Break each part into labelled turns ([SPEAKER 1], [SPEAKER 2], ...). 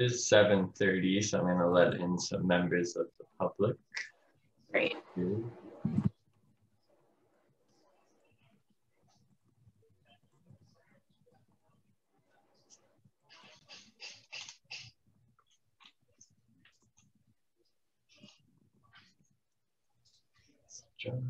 [SPEAKER 1] is 7.30, so I'm going to let in some members of the public.
[SPEAKER 2] Great.
[SPEAKER 1] John.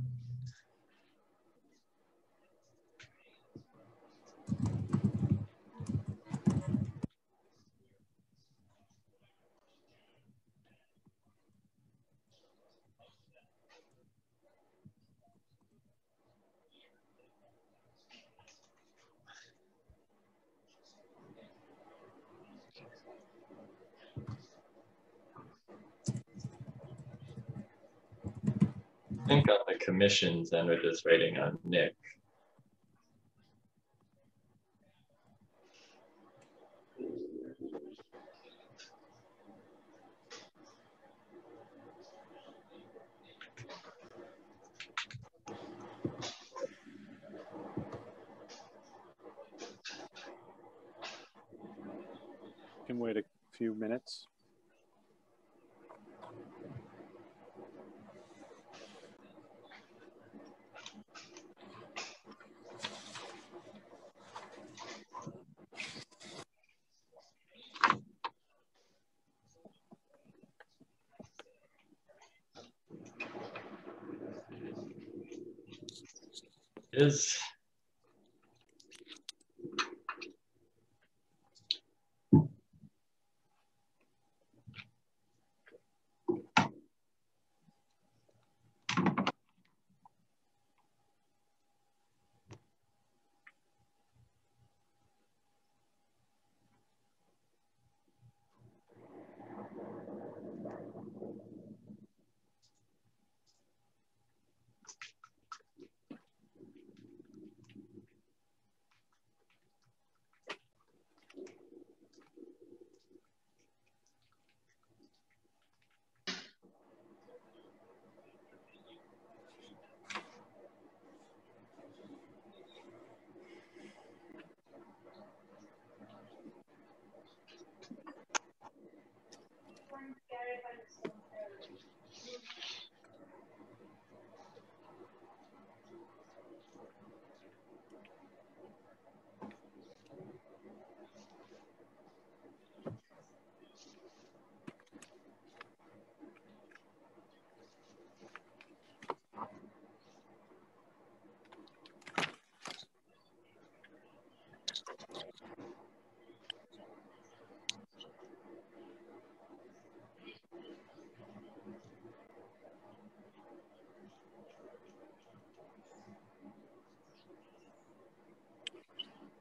[SPEAKER 1] I think on the commissions, and we're just waiting on Nick.
[SPEAKER 3] Can wait a few minutes.
[SPEAKER 1] Is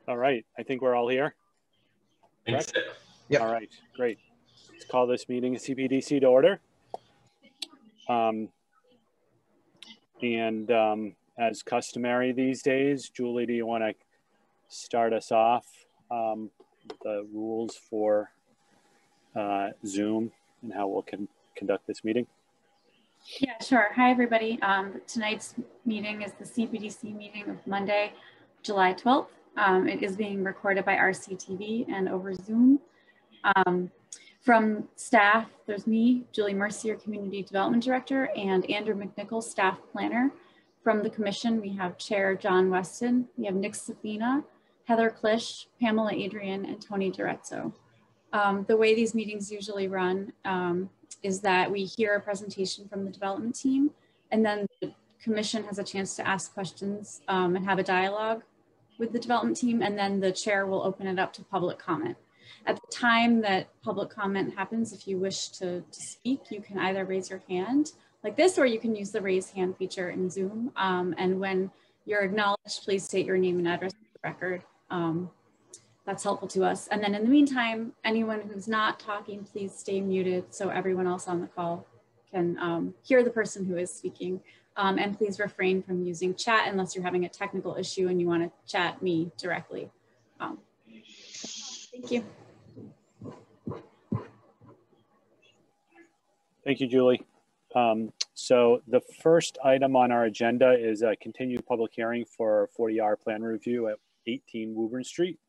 [SPEAKER 3] All right, I think we're all here.
[SPEAKER 1] I think so.
[SPEAKER 4] Yep.
[SPEAKER 3] All right, great. Let's call this meeting of CPDC to order. Um, and um, as customary these days, Julie, do you want to start us off? Um, the rules for uh, Zoom and how we'll con conduct this meeting?
[SPEAKER 2] Yeah, sure. Hi, everybody. Um, tonight's meeting is the CPDC meeting of Monday, July 12th. Um, it is being recorded by RCTV and over Zoom. Um, from staff, there's me, Julie Mercier, Community Development Director, and Andrew McNichol, Staff Planner. From the Commission, we have Chair John Weston, we have Nick Safina, Heather Clish, Pamela Adrian, and Tony D'Arezzo. Um, the way these meetings usually run um, is that we hear a presentation from the development team, and then the Commission has a chance to ask questions um, and have a dialogue with the development team, and then the chair will open it up to public comment. At the time that public comment happens, if you wish to, to speak, you can either raise your hand like this, or you can use the raise hand feature in Zoom. Um, and when you're acknowledged, please state your name and address for the record. Um, that's helpful to us. And then in the meantime, anyone who's not talking, please stay muted so everyone else on the call can um, hear the person who is speaking. Um, and please refrain from using chat unless you're having a technical issue and you want to chat me directly. Um, thank you.
[SPEAKER 3] Thank you, Julie. Um, so the first item on our agenda is a continued public hearing for 40R plan review at 18 Woburn Street.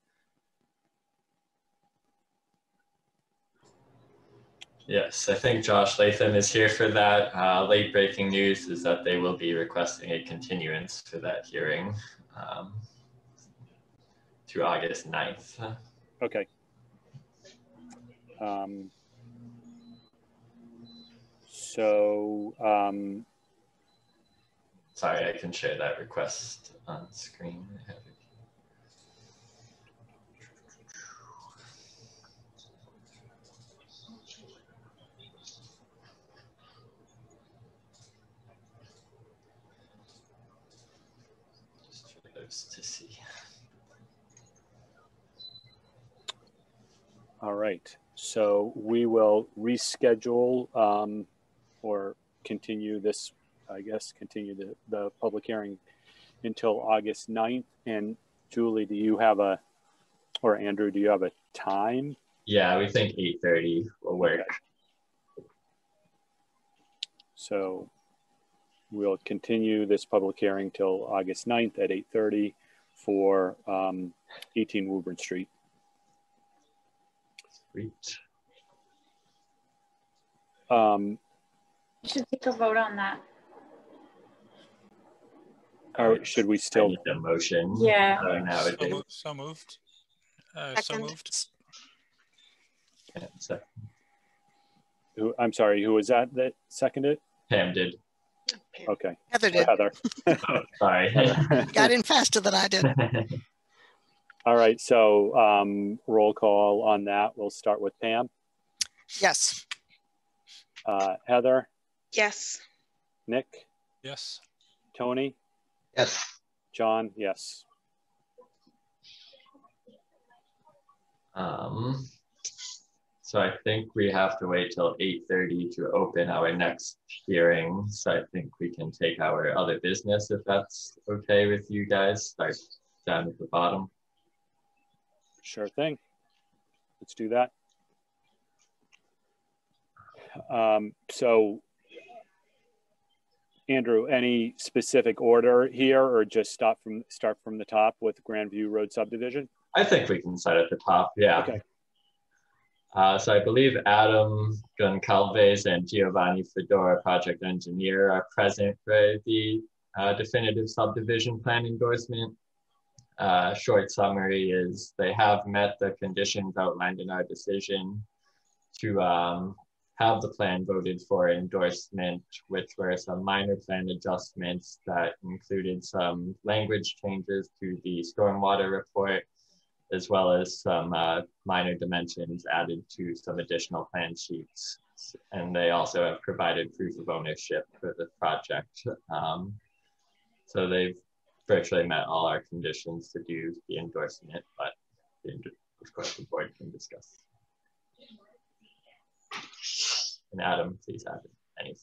[SPEAKER 1] Yes, I think Josh Latham is here for that. Uh, late breaking news is that they will be requesting a continuance for that hearing um, to August 9th.
[SPEAKER 3] Okay. Um, so, um,
[SPEAKER 1] Sorry, I can share that request on screen. I have it. Just to see.
[SPEAKER 3] all right. So we will reschedule um, or continue this, I guess, continue the, the public hearing until August 9th. And Julie, do you have a, or Andrew, do you have a time?
[SPEAKER 1] Yeah, we think 8:30 will work.
[SPEAKER 3] So we'll continue this public hearing till August 9th at 8:30 for um, 18 Woburn Street.
[SPEAKER 1] Sweet.
[SPEAKER 3] Um,
[SPEAKER 2] We should take a vote on that.
[SPEAKER 3] or should we still,
[SPEAKER 1] need a motion.
[SPEAKER 2] Yeah.
[SPEAKER 1] Uh, now
[SPEAKER 4] So,
[SPEAKER 1] it is.
[SPEAKER 4] mo- so moved. Uh, so
[SPEAKER 5] Second.
[SPEAKER 4] moved.
[SPEAKER 1] Yeah, so
[SPEAKER 3] who- I'm sorry, who was that that seconded?
[SPEAKER 1] Pam did.
[SPEAKER 3] Okay,
[SPEAKER 5] Heather did.
[SPEAKER 3] Heather.
[SPEAKER 1] Oh, sorry.
[SPEAKER 5] Got in faster than I did.
[SPEAKER 3] All right, so um, roll call on that. We'll start with Pam,
[SPEAKER 5] Yes.
[SPEAKER 3] uh, Heather,
[SPEAKER 6] Yes.
[SPEAKER 3] Nick,
[SPEAKER 4] Yes.
[SPEAKER 3] Tony,
[SPEAKER 7] Yes.
[SPEAKER 3] John, yes.
[SPEAKER 1] Um, so I think we have to wait till eight thirty to open our next hearing. So I think we can take our other business if that's okay with you guys. Start down at the bottom.
[SPEAKER 3] Sure thing. Let's do that. Um, so, Andrew, any specific order here, or just start from start from the top with Grandview Road subdivision?
[SPEAKER 1] I think we can start at the top. Yeah.
[SPEAKER 3] Okay.
[SPEAKER 1] Uh, so I believe Adam Goncalves and Giovanni Fedora, project engineer, are present for the uh, definitive subdivision plan endorsement. Uh, short summary is they have met the conditions outlined in our decision to um, have the plan voted for endorsement, which were some minor plan adjustments that included some language changes to the stormwater report as well as some uh, minor dimensions added to some additional plan sheets. And they also have provided proof of ownership for the project. Um, so they've virtually met all our conditions to do the endorsement, but of course the board can discuss. And Adam, please add any.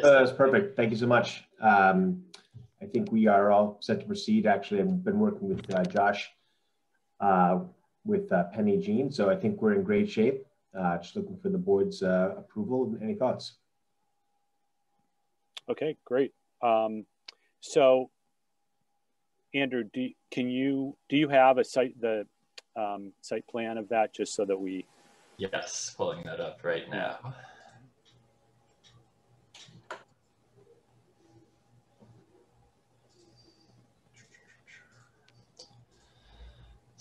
[SPEAKER 7] Uh, That's perfect. Thank you so much. Um, I think we are all set to proceed. Actually, I've been working with uh, Josh uh, with uh, Penny Jean, so I think we're in great shape. Uh, just looking for the board's uh, approval. Any thoughts?
[SPEAKER 3] Okay, great. Um, so, Andrew, do can you do you have a site the um, site plan of that just so that we
[SPEAKER 1] Yes, pulling that up right now.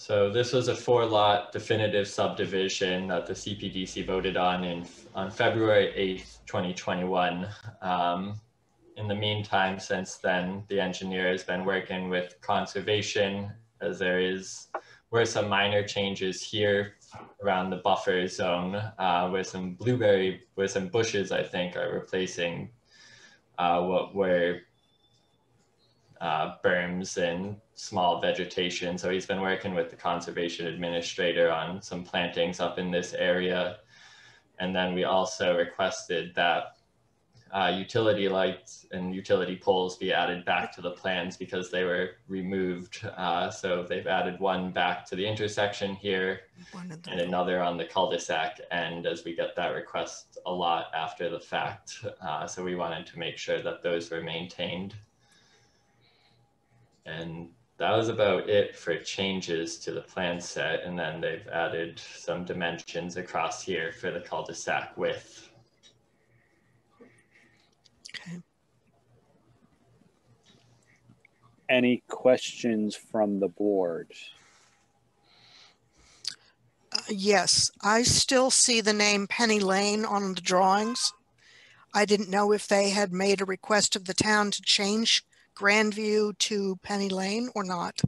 [SPEAKER 1] So this was a four lot definitive subdivision that the CPDC voted on in, on February 8th, 2021. Um, in the meantime, since then, the engineer has been working with conservation as there is were some minor changes here around the buffer zone uh, where some blueberry, where some bushes, I think, are replacing uh, what were uh, berms and small vegetation. So he's been working with the conservation administrator on some plantings up in this area. And then we also requested that uh, utility lights and utility poles be added back to the plans because they were removed. Uh, so they've added one back to the intersection here and another on the cul-de-sac and as we get that request a lot after the fact uh, so we wanted to make sure that those were maintained and that was about it for changes to the plan set. And then they've added some dimensions across here for the cul-de-sac width.
[SPEAKER 5] Okay.
[SPEAKER 3] Any questions from the board?
[SPEAKER 5] Uh, Yes, I still see the name Penny Lane on the drawings. I didn't know if they had made a request of the town to change Grandview to Penny Lane or not.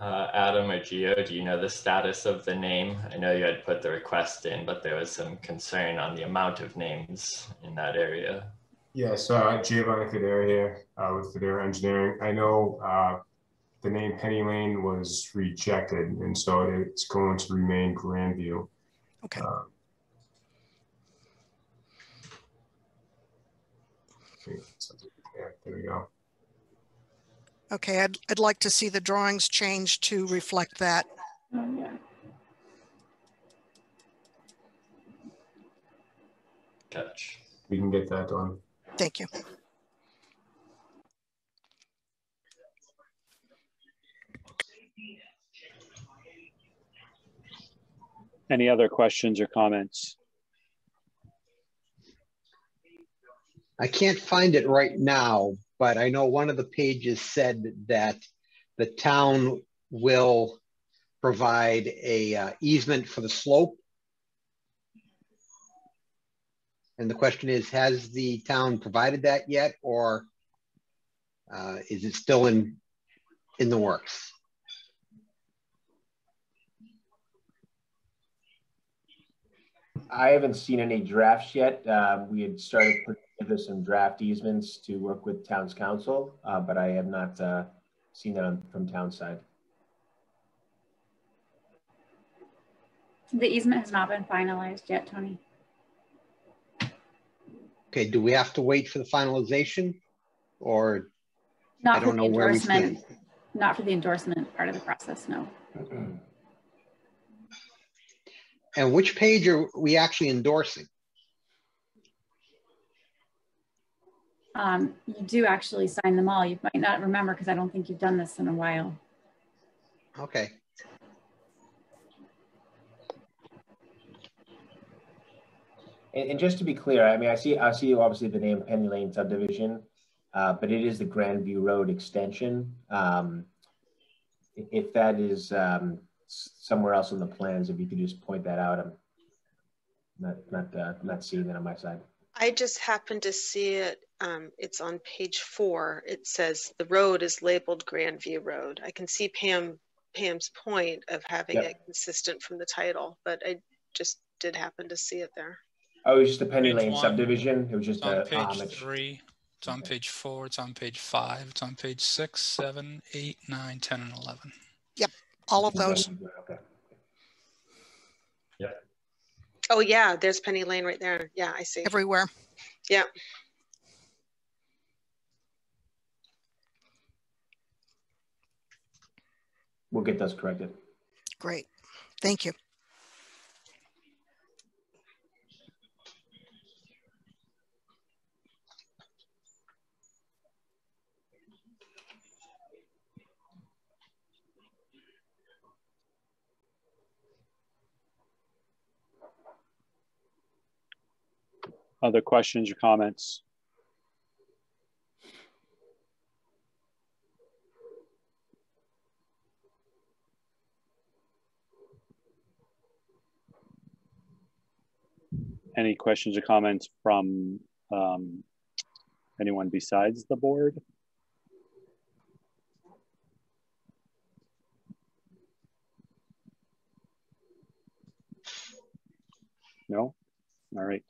[SPEAKER 1] Uh, Adam or Geo, do you know the status of the name? I know you had put the request in, but there was some concern on the amount of names in that area.
[SPEAKER 6] Yes, uh, Giovanni Federa here uh, with Federa Engineering. I know uh, the name Penny Lane was rejected, and so it's going to remain Grandview.
[SPEAKER 5] Okay.
[SPEAKER 6] Uh, okay, so, yeah, there we go.
[SPEAKER 5] Okay, I'd, I'd like to see the drawings changed to reflect that.
[SPEAKER 2] Oh, yeah.
[SPEAKER 1] Catch.
[SPEAKER 6] We can get that done.
[SPEAKER 5] Thank you.
[SPEAKER 3] Any other questions or comments?
[SPEAKER 8] I can't find it right now, but I know one of the pages said that the town will provide a uh, easement for the slope. And the question is, has the town provided that yet, or uh, is it still in, in the works?
[SPEAKER 7] I haven't seen any drafts yet. Uh, we had started putting together some draft easements to work with town's counsel, uh, but I have not uh, seen that on- from town side.
[SPEAKER 2] The easement has not been finalized yet, Tony.
[SPEAKER 8] Okay, do we have to wait for the finalization? Or I
[SPEAKER 2] Not for
[SPEAKER 8] don't
[SPEAKER 2] the
[SPEAKER 8] know where we stand.
[SPEAKER 2] not for the endorsement part of the process, no.
[SPEAKER 8] And which page are we actually endorsing?
[SPEAKER 2] Um, you do actually sign them all. You might not remember because I don't think you've done this in a while.
[SPEAKER 8] Okay,
[SPEAKER 7] And, and just to be clear, I mean, I see, I see obviously the name Penny Lane subdivision, uh, but it is the Grandview Road extension. Um, if that is um, somewhere else in the plans, if you could just point that out, I'm not, not, uh, not seeing that on my side.
[SPEAKER 9] I just happened to see it. Um, it's on page four. It says the road is labeled Grandview Road. I can see Pam Pam's point of having
[SPEAKER 7] Yep.
[SPEAKER 9] it consistent from the title, but I just did happen to see it there.
[SPEAKER 7] Oh, it was just a Penny
[SPEAKER 4] Page
[SPEAKER 7] Lane
[SPEAKER 4] one.
[SPEAKER 7] subdivision. It was just
[SPEAKER 4] It's on
[SPEAKER 7] a
[SPEAKER 4] page
[SPEAKER 7] homage.
[SPEAKER 4] three, it's on page four, it's on page five, it's on page six, seven, eight, nine, ten, and eleven.
[SPEAKER 5] Yep, All of those.
[SPEAKER 7] Okay.
[SPEAKER 9] Oh yeah, there's Penny Lane right there. Yeah, I see.
[SPEAKER 5] everywhere.
[SPEAKER 9] Yeah.
[SPEAKER 7] We'll get those corrected.
[SPEAKER 5] Great. Thank you.
[SPEAKER 3] Other questions or comments? Any questions or comments from um, anyone besides the board? No? All right.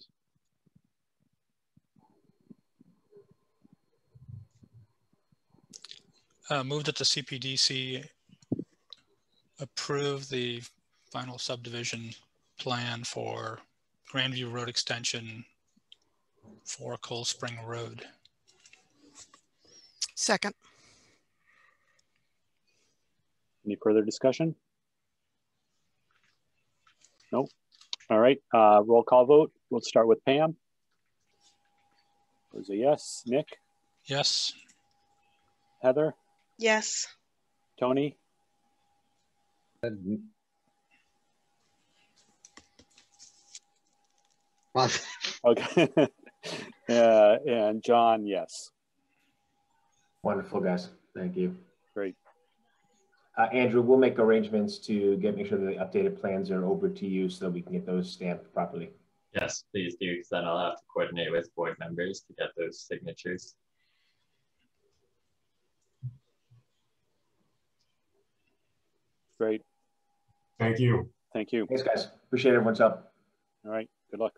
[SPEAKER 4] Uh, move that the CPDC approve the final subdivision plan for Grandview Road Extension for Cold Spring Road.
[SPEAKER 5] Second.
[SPEAKER 3] Any further discussion? Nope. All right, uh, roll call vote. We'll start with Pam, Was a yes. Nick,
[SPEAKER 4] Yes.
[SPEAKER 3] Heather,
[SPEAKER 9] Yes.
[SPEAKER 3] Tony,
[SPEAKER 8] Well,
[SPEAKER 3] okay, yeah, and John, yes.
[SPEAKER 7] Wonderful, guys. Thank you.
[SPEAKER 3] Great.
[SPEAKER 7] Uh, Andrew, we'll make arrangements to get, make sure that the updated plans are over to you so that we can get those stamped properly.
[SPEAKER 1] Yes, please do, because then I'll have to coordinate with board members to get those signatures.
[SPEAKER 3] Great.
[SPEAKER 6] Thank you.
[SPEAKER 3] Thank you.
[SPEAKER 7] Thanks, guys. Appreciate everyone's help.
[SPEAKER 3] All right. Good luck.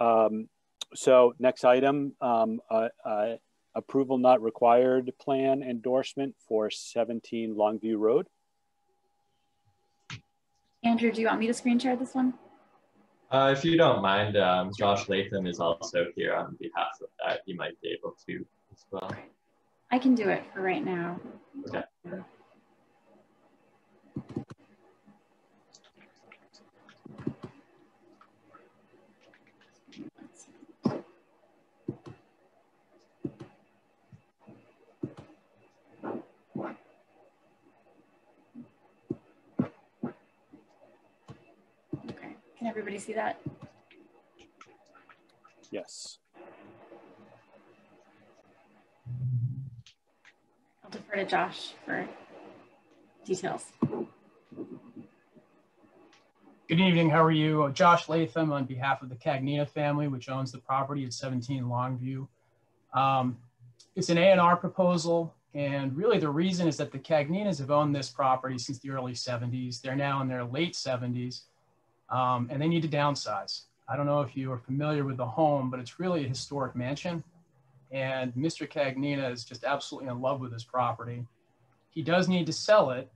[SPEAKER 3] Um, so next item, um, uh, uh, approval not required plan endorsement for 17 Longview Road.
[SPEAKER 2] Andrew, do you want me to screen share this one?
[SPEAKER 1] Uh, if you don't mind, um, Josh Latham is also here on behalf of that. You might be able to as well.
[SPEAKER 2] I can do it for right now.
[SPEAKER 1] Okay.
[SPEAKER 2] Okay, can everybody see that?
[SPEAKER 3] Yes.
[SPEAKER 2] Defer to Josh for details.
[SPEAKER 10] Good evening. How are you? Josh Latham on behalf of the Cagnina family, which owns the property at 17 Longview. Um, it's an A&R proposal, and really the reason is that the Cagninas have owned this property since the early 70s. They're now in their late 70s, um, and they need to downsize. I don't know if you are familiar with the home, but it's really a historic mansion. And Mr. Cagnina is just absolutely in love with this property. He does need to sell it,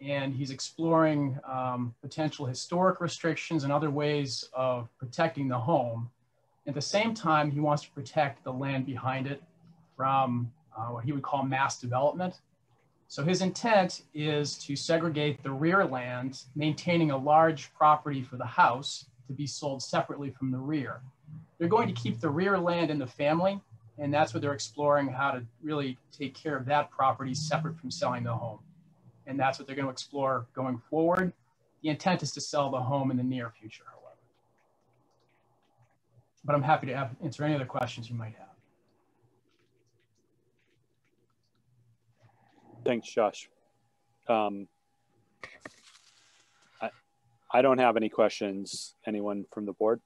[SPEAKER 10] and he's exploring um, potential historic restrictions and other ways of protecting the home. At the same time, he wants to protect the land behind it from uh, what he would call mass development. So his intent is to segregate the rear land, maintaining a large property for the house to be sold separately from the rear. They're going to keep the rear land in the family, and that's what they're exploring how to really take care of that property separate from selling the home and that's what they're going to explore going forward. The intent is to sell the home in the near future, however. But I'm happy to have, answer any other questions you might have.
[SPEAKER 3] Thanks, Josh. Um, I, I don't have any questions. Anyone from the board?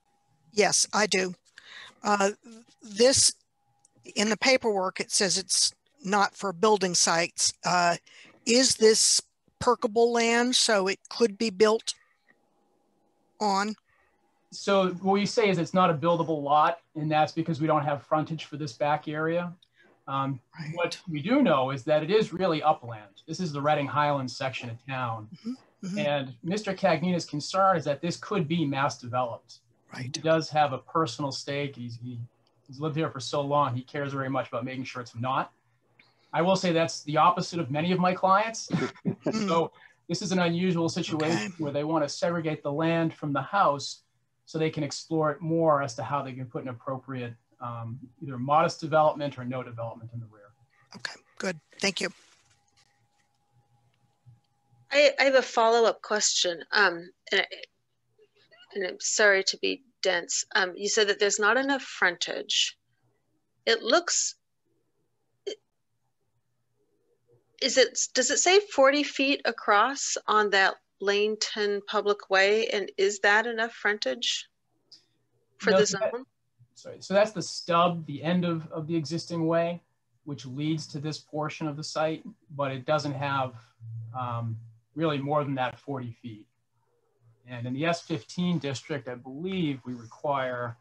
[SPEAKER 5] Yes, I do. Uh, this, in the paperwork, it says it's not for building sites. Uh, is this perkable land so it could be built on?
[SPEAKER 10] So what we say is it's not a buildable lot, and that's because we don't have frontage for this back area. Um,
[SPEAKER 5] Right.
[SPEAKER 10] What we do know is that it is really upland. This is the Reading Highlands section of town.
[SPEAKER 5] Mhm.
[SPEAKER 10] And Mr. Cagnina's concern is that this could be mass developed.
[SPEAKER 5] Right.
[SPEAKER 10] He does have a personal stake. He's, he, he's lived here for so long. He cares very much about making sure it's not. I will say that's the opposite of many of my clients. So this is an unusual situation
[SPEAKER 5] Okay.
[SPEAKER 10] where they want to segregate the land from the house so they can explore it more as to how they can put an appropriate um, either modest development or no development in the rear.
[SPEAKER 5] Okay, good. Thank you.
[SPEAKER 9] I, I have a follow-up question. Um, and, I, and I'm sorry to be dense. Um, you said that there's not enough frontage. It looks. Is it? Does it say 40 feet across on that Langton Public Way? And is that enough frontage for
[SPEAKER 10] No,
[SPEAKER 9] the
[SPEAKER 10] so that-
[SPEAKER 9] zone?
[SPEAKER 10] Sorry, so that's the stub, the end of, of the existing way, which leads to this portion of the site, but it doesn't have um, really more than that 40 feet. And in the S15 district, I believe we require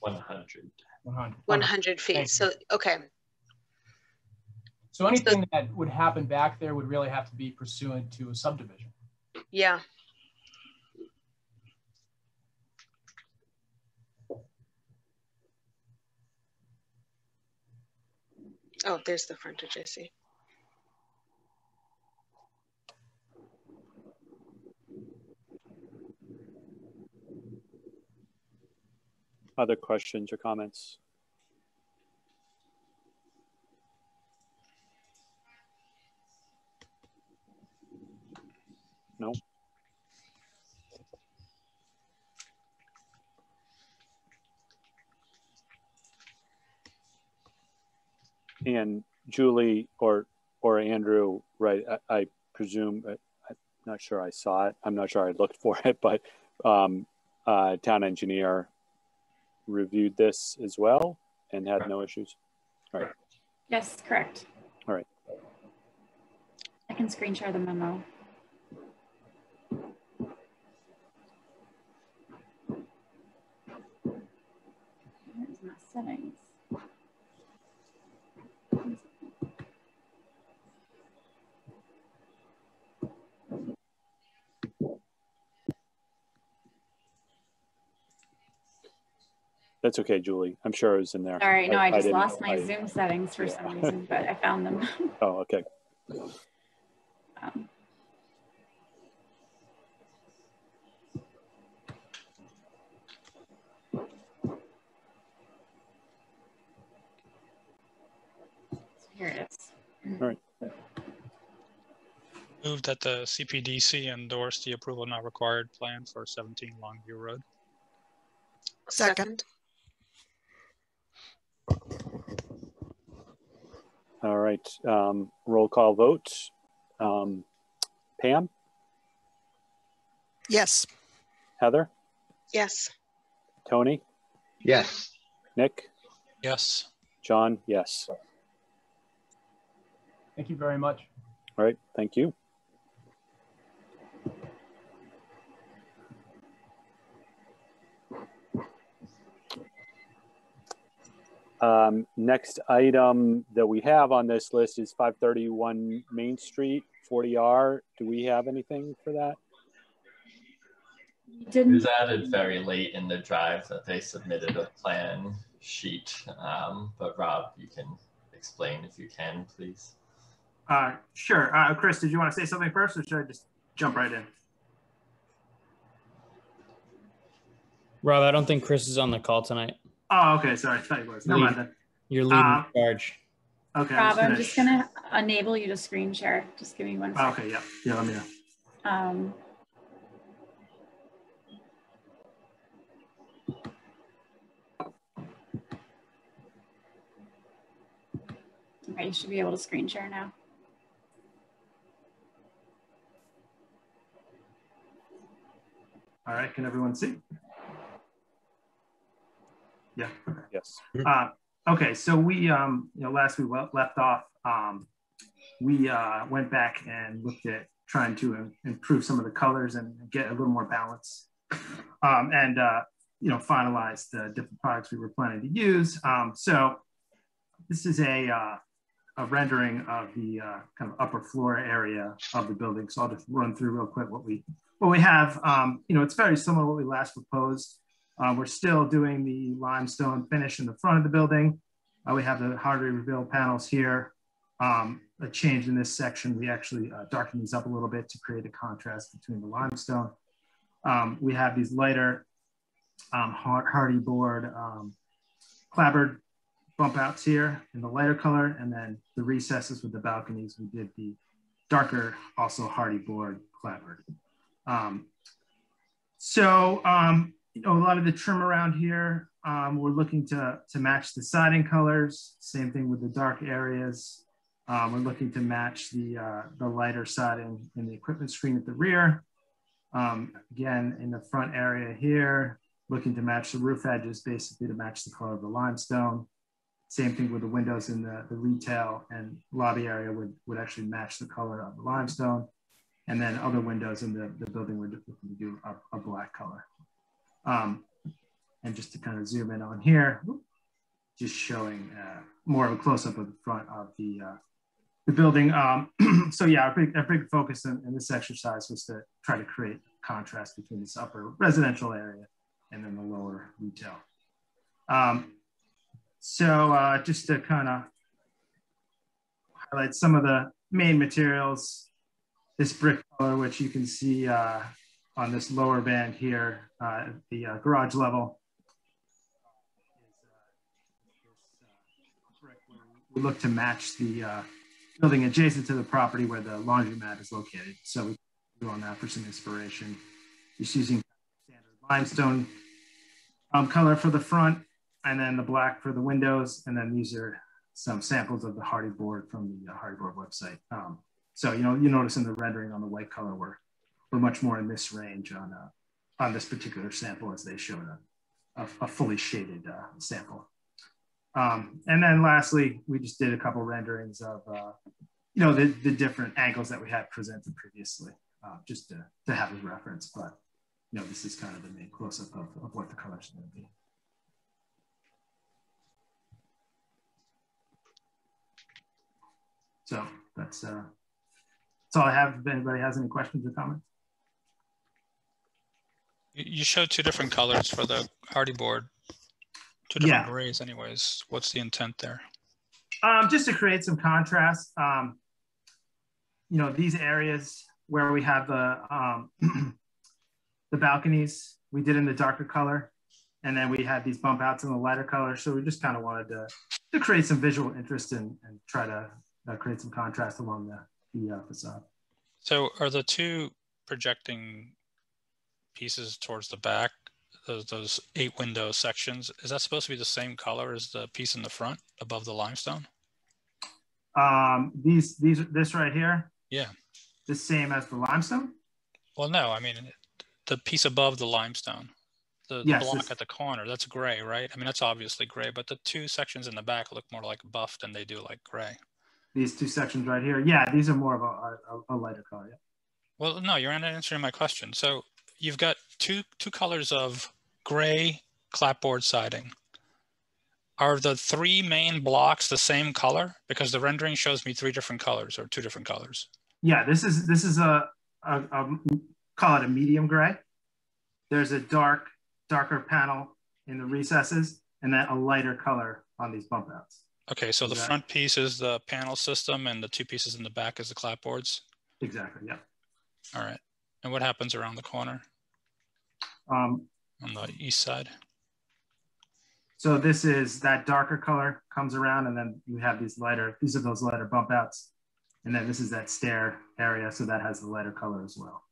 [SPEAKER 1] 100.
[SPEAKER 10] 100.
[SPEAKER 9] 100 feet. So okay.
[SPEAKER 10] So anything that would happen back there would really have to be pursuant to a subdivision.
[SPEAKER 9] Yeah. Oh, there's the frontage, I see.
[SPEAKER 3] Other questions or comments? No. And Julie or or Andrew, right? I, I presume I, am not sure I saw it. I'm not sure I looked for it, but um, uh, town engineer reviewed this as well and had no issues. All right.
[SPEAKER 2] Yes, correct.
[SPEAKER 3] All right.
[SPEAKER 2] I can screen share the memo. Here's my settings.
[SPEAKER 3] That's okay, Julie. I'm sure it was in there.
[SPEAKER 2] All right, no, I, I just
[SPEAKER 3] I
[SPEAKER 2] lost my I, Zoom settings for yeah. some reason, but I found them.
[SPEAKER 3] oh, okay.
[SPEAKER 2] Um, here it is.
[SPEAKER 3] All right.
[SPEAKER 4] Move that the CPDC endorse the approval not required plan for 17 Longview Road.
[SPEAKER 5] Second.
[SPEAKER 3] All right, um, roll call vote. Um, Pam?
[SPEAKER 5] Yes.
[SPEAKER 3] Heather?
[SPEAKER 9] Yes.
[SPEAKER 3] Tony?
[SPEAKER 8] Yes.
[SPEAKER 3] Nick?
[SPEAKER 4] Yes.
[SPEAKER 3] John? Yes.
[SPEAKER 10] Thank you very much.
[SPEAKER 3] All right, thank you. Um, next item that we have on this list is 531 Main Street, 40R. Do we have anything for that?
[SPEAKER 1] It was added very late in the drive that they submitted a plan sheet. Um, but Rob, you can explain if you can, please.
[SPEAKER 11] Uh, sure. Uh, Chris, did you want to say something first or should I just jump right in?
[SPEAKER 12] Rob, I don't think Chris is on the call tonight.
[SPEAKER 11] Oh, okay. Sorry, I thought you was. Never mind then.
[SPEAKER 12] You're leading uh, the charge.
[SPEAKER 11] Okay.
[SPEAKER 2] Rob, I'm just gonna enable you to screen share. Just give me one
[SPEAKER 11] second. Okay. Yeah. Yeah. Let me know.
[SPEAKER 2] Um, okay, you should be able to screen share now.
[SPEAKER 11] All right. Can everyone see? Yeah.
[SPEAKER 3] Yes.
[SPEAKER 11] Uh, okay. So we, um, you know, last we left off, um, we uh, went back and looked at trying to improve some of the colors and get a little more balance, um, and uh, you know, finalize the different products we were planning to use. Um, so this is a uh, a rendering of the uh, kind of upper floor area of the building. So I'll just run through real quick what we what we have. Um, you know, it's very similar to what we last proposed. Uh, we're still doing the limestone finish in the front of the building. Uh, we have the Hardie reveal panels here. Um, a change in this section, we actually uh, darken these up a little bit to create a contrast between the limestone. Um, we have these lighter um, Hardie board um, clapboard bump outs here in the lighter color, and then the recesses with the balconies, we did the darker, also Hardie board clapboard. Um, so um, you know, a lot of the trim around here, um, we're looking to, to match the siding colors. Same thing with the dark areas. Um, we're looking to match the, uh, the lighter siding in the equipment screen at the rear. Um, again, in the front area here, looking to match the roof edges, basically to match the color of the limestone. Same thing with the windows in the, the retail and lobby area would, would actually match the color of the limestone. And then other windows in the, the building would looking to do a, a black color. Um, and just to kind of zoom in on here, just showing uh, more of a close-up of the front of the, uh, the building. Um, so yeah, our big, our big focus in, in, this exercise was to try to create contrast between this upper residential area and then the lower retail. Um, so uh, just to kind of highlight some of the main materials, this brick color, which you can see uh, on this lower band here, uh, the uh, garage level. Uh, uh, we look to match the uh, building adjacent to the property where the laundromat is located. So we do on that for some inspiration. Just using standard limestone um, color for the front and then the black for the windows. And then these are some samples of the Hardie board from the Hardie board website. Um, so, you know, you notice in the rendering on the white color work, we're much more in this range on, uh, on this particular sample as they showed a, a, a fully shaded uh, sample. Um, and then lastly, we just did a couple renderings of, uh, you know, the, the different angles that we had presented previously, uh, just to, to have as reference. But, you know, this is kind of the main close-up of, of what the colors are going to be. So that's, uh, that's all I have. If anybody has any questions or comments.
[SPEAKER 4] You showed two different colors for the Hardie board. Two different
[SPEAKER 11] Yeah.
[SPEAKER 4] grays anyways. What's the intent there?
[SPEAKER 11] Um, just to create some contrast, um, you know, these areas where we have the um, the balconies, we did in the darker color, and then we had these bump outs in the lighter color. So we just kind of wanted to to create some visual interest and, and try to uh, create some contrast along the the uh, facade.
[SPEAKER 4] So are the two projecting pieces towards the back, those, those eight window sections, is that supposed to be the same color as the piece in the front above the limestone?
[SPEAKER 11] Um, these these this right here,
[SPEAKER 4] Yeah.
[SPEAKER 11] the same as the limestone.
[SPEAKER 4] Well, no, I mean, the piece above the limestone, the,
[SPEAKER 11] Yes,
[SPEAKER 4] block at the corner, that's gray, right? I mean, that's obviously gray, but the two sections in the back look more like buff than they do like gray.
[SPEAKER 11] These two sections right here, yeah, these are more of a, a, a lighter color. Yeah.
[SPEAKER 4] Well, no, you're not answering my question. So you've got two two colors of gray clapboard siding. Are the three main blocks the same color? Because the rendering shows me three different colors or two different colors.
[SPEAKER 11] Yeah, this is this is a, a, a call it a medium gray. There's a dark darker panel in the recesses, and then a lighter color on these bump outs.
[SPEAKER 4] Okay, so the
[SPEAKER 11] Exact-
[SPEAKER 4] front piece is the panel system and the two pieces in the back is the clapboards.
[SPEAKER 11] Exactly. Yeah.
[SPEAKER 4] All right. And what happens around the corner
[SPEAKER 11] Um,
[SPEAKER 4] on the east side?
[SPEAKER 11] so this is that darker color comes around, and then you have these lighter. These are those lighter bump outs, and then this is that stair area, so that has the lighter color as well.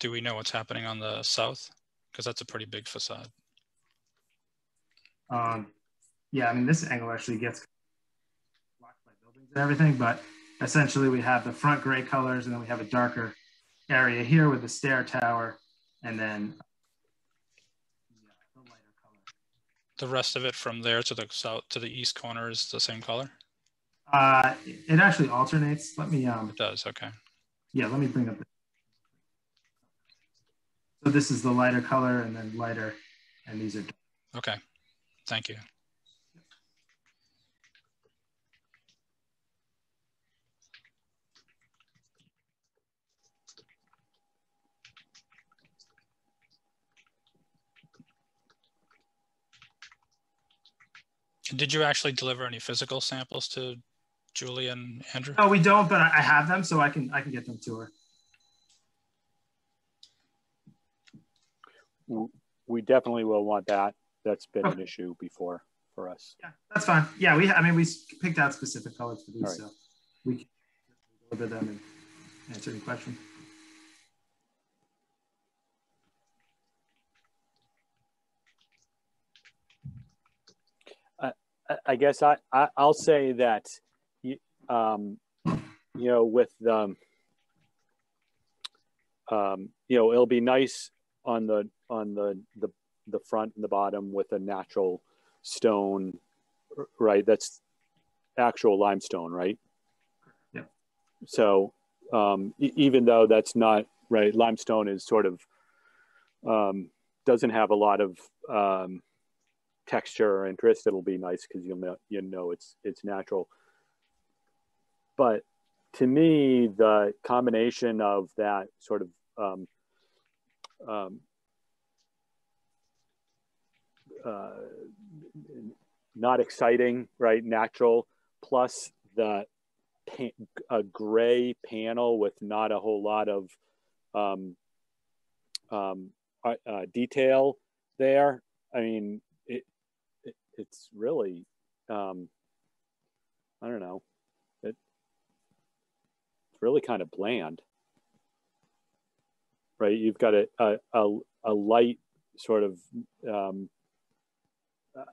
[SPEAKER 4] Do we know what's happening on the south? Because that's a pretty big facade.
[SPEAKER 11] Um, yeah, I mean, this angle actually gets blocked by buildings and everything, but essentially we have the front gray colors and then we have a darker area here with the stair tower and then
[SPEAKER 4] The rest of it from there to the south to the east corner is the same color?
[SPEAKER 11] uh, it actually alternates. Let me, um,
[SPEAKER 4] It does, okay.
[SPEAKER 11] yeah, let me bring up. The, so this is the lighter color and then lighter, and these are
[SPEAKER 4] Okay, thank you. Did you actually deliver any physical samples to Julie and Andrew?
[SPEAKER 11] No, we don't, but I I have them, so I can I can get them to her.
[SPEAKER 3] We definitely will want that. That's been an issue before for us.
[SPEAKER 11] Yeah, that's fine. Yeah, we I mean we picked out specific colors for these,
[SPEAKER 3] All right.
[SPEAKER 11] so we can deliver them and answer any questions.
[SPEAKER 3] I- guess I, I I'll say that, you, um, you know, with the, um, you know, it'll be nice on the on the the the front and the bottom with a natural stone, right? That's actual limestone, right?
[SPEAKER 11] Yeah.
[SPEAKER 3] So um, even though that's not right, limestone is sort of um, doesn't have a lot of um, texture or interest, it'll be nice because you'll know you know it's it's natural. But to me, the combination of that sort of um, um, uh, not exciting, right? Natural, plus the a gray panel with not a whole lot of um, um, uh, uh, detail there. I mean, it's really um, I don't know. It, it's really kind of bland, right? You've got a a, a, a light sort of um,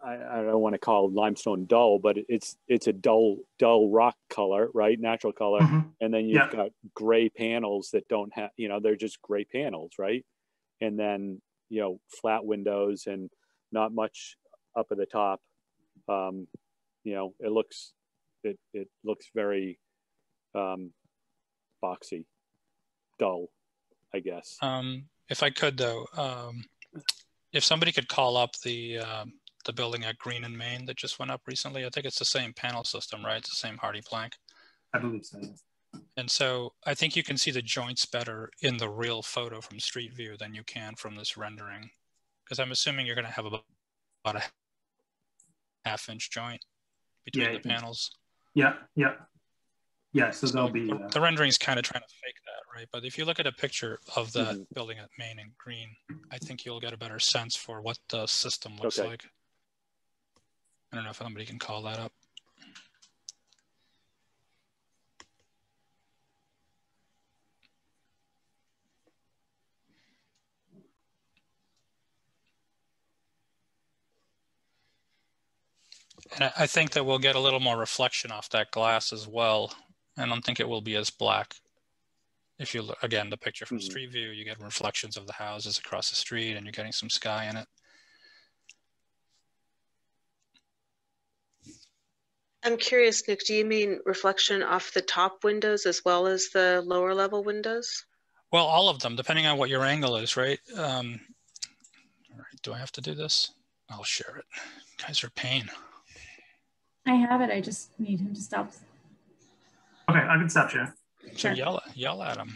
[SPEAKER 3] I, I don't want to call limestone dull, but it's it's a dull dull rock color, right? Natural color,
[SPEAKER 11] Mhm.
[SPEAKER 3] and then you've
[SPEAKER 11] Yeah.
[SPEAKER 3] got gray panels that don't have, you know, they're just gray panels, right? And then you know flat windows and not much up at the top. Um, you know, it looks it it looks very um, boxy, dull, I guess.
[SPEAKER 4] Um, if I could though, um, if somebody could call up the um, the building at Green and Main that just went up recently, I think it's the same panel system, right? It's the same Hardie plank.
[SPEAKER 11] I believe so. yes.
[SPEAKER 4] And so I think you can see the joints better in the real photo from street view than you can from this rendering. Because I'm assuming you're going to have about, about a half inch joint between
[SPEAKER 11] Yeah,
[SPEAKER 4] the
[SPEAKER 11] so.
[SPEAKER 4] panels.
[SPEAKER 11] Yeah, yeah. Yeah, so there'll be,
[SPEAKER 4] The,
[SPEAKER 11] uh,
[SPEAKER 4] the rendering's kind of trying to fake that, right? But if you look at a picture of that
[SPEAKER 3] Mhm.
[SPEAKER 4] building at Main and Green, I think you'll get a better sense for what the system looks
[SPEAKER 3] Okay.
[SPEAKER 4] like. I don't know if anybody can call that up. And I, I think that we'll get a little more reflection off that glass as well. I don't think it will be as black. If you look again, the picture from
[SPEAKER 3] Mhm.
[SPEAKER 4] street view, you get reflections of the houses across the street and you're getting some sky in it.
[SPEAKER 9] I'm curious, Nick, do you mean reflection off the top windows as well as the lower level windows?
[SPEAKER 4] Well, all of them, depending on what your angle is, right? Um, all right, do I have to do this? I'll share it. guys are pain.
[SPEAKER 2] I have it. I just need him to stop.
[SPEAKER 11] okay, I can stop sharing.
[SPEAKER 4] So
[SPEAKER 2] Sure.
[SPEAKER 4] yell, yell at him.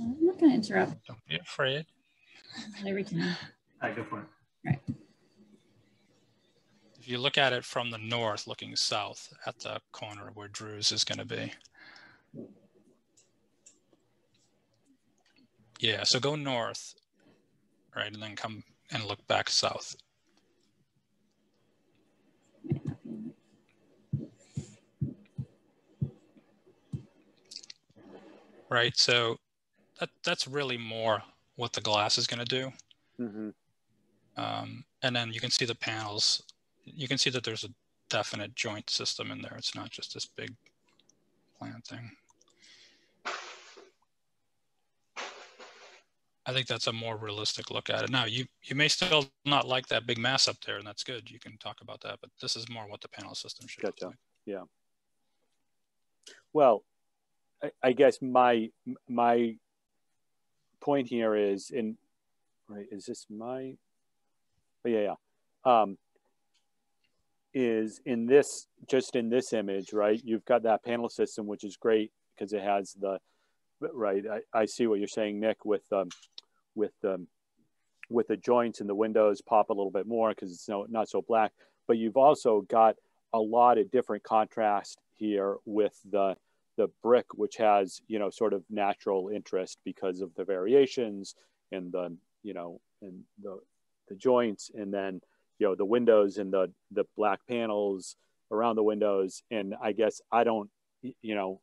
[SPEAKER 2] I'm not going to interrupt
[SPEAKER 4] Don't be afraid.
[SPEAKER 2] every time.
[SPEAKER 11] All right, go for it. Right.
[SPEAKER 4] If you look at it from the north, looking south at the corner where Drew's is going to be. Yeah, so go north, right, and then come and look back south. Right, so that that's really more what the glass is going to do.
[SPEAKER 3] hmm
[SPEAKER 4] Um, and then you can see the panels. You can see that there's a definite joint system in there. It's not just this big plant thing. I think that's a more realistic look at it. Now, you, you may still not like that big mass up there, and that's good. You can talk about that, but this is more what the panel system should
[SPEAKER 3] Gotcha.
[SPEAKER 4] like.
[SPEAKER 3] Yeah. Well, I, I guess my my point here is in right. Is this my? Oh, yeah, yeah. Um, is in this just in this image, right? You've got that panel system, which is great because it has the right. I, I see what you're saying, Nick, with um, with um, with the joints and the windows pop a little bit more because it's no, not so black. But you've also got a lot of different contrast here with the the brick, which has you know sort of natural interest because of the variations and the you know and the the joints, and then you know the windows and the the black panels around the windows. And I guess I don't you know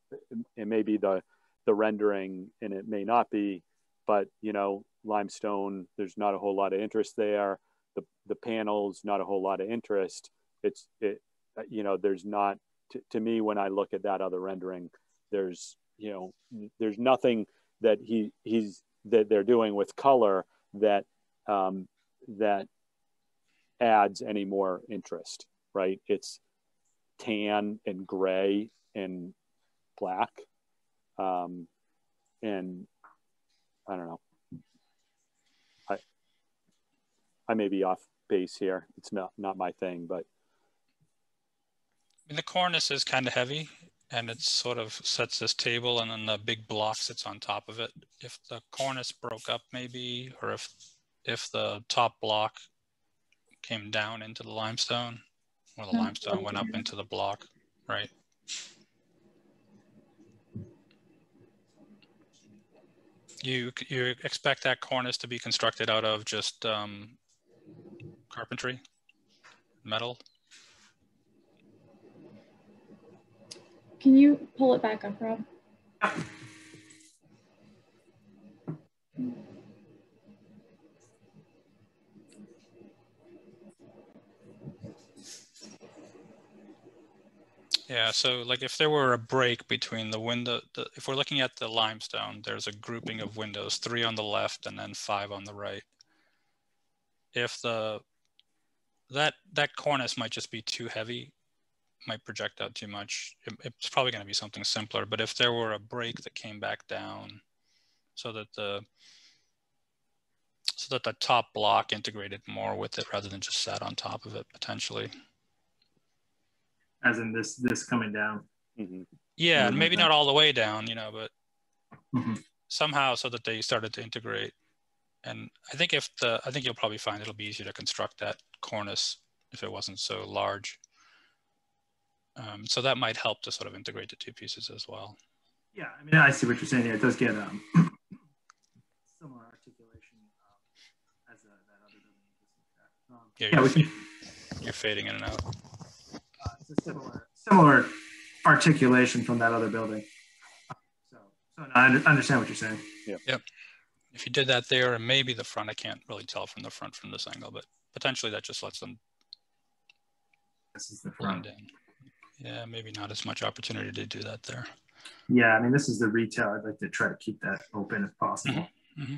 [SPEAKER 3] it may be the the rendering and it may not be, but you know limestone there's not a whole lot of interest there. The the panels not a whole lot of interest. It's it uh, you know there's not to, to me when i look at that other rendering there's you know there's nothing that he he's that they're doing with color that um, that adds any more interest right? It's tan and gray and black um, and i don't know. I i may be off base here. It's not not my thing but
[SPEAKER 4] I mean, the cornice is kind of heavy and it sort of sets this table and then the big block sits on top of it. If the cornice broke up maybe, or if, if the top block came down into the limestone, or the
[SPEAKER 2] Hmm.
[SPEAKER 4] limestone went up into the block, right? You, you expect that cornice to be constructed out of just um, carpentry, metal?
[SPEAKER 2] Can you pull it back up, Rob?
[SPEAKER 4] Yeah, so like if there were a break between the window, the, if we're looking at the limestone, there's a grouping of windows, three on the left and then five on the right. If the that that cornice might just be too heavy, might project out too much. It, it's probably going to be something simpler. But if there were a break that came back down, so that the so that the top block integrated more with it rather than just sat on top of it potentially
[SPEAKER 11] as in this this coming down.
[SPEAKER 3] Mm-hmm.
[SPEAKER 4] Yeah, mm-hmm. maybe not all the way down, you know, but mm-hmm. somehow so that they started to integrate. And I think if the I think you'll probably find it'll be easier to construct that cornice if it wasn't so large. Um, so that might help to sort of integrate the two pieces as well.
[SPEAKER 11] Yeah, I mean, I see what you're saying here. It does get um, similar articulation um, as a, that other building. Um,
[SPEAKER 4] yeah, you're, yeah, you're fading in and out
[SPEAKER 11] it's a similar similar articulation from that other building. So, so no, I understand what you're saying.
[SPEAKER 4] Yeah. Yep. If you did that there, and maybe the front, I can't really tell from the front from this angle, but potentially that just lets them.
[SPEAKER 11] This is the front. In.
[SPEAKER 4] Yeah, maybe not as much opportunity to do that there.
[SPEAKER 11] Yeah, I mean, this is the retail. I'd like to try to keep that open if possible.
[SPEAKER 4] Mm-hmm. Mm-hmm.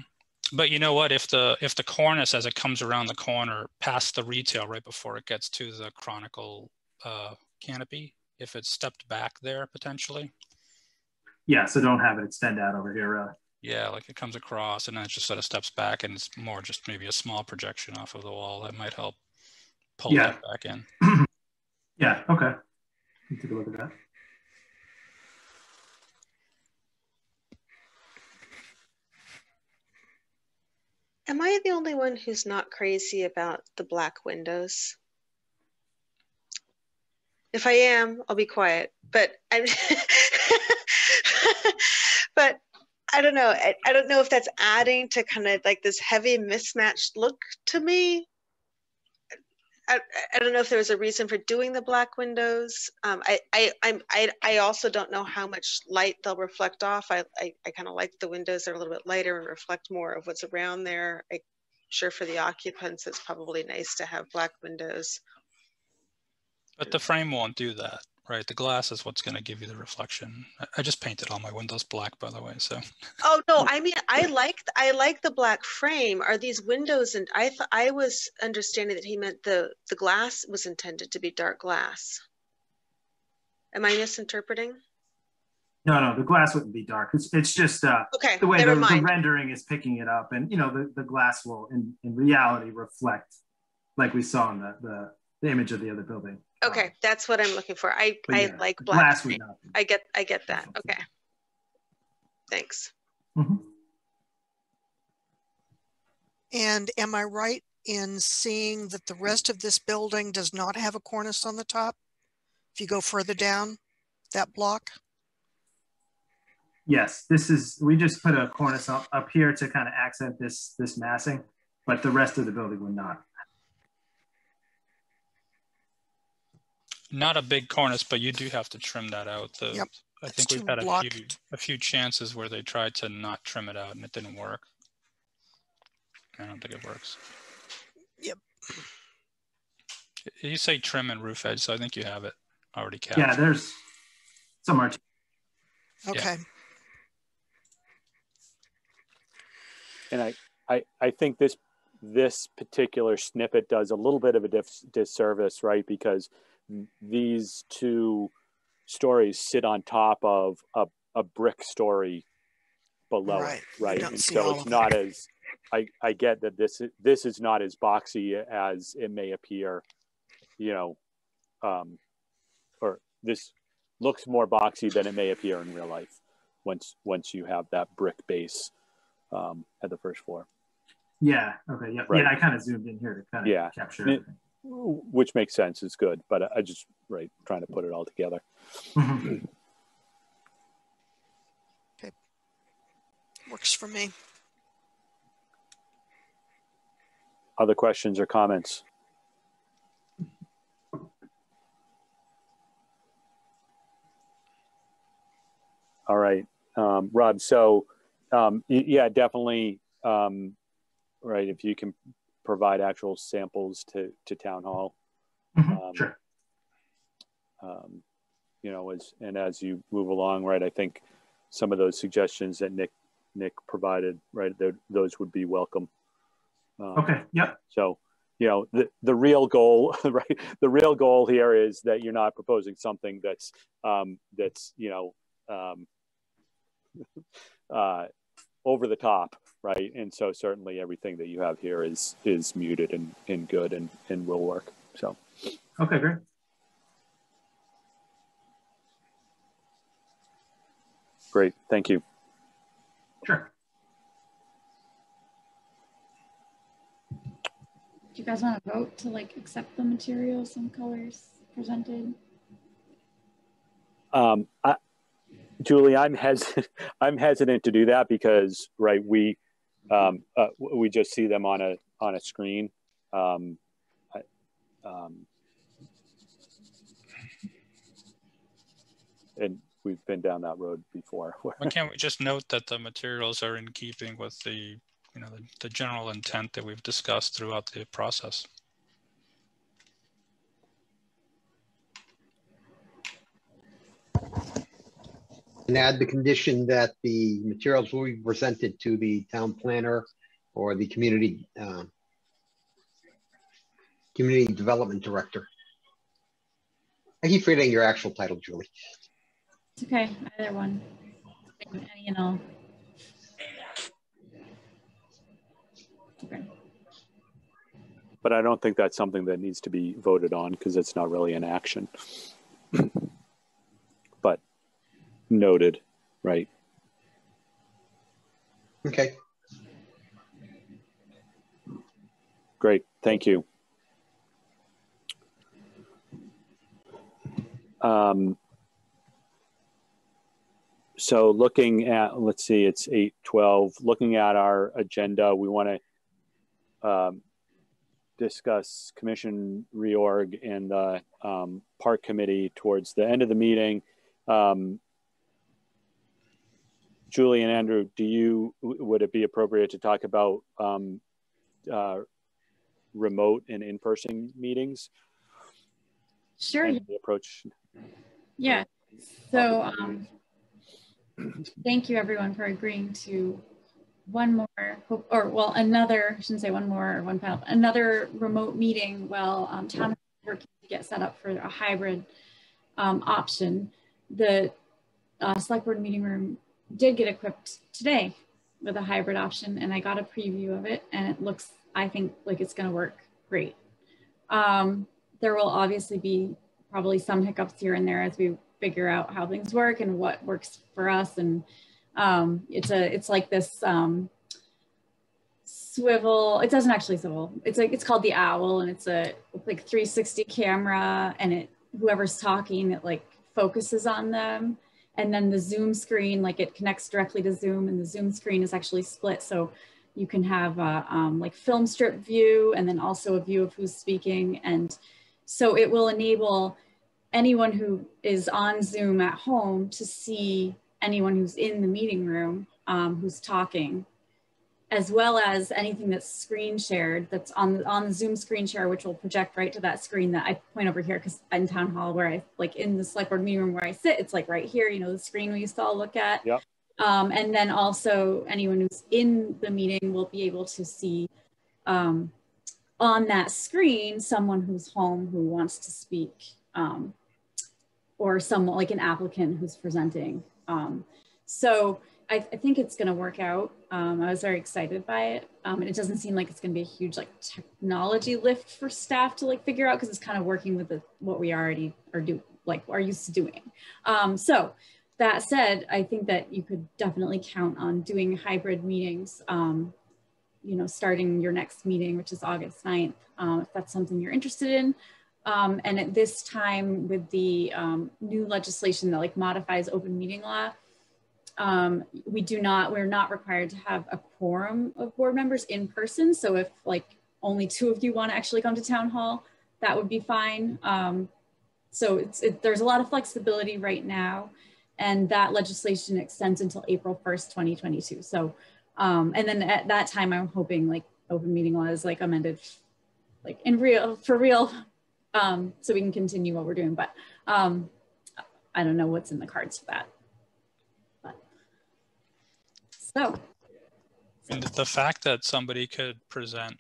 [SPEAKER 4] But you know what? If the if the cornice as it comes around the corner past the retail right before it gets to the chronicle uh, canopy if it's stepped back there potentially.
[SPEAKER 11] Yeah, so don't have it extend out over here really.
[SPEAKER 4] Yeah, like it comes across and then it just sort of steps back and it's more just maybe a small projection off of the wall that might help pull yeah. that back in.
[SPEAKER 11] yeah, okay. Take a look at that.
[SPEAKER 9] Am I the only one who's not crazy about the black windows? If I am, I'll be quiet. But I'm but I don't know. I, I don't know if that's adding to kind of like this heavy mismatched look to me. I, I don't know if there was a reason for doing the black windows. Um, I, I, I, I also don't know how much light they'll reflect off. I, I, I kind of like the windows that are a little bit lighter and reflect more of what's around there. I, sure for the occupants, it's probably nice to have black windows.
[SPEAKER 4] But the frame won't do that, right? The glass is what's going to give you the reflection. I just painted all my windows black, by the way. So.
[SPEAKER 9] Oh no! I mean, I like I like the black frame. Are these windows? And I thought I was understanding that he meant the the glass was intended to be dark glass. Am I misinterpreting?
[SPEAKER 11] No, no, the glass wouldn't be dark. It's, it's just uh,
[SPEAKER 9] okay,
[SPEAKER 11] the way the, the, rendering is picking it up. And, you know, the, the glass will, in, in reality, reflect like we saw in the, the, the image of the other building.
[SPEAKER 9] Okay, that's what I'm looking for. I I yeah, like black. Last week. I get I get that. Okay. Thanks.
[SPEAKER 5] Mm -hmm. And am I right in seeing that the rest of this building does not have a cornice on the top? If you go further down that block?
[SPEAKER 11] Yes, this is, we just put a cornice up, up here to kind of accent this, this massing, but the rest of the building would not.
[SPEAKER 4] Not a big cornice, but you do have to trim that out. The,
[SPEAKER 5] yep.
[SPEAKER 4] I think we've had a few, a few chances where they tried to not trim it out and it didn't work. I don't think it works.
[SPEAKER 5] Yep.
[SPEAKER 4] You say trim and roof edge, so I think you have it already capped.
[SPEAKER 11] Yeah, there's some art.
[SPEAKER 5] Okay. Yeah.
[SPEAKER 3] And I, I, I think this this particular snippet does a little bit of a dis disservice, right? Because these two stories sit on top of a, a brick story below right. it, right? And so it's not it. as I, I get that this this is not as boxy as it may appear, you know, um, or this looks more boxy than it may appear in real life once once you have that brick base um, at the first floor.
[SPEAKER 11] Yeah. Okay. Yeah. Right. Yeah. I kind of zoomed in here to kind of yeah. capture everything
[SPEAKER 3] which makes sense. It's good, but I just right trying to put it all together.
[SPEAKER 5] Mm-hmm. Okay, works for me.
[SPEAKER 3] Other questions or comments? All right, um, Rob. So, um, yeah, definitely. Um, right, if you can provide actual samples to to town hall.
[SPEAKER 11] Mm -hmm. sure.
[SPEAKER 3] Um, you know, as and as you move along, right, I think some of those suggestions that Nick Nick provided, right, those would be welcome.
[SPEAKER 11] Um, okay. Yep.
[SPEAKER 3] So, you know, the the real goal, right? The real goal here is that you're not proposing something that's um, that's you know um, uh, over the top, right? And so certainly everything that you have here is is muted and, and good and, and will work. So
[SPEAKER 11] okay, great.
[SPEAKER 3] Great, thank you.
[SPEAKER 11] Sure.
[SPEAKER 2] Do you guys want to vote to like accept the materials and colors presented?
[SPEAKER 3] Um, I, Julie, I'm hesitant. I'm hesitant to do that because, right, we um, uh, we just see them on a on a screen. Um, I, um, and we've been down that road before.
[SPEAKER 4] Why can't we just note that the materials are in keeping with the, you know, the, the general intent that we've discussed throughout the process?
[SPEAKER 8] And add the condition that the materials will be presented to the town planner or the community uh, community development director. I keep forgetting your actual title, Julie.
[SPEAKER 2] It's okay, either one. Any and all.
[SPEAKER 3] Okay. But I don't think that's something that needs to be voted on because it's not really an action. noted, right?
[SPEAKER 8] Okay.
[SPEAKER 3] Great, thank you. Um, so looking at, let's see, it's 812. Looking at our agenda, we want to um, discuss commission reorg and the um, park committee towards the end of the meeting. Um, Julie and Andrew, do you, would it be appropriate to talk about um, uh, remote and in-person meetings?
[SPEAKER 2] Sure.
[SPEAKER 3] the approach.
[SPEAKER 2] Yeah. So, um, thank you everyone for agreeing to one more, or well, another, I shouldn't say one more or one panel, another remote meeting while um, town is working to get set up for a hybrid um, option. The uh, select board meeting room did get equipped today with a hybrid option and I got a preview of it and it looks, I think like it's gonna work great. Um, there will obviously be probably some hiccups here and there as we figure out how things work and what works for us. And um, it's a it's like this um, swivel. It doesn't actually swivel. It's like it's called the owl, and it's a like 360 camera, and it whoever's talking it like focuses on them. And then the Zoom screen, like it connects directly to Zoom, and the Zoom screen is actually split. So you can have a um, like film strip view, and then also a view of who's speaking. And so it will enable anyone who is on Zoom at home to see anyone who's in the meeting room um, who's talking, as well as anything that's screen shared that's on, on the Zoom screen share, which will project right to that screen that I point over here because in town hall where I, like in the select board meeting room where I sit, it's like right here, you know, the screen we used to all look at.
[SPEAKER 3] Yep.
[SPEAKER 2] Um, and then also anyone who's in the meeting will be able to see um, on that screen someone who's home who wants to speak um, or someone like an applicant who's presenting. Um, so I, I, think it's going to work out. Um, I was very excited by it. Um, and it doesn't seem like it's going to be a huge like technology lift for staff to like figure out because it's kind of working with the, what we already are do like are used to doing. Um, so that said, I think that you could definitely count on doing hybrid meetings, um, you know, starting your next meeting, which is August 9th, um, if that's something you're interested in. Um, and at this time with the um, new legislation that like modifies open meeting law, um, we do not, we're not required to have a quorum of board members in person. So if like only two of you want to actually come to town hall, that would be fine. Um, so it's, it, there's a lot of flexibility right now. and that legislation extends until April 1st, 2022. So, um, and then at that time, I'm hoping like open meeting law is like amended, like in real, for real, um, so we can continue what we're doing. But um, I don't know what's in the cards for that. But, so.
[SPEAKER 4] And the fact that somebody could present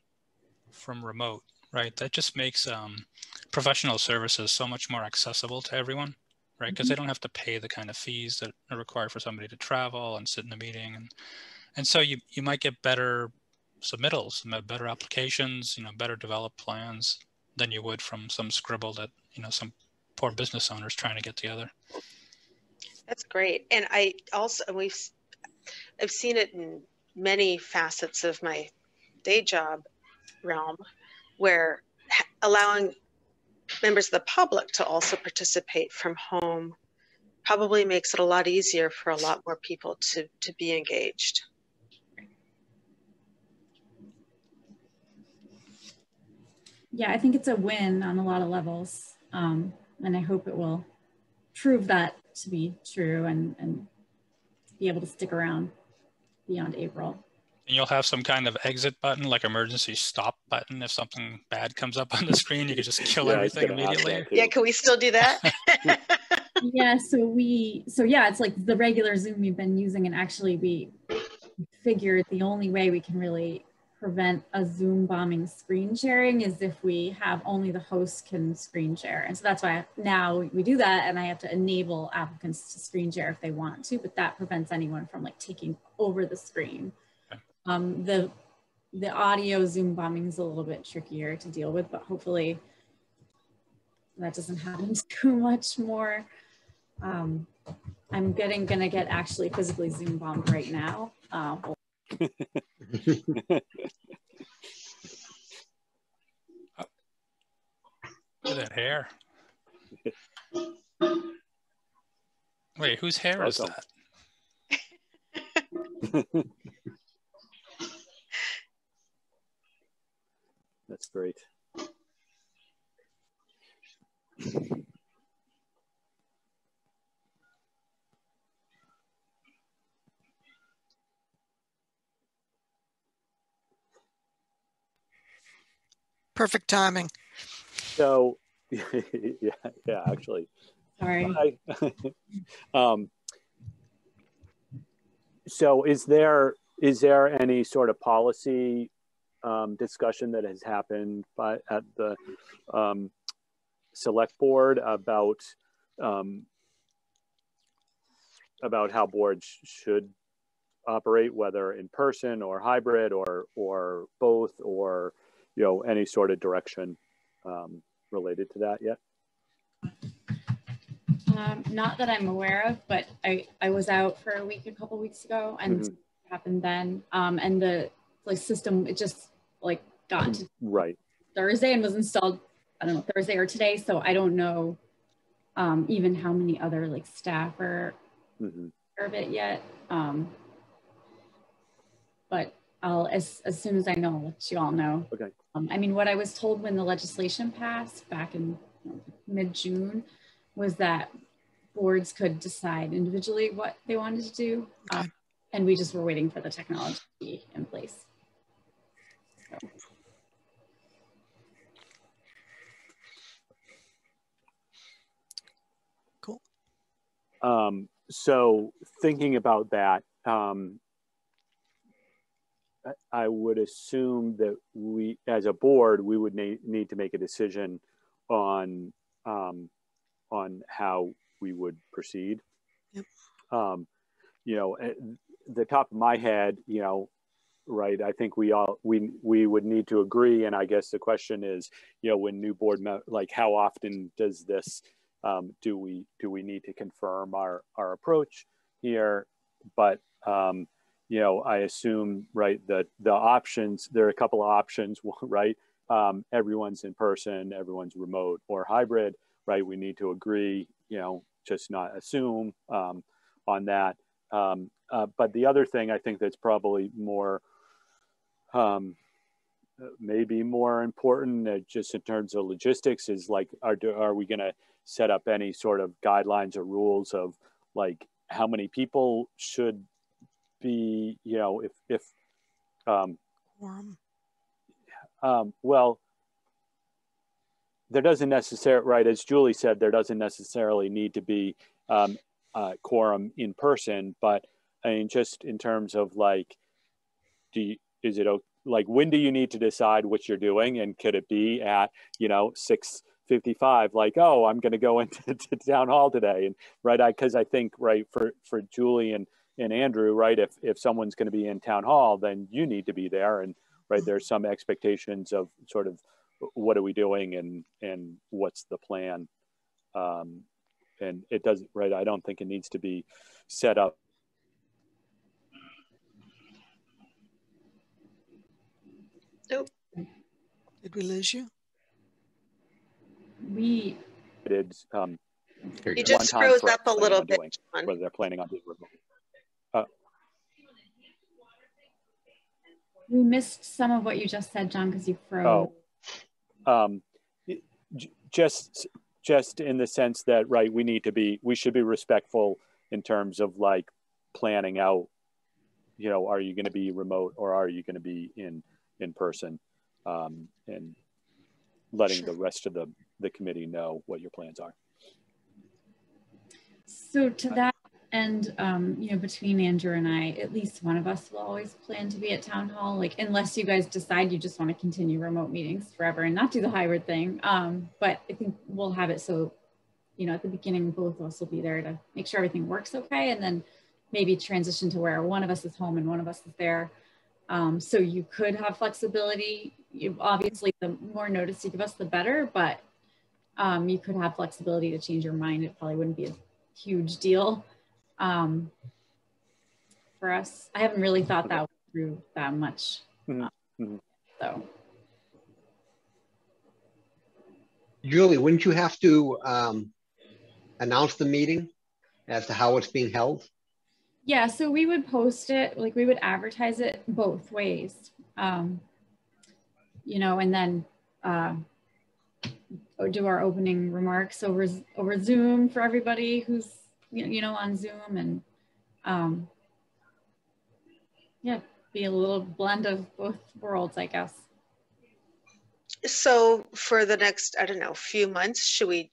[SPEAKER 4] from remote, right? That just makes um, professional services so much more accessible to everyone, right? Because mm -hmm. they don't have to pay the kind of fees that are required for somebody to travel and sit in a meeting, and and so you you might get better submittals, better applications, you know, better developed plans than you would from some scribble that you know some poor business owners trying to get together.
[SPEAKER 9] That's great, and I also we've I've seen it in many facets of my day job realm where allowing members of the public to also participate from home probably makes it a lot easier for a lot more people to, to be engaged.
[SPEAKER 2] Yeah, I think it's a win on a lot of levels. Um, and I hope it will prove that to be true and, and be able to stick around beyond April.
[SPEAKER 4] And you'll have some kind of exit button, like emergency stop button. If something bad comes up on the screen, you can just kill yeah, everything immediately.
[SPEAKER 9] Yeah, can we still do that?
[SPEAKER 2] yeah, so we, so yeah, it's like the regular Zoom we've been using, and actually we figured the only way we can really prevent a Zoom bombing screen sharing is if we have only the host can screen share. And so that's why now we do that and I have to enable applicants to screen share if they want to, but that prevents anyone from like taking over the screen. Um, the the audio Zoom bombing is a little bit trickier to deal with, but hopefully that doesn't happen too much more. Um, I'm getting gonna get actually physically Zoom bombed right now. Uh,
[SPEAKER 4] Look at that hair. Wait, whose hair is that?
[SPEAKER 3] That's great.
[SPEAKER 5] Perfect timing.
[SPEAKER 3] So, yeah, yeah, actually.
[SPEAKER 2] Sorry.
[SPEAKER 3] um, so, is there is there any sort of policy um, discussion that has happened by, at the um, select board about um, about how boards should operate, whether in person or hybrid or or both, or you know any sort of direction um, related to that yet?
[SPEAKER 2] Um, not that I'm aware of, but I, I was out for a week a couple weeks ago and mm-hmm. happened then. Um, and the like system, it just like got to
[SPEAKER 3] right
[SPEAKER 2] Thursday and was installed, I don't know, Thursday or today. So I don't know um, even how many other like staff are mm-hmm. of it yet. But I'll, as, as soon as I know, I'll let you all know.
[SPEAKER 3] Okay.
[SPEAKER 2] Um, I mean, what I was told when the legislation passed back in you know, mid-June was that boards could decide individually what they wanted to do. Okay. Um, and we just were waiting for the technology to be in place. So.
[SPEAKER 5] Cool.
[SPEAKER 3] Um, so thinking about that, um, I would assume that we, as a board, we would need, need to make a decision on um, on how we would proceed.
[SPEAKER 5] Yep.
[SPEAKER 3] Um, you know, the top of my head, you know, right i think we all we we would need to agree and i guess the question is you know when new board like how often does this um, do we do we need to confirm our our approach here but um, you know i assume right that the options there are a couple of options right? Um, everyone's in person everyone's remote or hybrid right? We need to agree you know just not assume um, on that. Um, uh, but the other thing i think that's probably more um, maybe more important uh, just in terms of logistics is like are, are we going to set up any sort of guidelines or rules of like how many people should be, you know, if, if, um, um, well, there doesn't necessarily, right, as Julie said, there doesn't necessarily need to be um, uh, quorum in person, but I mean, just in terms of like, do you, is it like when do you need to decide what you're doing, and could it be at you know six fifty five? Like, oh, I'm going to go into town hall today, and right, i because I, I think right for for Julie and and Andrew, right, if if someone's going to be in town hall, then you need to be there, and right, there's some expectations of sort of what are we doing and and what's the plan um, and it doesn't right i don't think it needs to be set up
[SPEAKER 9] Nope.
[SPEAKER 5] Did we lose you?
[SPEAKER 2] We.
[SPEAKER 3] Did um,
[SPEAKER 9] you just froze up a little bit.
[SPEAKER 3] Doing, whether they're planning on doing remote.
[SPEAKER 2] We missed some of what you just said, John, because you froze.
[SPEAKER 3] Oh, um, just just in the sense that right, we need to be, we should be respectful in terms of like planning out. You know, are you going to be remote or are you going to be in in person um, and letting sure. the rest of the, the committee know what your plans are.
[SPEAKER 2] So to that end, um, you know, between Andrew and I, at least one of us will always plan to be at town hall, like unless you guys decide you just want to continue remote meetings forever and not do the hybrid thing. Um, but I think we'll have it so, you know, at the beginning, both of us will be there to make sure everything works okay. And then maybe transition to where one of us is home and one of us is there. Um, so you could have flexibility. You obviously, the more notice you give us, the better. But um, you could have flexibility to change your mind. It probably wouldn't be a huge deal um, for us. I haven't really thought that through that much. Mm-hmm. so.
[SPEAKER 8] Julie, wouldn't you have to um, announce the meeting as to how it's being held?
[SPEAKER 2] Yeah, so we would post it, like we would advertise it both ways. Um, you know, and then uh, do our opening remarks over over Zoom for everybody who's you know on Zoom and um, yeah, be a little blend of both worlds, I guess.
[SPEAKER 9] So for the next, I don't know, few months, should we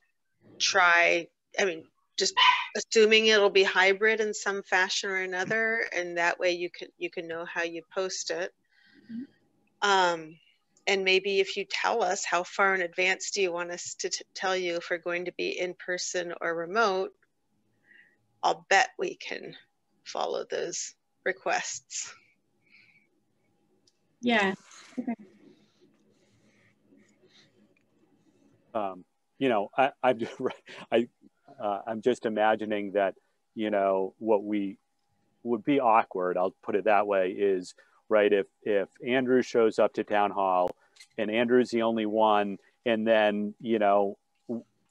[SPEAKER 9] try? I mean, just assuming it'll be hybrid in some fashion or another and that way you can you can know how you post it um, and maybe if you tell us how far in advance do you want us to tell you if we're going to be in person or remote i'll bet we can follow those requests.
[SPEAKER 2] Yeah. Okay.
[SPEAKER 3] Um, you know I, I, I uh, I'm just imagining that, you know, what we would be awkward, I'll put it that way, is right if if Andrew shows up to town hall and Andrew's the only one, and then you know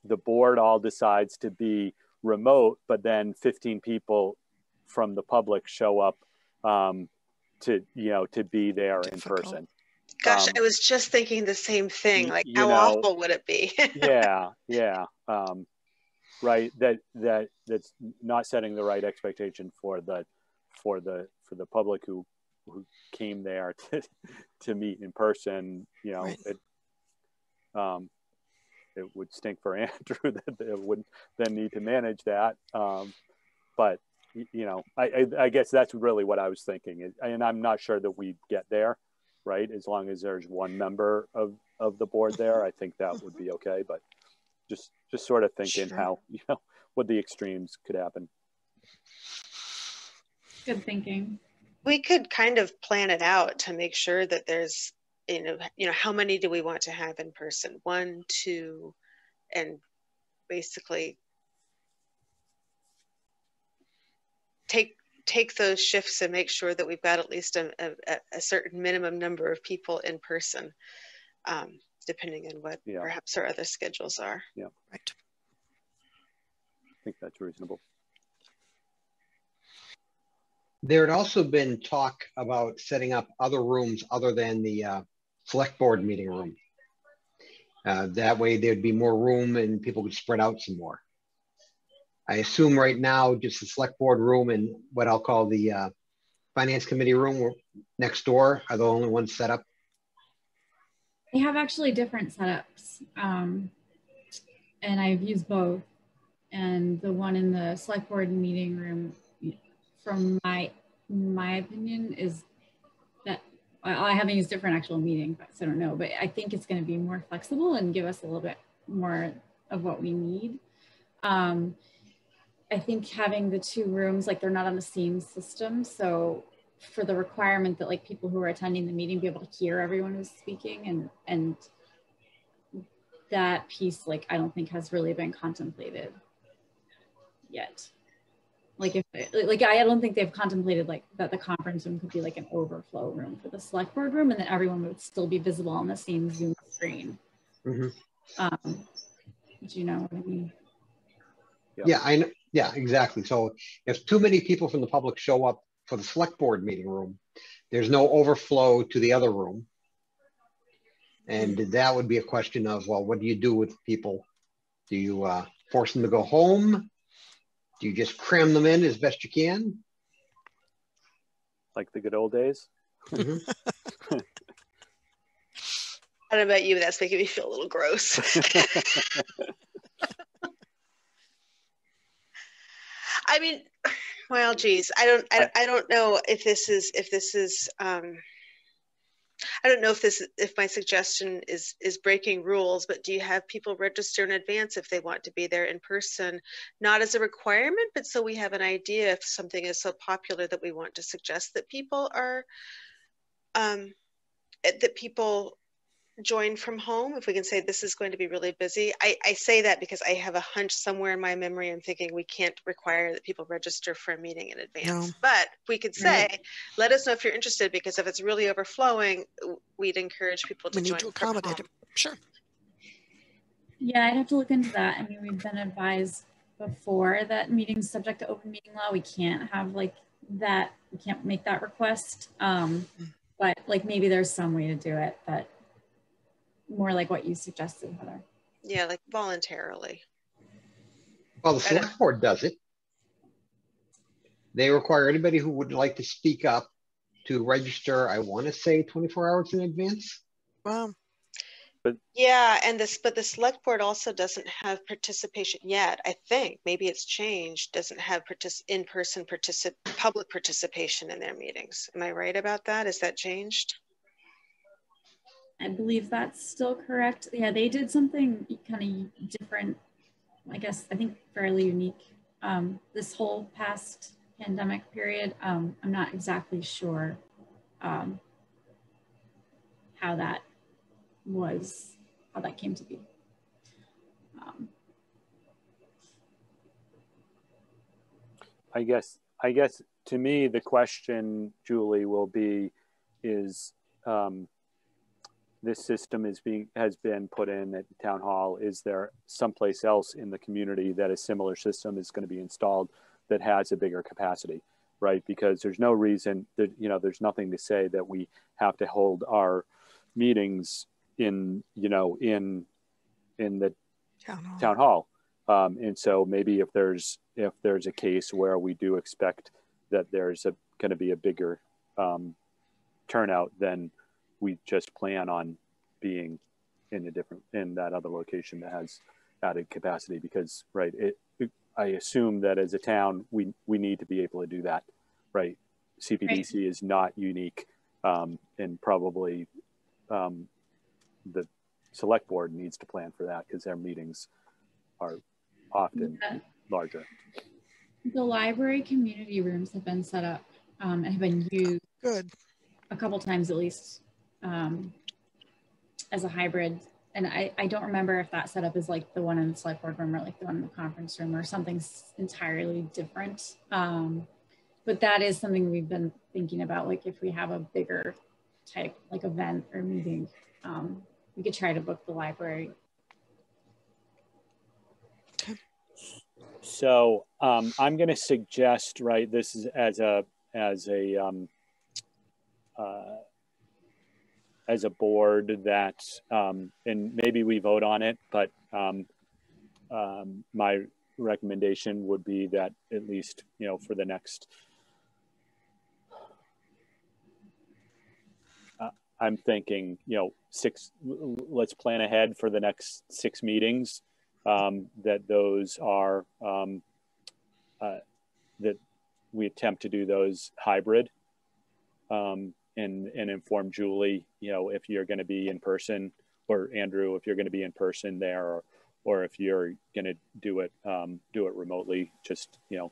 [SPEAKER 3] the board all decides to be remote, but then 15 people from the public show up um, to you know to be there Difficult. in person.
[SPEAKER 9] Gosh, um, I was just thinking the same thing. Like, how know, awful would it be?
[SPEAKER 3] yeah, yeah. Um, right that that that's not setting the right expectation for the for the for the public who who came there to to meet in person you know right. it um it would stink for andrew that it would then need to manage that. Um but you know I, I, I guess that's really what i was thinking. And i'm not sure that we get there right? As long as there's one member of of the board there i think that would be okay. But just just sort of thinking sure. how you know what the extremes could happen.
[SPEAKER 2] Good thinking.
[SPEAKER 9] We could kind of plan it out to make sure that there's you know you know how many do we want to have in person one two and basically take take those shifts and make sure that we've got at least a, a, a certain minimum number of people in person um, depending on what yeah. perhaps our other schedules are.
[SPEAKER 3] Yeah.
[SPEAKER 5] Right.
[SPEAKER 3] I think that's reasonable.
[SPEAKER 8] There had also been talk about setting up other rooms other than the uh, select board meeting room. Uh, that way there'd be more room and people could spread out some more. I assume right now just the select board room and what I'll call the uh, finance committee room next door are the only ones set up.
[SPEAKER 2] They have actually different setups, um, and I've used both. And the one in the select board meeting room, from my my opinion, is I haven't used different actual meeting, so I don't know. But I think it's going to be more flexible and give us a little bit more of what we need. Um, I think having the two rooms, like they're not on the same system. So for the requirement that like people who are attending the meeting be able to hear everyone who's speaking and, and that piece, like, I don't think has really been contemplated yet. Like if, like, I don't think they've contemplated like that the conference room could be like an overflow room for the select board room and that everyone would still be visible on the same Zoom screen.
[SPEAKER 8] Mm -hmm.
[SPEAKER 2] Um, do you know what I mean?
[SPEAKER 8] Yeah, I know. Yeah, exactly. So if too many people from the public show up for the select board meeting room, there's no overflow to the other room. And that would be a question of, well, what do you do with people? Do you uh, force them to go home? Do you just cram them in as best you can?
[SPEAKER 3] Like the good old days?
[SPEAKER 8] Mm -hmm.
[SPEAKER 9] I don't know about you, but that's making me feel a little gross. I mean, well, geez, I don't, I, I don't know if this is, if this is, um, I don't know if this, if my suggestion is is breaking rules, but do you have people register in advance if they want to be there in person, not as a requirement, but so we have an idea if something is so popular that we want to suggest that people are, um, that people join from home if we can say this is going to be really busy. I, I say that because i have a hunch somewhere in my memory i'm thinking we can't require that people register for a meeting in advance. No. but we could say right. let us know if you're interested because if it's really overflowing we'd encourage people to
[SPEAKER 5] we
[SPEAKER 9] join
[SPEAKER 5] need to accommodate it. sure.
[SPEAKER 2] Yeah i'd have to look into that. I mean we've been advised before that meetings subject to open meeting law. We can't have like that we can't make that request. Um mm. but like maybe there's some way to do it but more like what you suggested, Heather.
[SPEAKER 9] Yeah, like voluntarily.
[SPEAKER 8] Well, the select board does it. They require anybody who would like to speak up to register, I want to say 24 hours in advance.
[SPEAKER 5] Wow.
[SPEAKER 9] But yeah, and this, but the select board also doesn't have participation yet. I think maybe it's changed. Doesn't have partic- in-person particip- public participation in their meetings. Am I right about that? Is that changed?
[SPEAKER 2] I believe that's still correct. Yeah, they did something kind of different, I guess, I think fairly unique um, this whole past pandemic period. Um, I'm not exactly sure um, how that was, how that came to be. Um,
[SPEAKER 3] I guess, I guess to me, the question, Julie, will be, is um, this system is being has been put in at town hall is there someplace else in the community that a similar system is going to be installed that has a bigger capacity right because there's no reason that you know there's nothing to say that we have to hold our meetings in you know in in the
[SPEAKER 5] town hall,
[SPEAKER 3] town hall. Um, and so maybe if there's if there's a case where we do expect that there's a going to be a bigger um, turnout then we just plan on being in a different in that other location that has added capacity because right it, it i assume that as a town we we need to be able to do that right cpdc right. is not unique um, and probably um, the select board needs to plan for that because their meetings are often yeah. larger
[SPEAKER 2] the library community rooms have been set up um, and have been used
[SPEAKER 5] good
[SPEAKER 2] a couple times at least um, as a hybrid. And I, I don't remember if that setup is like the one in the select board room or like the one in the conference room or something entirely different. Um, but that is something we've been thinking about. Like if we have a bigger type like event or meeting, um, we could try to book the library.
[SPEAKER 3] So um, I'm going to suggest, right, this is as a, as a, um, uh, as a board that, um, and maybe we vote on it, but um, um, my recommendation would be that at least, you know, for the next, uh, I'm thinking, you know, six, let's plan ahead for the next six meetings, um, that those are, um, uh, that we attempt to do those hybrid. Um, and, and inform Julie, you know, if you're going to be in person or Andrew, if you're going to be in person there or, or if you're going to do it um, do it remotely, just you know,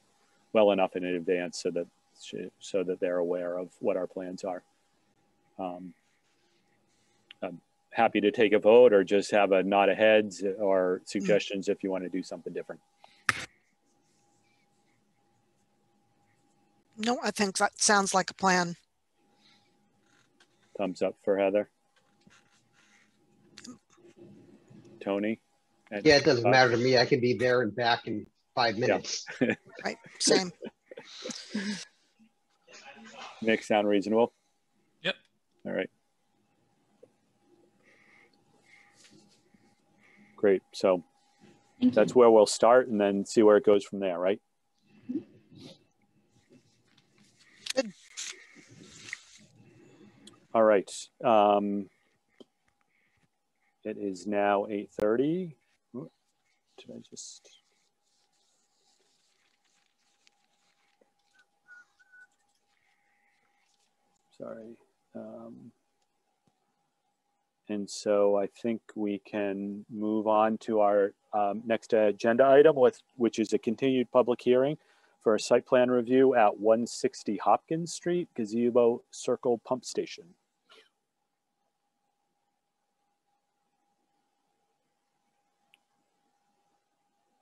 [SPEAKER 3] well enough in advance so that so that they're aware of what our plans are. Um, I'm happy to take a vote or just have a nod of heads or suggestions if you want to do something different.
[SPEAKER 5] No, I think that sounds like a plan.
[SPEAKER 3] Thumbs up for Heather. Tony?
[SPEAKER 8] Yeah, it doesn't matter to me. I can be there and back in five minutes.
[SPEAKER 5] Yeah. right, same.
[SPEAKER 3] Nick, sound reasonable?
[SPEAKER 4] Yep.
[SPEAKER 3] All right. Great. So
[SPEAKER 2] Thank
[SPEAKER 3] that's
[SPEAKER 2] you.
[SPEAKER 3] where we'll start and then see where it goes from there, right? All right. Um, it is now 8.30. Did I just... Sorry. Um, and so I think we can move on to our um, next agenda item, with, which is a continued public hearing for a site plan review at 160 Hopkins Street, Gazebo Circle Pump Station.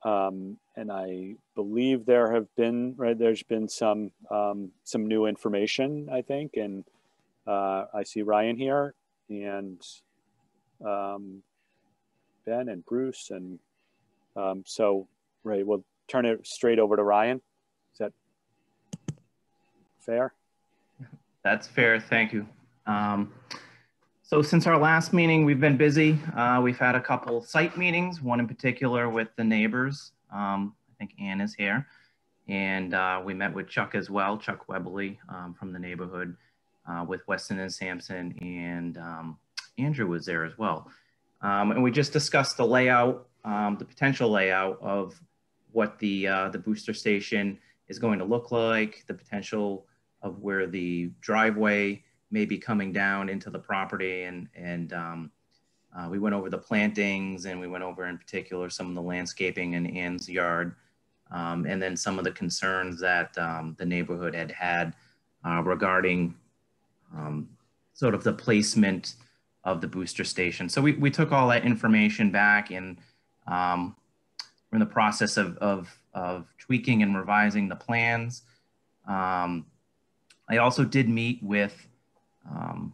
[SPEAKER 3] Um, and I believe there have been right. There's been some um, some new information, I think, and uh, I see Ryan here and um, Ben and Bruce, and um, so right. We'll turn it straight over to Ryan. Is that fair?
[SPEAKER 13] That's fair. Thank you. So since our last meeting, we've been busy. Uh, we've had a couple site meetings, one in particular with the neighbors. Um, I think Ann is here. And uh, we met with Chuck as well, Chuck Webley um, from the neighborhood uh, with Weston and Sampson and um, Andrew was there as well. Um, and we just discussed the layout, um, the potential layout of what the, uh, the booster station is going to look like, the potential of where the driveway may be coming down into the property and, and um, uh, we went over the plantings and we went over in particular some of the landscaping in Ann's yard um, and then some of the concerns that um, the neighborhood had had uh, regarding um, sort of the placement of the booster station. So we, we took all that information back and um, we're in the process of, of, of tweaking and revising the plans. Um, I also did meet with um,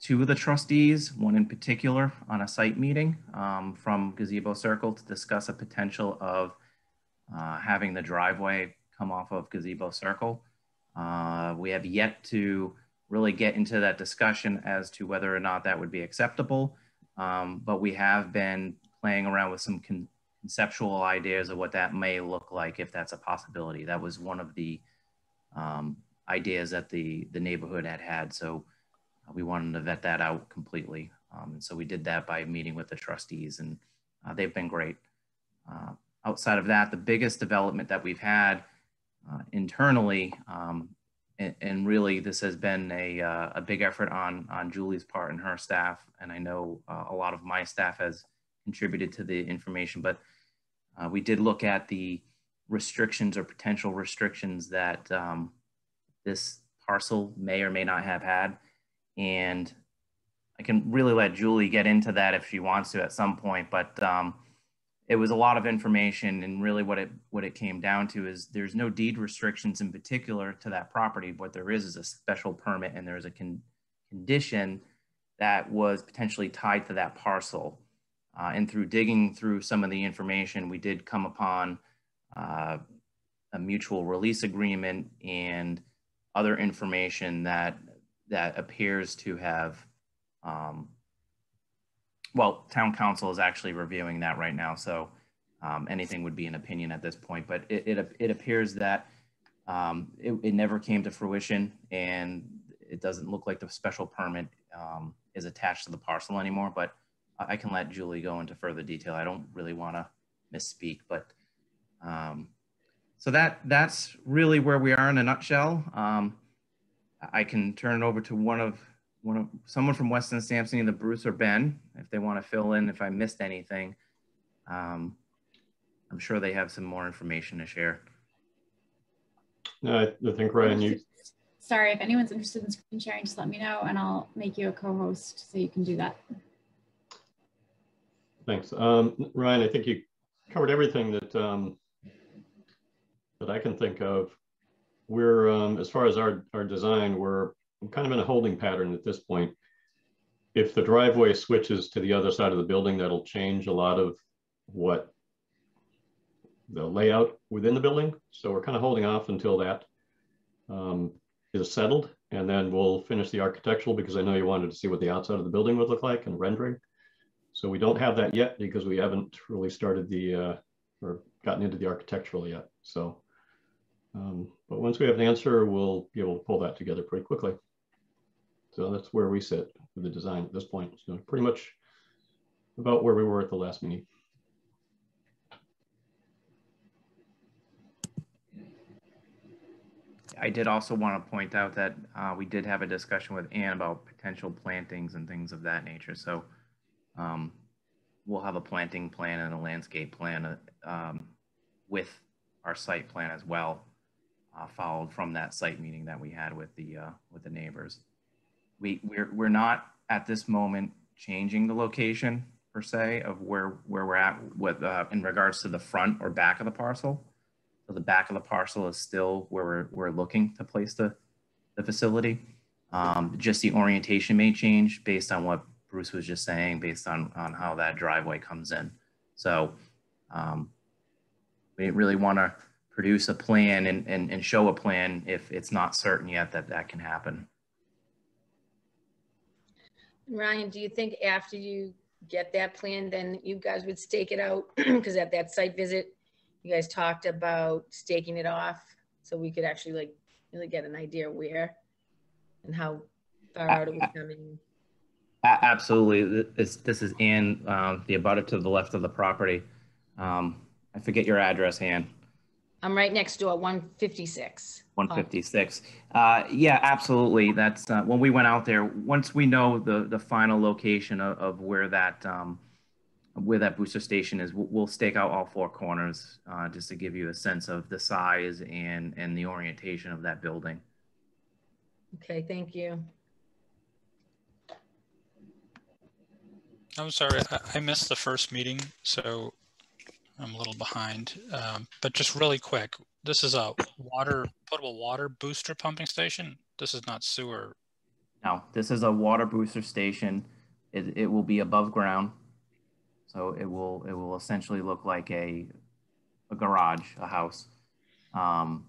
[SPEAKER 13] two of the trustees, one in particular on a site meeting um, from Gazebo Circle to discuss a potential of uh, having the driveway come off of Gazebo Circle. Uh, we have yet to really get into that discussion as to whether or not that would be acceptable, um, but we have been playing around with some con conceptual ideas of what that may look like if that's a possibility. That was one of the um, ideas that the, the neighborhood had had. So we wanted to vet that out completely. Um, and so we did that by meeting with the trustees and uh, they've been great. Uh, outside of that, the biggest development that we've had uh, internally, um, and, and, really this has been a, uh, a big effort on, on Julie's part and her staff. And I know uh, a lot of my staff has contributed to the information, but we did look at the restrictions or potential restrictions that um, this parcel may or may not have had. And I can really let Julie get into that if she wants to at some point, but um, it was a lot of information and really what it what it came down to is there's no deed restrictions in particular to that property. What there is is a special permit and there's a con condition that was potentially tied to that parcel. Uh, and through digging through some of the information, we did come upon uh, a mutual release agreement and other information that that appears to have um, well town counsel is actually reviewing that right now so um, anything would be an opinion at this point, but it, it, it appears that um, it, it, never came to fruition and it doesn't look like the special permit um, is attached to the parcel anymore, but I can let Julie go into further detail. I don't really want to misspeak, but um, so that that's really where we are in a nutshell. Um, I can turn it over to one of one of someone from Weston Sampson, either Bruce or Ben, if they want to fill in if I missed anything. Um, I'm sure they have some more information to share.
[SPEAKER 14] No, I, I think Ryan, you.
[SPEAKER 2] Sorry, if anyone's interested in screen sharing, just let me know and I'll make you a co-host so you can do that.
[SPEAKER 14] Thanks. Um, Ryan, I think you covered everything that um, that I can think of. We're, um, as far as our, our design, we're kind of in a holding pattern at this point. If the driveway switches to the other side of the building, that'll change a lot of what the layout within the building. So we're kind of holding off until that um, is settled. And then we'll finish the architectural because I know you wanted to see what the outside of the building would look like and rendering. So we don't have that yet because we haven't really started the, uh, or gotten into the architectural yet. So, um, but once we have an answer, we'll be able to pull that together pretty quickly. So that's where we sit with the design at this point. So pretty much about where we were at the last meeting.
[SPEAKER 13] I did also want to point out that uh, we did have a discussion with Anne about potential plantings and things of that nature. So um, we'll have a planting plan and a landscape plan uh, um, with our site plan as well, uh, followed from that site meeting that we had with the uh, with the neighbors. We we're we're not at this moment changing the location per se of where where we're at with uh, in regards to the front or back of the parcel. So the back of the parcel is still where we're we're looking to place the the facility. Um, just the orientation may change based on what Bruce was just saying based on, on how that driveway comes in. So um, we really want to produce a plan and, and, and show a plan if it's not certain yet that that can happen.
[SPEAKER 15] Ryan, do you think after you get that plan, then you guys would stake it out? Because at that site visit, you guys talked about staking it off so we could actually like really get an idea where and how far out it was coming
[SPEAKER 13] absolutely. This, this is Ann, um, the abutter to the left of the property. Um, I forget your address, Ann.
[SPEAKER 15] I'm right next door, 156.
[SPEAKER 13] 156. Uh, yeah, absolutely. That's uh, when we went out there. Once we know the the final location of, of where that um, where that booster station is, we'll, we'll stake out all four corners uh, just to give you a sense of the size and and the orientation of that building.
[SPEAKER 15] Okay, thank you.
[SPEAKER 4] I'm sorry, I, I missed the first meeting, so I'm a little behind. Um, but just really quick, this is a water potable water booster pumping station. This is not sewer.
[SPEAKER 13] No, this is a water booster station. It, it will be above ground, so it will it will essentially look like a a garage, a house, um,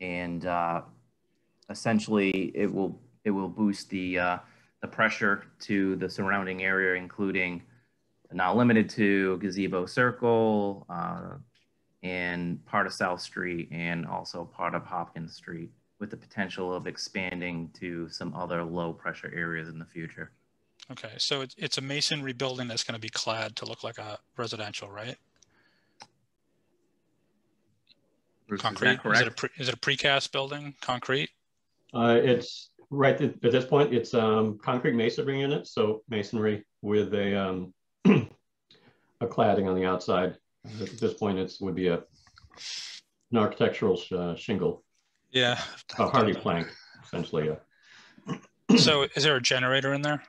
[SPEAKER 13] and uh, essentially it will it will boost the uh, the pressure to the surrounding area, including not limited to Gazebo Circle uh, and part of South Street and also part of Hopkins Street with the potential of expanding to some other low pressure areas in the future.
[SPEAKER 4] Okay, so it's a masonry building that's going to be clad to look like a residential, right?
[SPEAKER 13] Bruce,
[SPEAKER 4] concrete.
[SPEAKER 13] Is,
[SPEAKER 4] is, it a pre, is it a precast building? Concrete?
[SPEAKER 14] Uh, it's right at, at, this point. It's um, concrete masonry unit, so masonry with a um, a cladding on the outside. At this point, it would be a an architectural sh uh, shingle.
[SPEAKER 4] Yeah,
[SPEAKER 14] a Hardie plank, essentially.
[SPEAKER 4] so, is there a generator in there?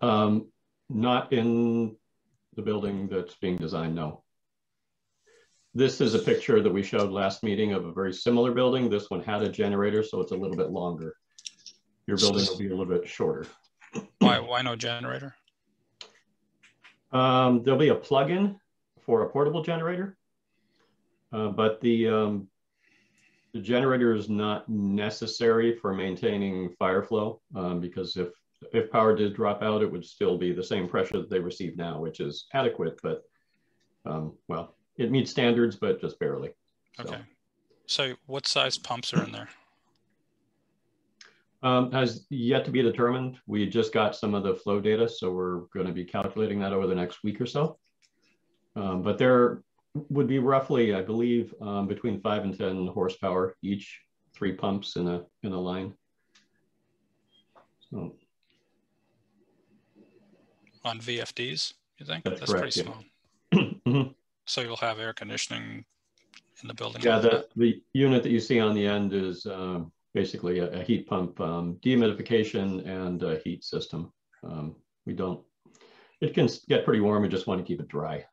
[SPEAKER 14] Um, not in the building that's being designed. No. This is a picture that we showed last meeting of a very similar building. This one had a generator, so it's a little bit longer. Your building will be a little bit shorter.
[SPEAKER 4] Why, why no generator?
[SPEAKER 14] Um, there'll be a plug-in for a portable generator, uh, but the, um, the generator is not necessary for maintaining fire flow um, because if, if power did drop out, it would still be the same pressure that they receive now, which is adequate, but um, well, it meets standards, but just barely.
[SPEAKER 4] So. Okay. So what size pumps are in there?
[SPEAKER 14] Um, has yet to be determined. We just got some of the flow data, so we're going to be calculating that over the next week or so. Um, but there would be roughly, I believe, um, between five and 10 horsepower each, three pumps in a, in a line. So.
[SPEAKER 4] On VFDs, you think?
[SPEAKER 14] That's, That's correct, pretty
[SPEAKER 4] small. Yeah. so you'll have air conditioning in the building?
[SPEAKER 14] Yeah, the, the unit that you see on the end is um, basically a, a, heat pump um, dehumidification and a heat system. Um, we don't, it can get pretty warm. We just want to keep it dry.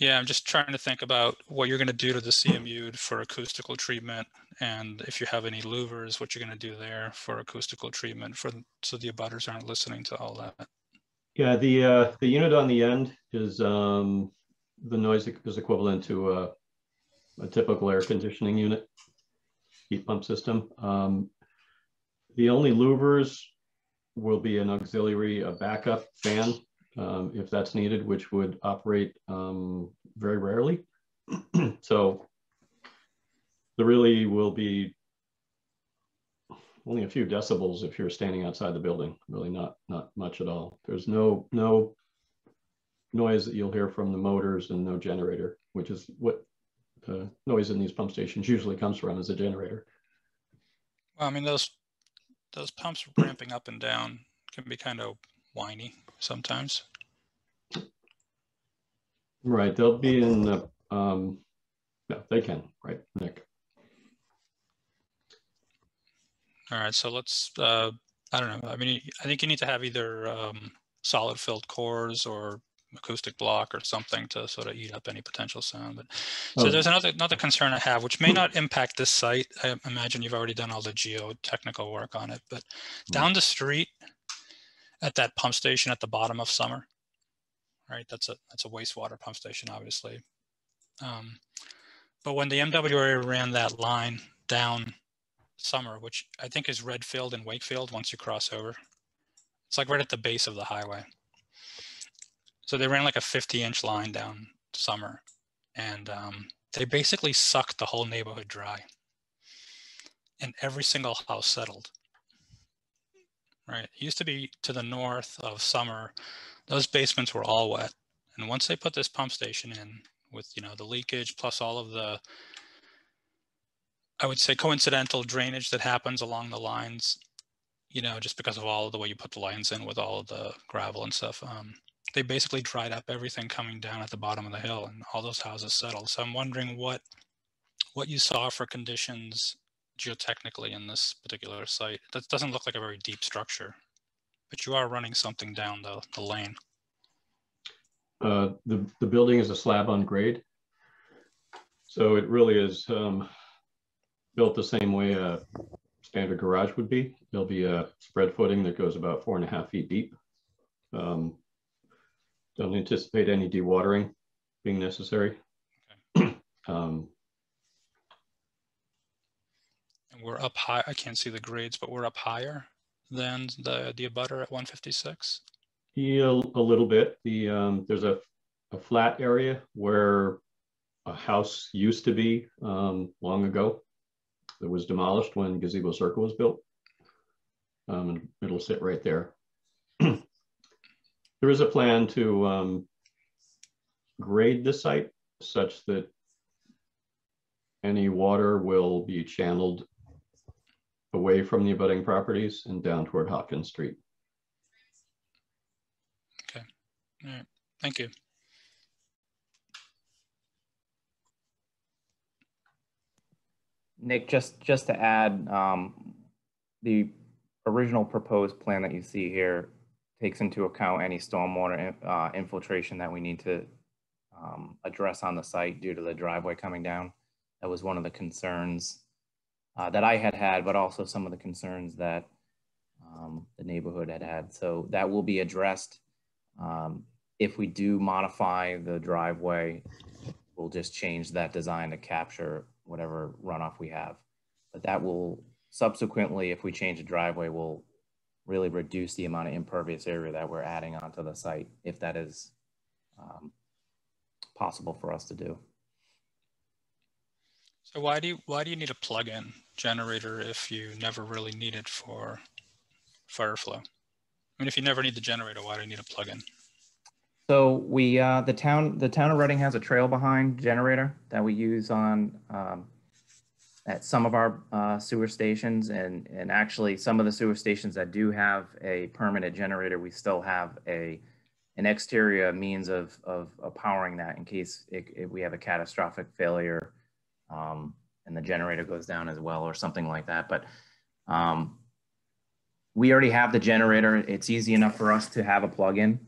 [SPEAKER 4] Yeah, I'm just trying to think about what you're going to do to the CMU for acoustical treatment, and if you have any louvers, what you're going to do there for acoustical treatment, for so the abutters aren't listening to all that.
[SPEAKER 14] Yeah, the uh, the unit on the end is um, the noise is equivalent to a, a typical air conditioning unit, heat pump system. Um, the only louvers will be an auxiliary, a backup fan um, if that's needed, which would operate um, very rarely. so there really will be only a few decibels if you're standing outside the building, really not not much at all. There's no no noise that you'll hear from the motors and no generator, which is what the noise in these pump stations usually comes from as a generator.
[SPEAKER 4] Well, I mean, those those pumps ramping up and down can be kind of whiny sometimes.
[SPEAKER 14] Right, they'll be in the, um, yeah, they can, right, Nick.
[SPEAKER 4] All right, so let's, uh, I don't know, I mean, I think you need to have either um, solid filled cores or acoustic block or something to sort of eat up any potential sound. But so oh. there's another another concern I have, which may not impact this site. I imagine you've already done all the geotechnical work on it, but hmm. down the street at that pump station at the bottom of Summer, right? That's a that's a wastewater pump station, obviously. Um, but when the MWRA ran that line down Summer, which I think is Redfield and Wakefield once you cross over, it's like right at the base of the highway. So they ran like a 50 inch line down Summer, and um, they basically sucked the whole neighborhood dry, and every single house settled right? It used to be to the north of Summer, those basements were all wet. And once they put this pump station in with, you know, the leakage plus all of the, I would say coincidental drainage that happens along the lines, you know, just because of all of the way you put the lines in with all of the gravel and stuff, um, they basically dried up everything coming down at the bottom of the hill and all those houses settled. So I'm wondering what, what you saw for conditions geotechnically in this particular site. That doesn't look like a very deep structure, but you are running something down the, the lane.
[SPEAKER 14] Uh, the, the building is a slab on grade. So it really is um, built the same way a standard garage would be. There'll be a spread footing that goes about four and a half feet deep. Um, don't anticipate any dewatering being necessary. Okay. um,
[SPEAKER 4] we're up high. I can't see the grades, but we're up higher than the the abutter at 156.
[SPEAKER 14] Yeah, a little bit. The um, there's a a flat area where a house used to be um, long ago. That was demolished when Gazebo Circle was built. Um, and it'll sit right there. there is a plan to um, grade the site such that any water will be channeled away from the abutting properties and down toward Hopkins Street.
[SPEAKER 4] Okay, all right, thank you.
[SPEAKER 13] Nick, just just to add, um, the original proposed plan that you see here takes into account any stormwater uh, infiltration that we need to um, address on the site due to the driveway coming down. That was one of the concerns uh, that I had had, but also some of the concerns that um, the neighborhood had had. So that will be addressed. Um, if we do modify the driveway, we'll just change that design to capture whatever runoff we have. But that will subsequently, if we change the driveway, will really reduce the amount of impervious area that we're adding onto the site if that is um, possible for us to do.
[SPEAKER 4] So why do you why do you need a plug-in generator if you never really need it for fire flow? I mean, if you never need the generator, why do you need a plug-in?
[SPEAKER 13] So we uh, the town the town of Reading has a trail behind generator that we use on um, at some of our uh, sewer stations, and and actually some of the sewer stations that do have a permanent generator, we still have a an exterior means of of, of powering that in case it, it, we have a catastrophic failure um, and the generator goes down as well or something like that. But um, we already have the generator. It's easy enough for us to have a plug-in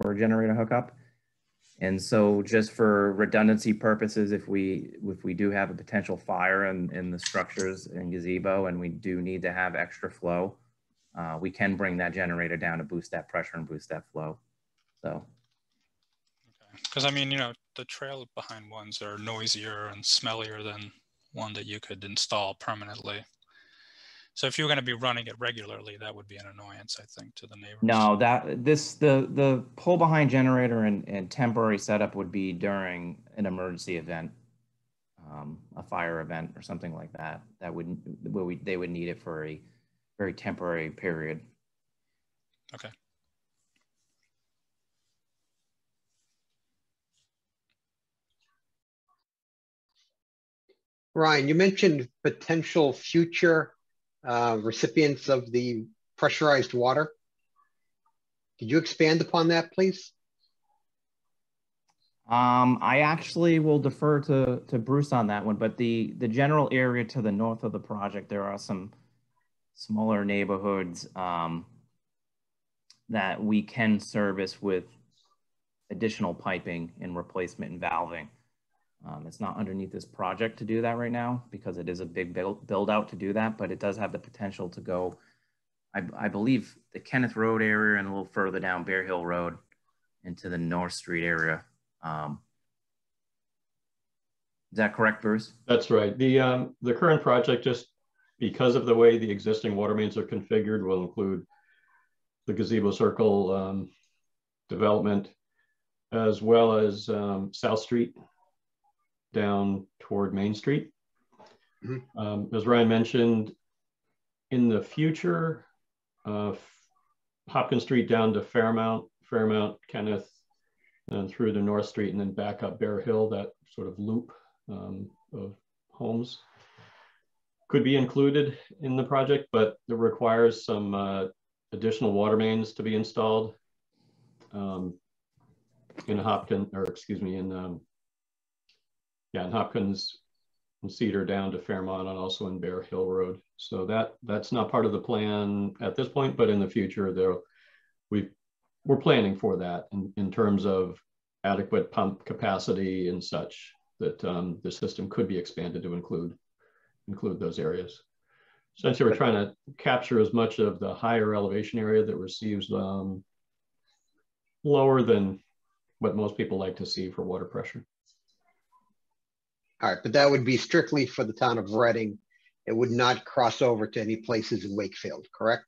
[SPEAKER 13] for a generator hookup. And so just for redundancy purposes, if we if we do have a potential fire in, in the structures in gazebo and we do need to have extra flow, uh, we can bring that generator down to boost that pressure and boost that flow. So.
[SPEAKER 4] Because I mean, you know, the trail behind ones are noisier and smellier than one that you could install permanently. So if you're going to be running it regularly, that would be an annoyance, I think, to the neighbors.
[SPEAKER 13] No, that this the the pull behind generator and, and temporary setup would be during an emergency event, um, a fire event or something like that. That would where we they would need it for a very temporary period.
[SPEAKER 4] Okay.
[SPEAKER 8] Ryan, you mentioned potential future uh, recipients of the pressurized water. Could you expand upon that, please?
[SPEAKER 13] Um, I actually will defer to, to Bruce on that one, but the, the general area to the north of the project, there are some smaller neighborhoods um, that we can service with additional piping and replacement and valving. Um, it's not underneath this project to do that right now because it is a big build, build out to do that, but it does have the potential to go, I, I believe, the Kenneth Road area and a little further down Bear Hill Road into the North Street area. Um, is that correct, Bruce?
[SPEAKER 14] That's right. The, um, the current project, just because of the way the existing water mains are configured, will include the gazebo circle um, development, as well as um, South Street down toward Main Street. Mm -hmm. um, as Ryan mentioned, in the future, uh, Hopkins Street down to Fairmount, Fairmount, Kenneth, and through to North Street, and then back up Bear Hill, that sort of loop um, of homes could be included in the project, but it requires some uh, additional water mains to be installed um, in Hopkins, or excuse me, in um, yeah, and Hopkins and Cedar down to Fairmont and also in Bear Hill Road. So that that's not part of the plan at this point, but in the future there we we're planning for that in, in terms of adequate pump capacity and such that um, the system could be expanded to include include those areas. Essentially, we're trying to capture as much of the higher elevation area that receives um, lower than what most people like to see for water pressure.
[SPEAKER 8] All right, but that would be strictly for the town of Reading. It would not cross over to any places in Wakefield, correct?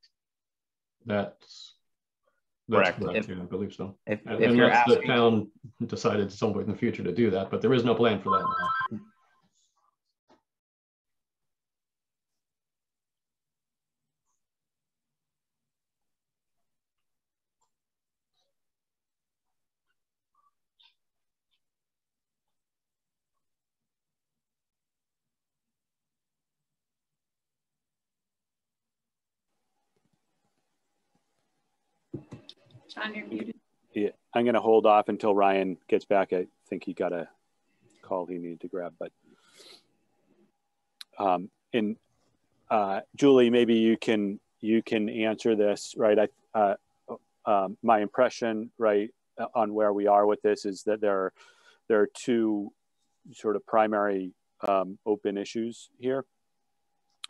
[SPEAKER 14] That's, that's
[SPEAKER 13] correct.
[SPEAKER 14] correct. If, yeah, I believe so.
[SPEAKER 13] If, if you're
[SPEAKER 14] asking,
[SPEAKER 13] the
[SPEAKER 14] town decided at some point in the future to do that, but there is no plan for that now.
[SPEAKER 2] You're muted.
[SPEAKER 3] Yeah, I'm going to hold off until Ryan gets back. I think he got a call he needed to grab, but um, and uh, Julie, maybe you can you can answer this, right? I uh, um, my impression, right, on where we are with this is that there are, there are two sort of primary um, open issues here.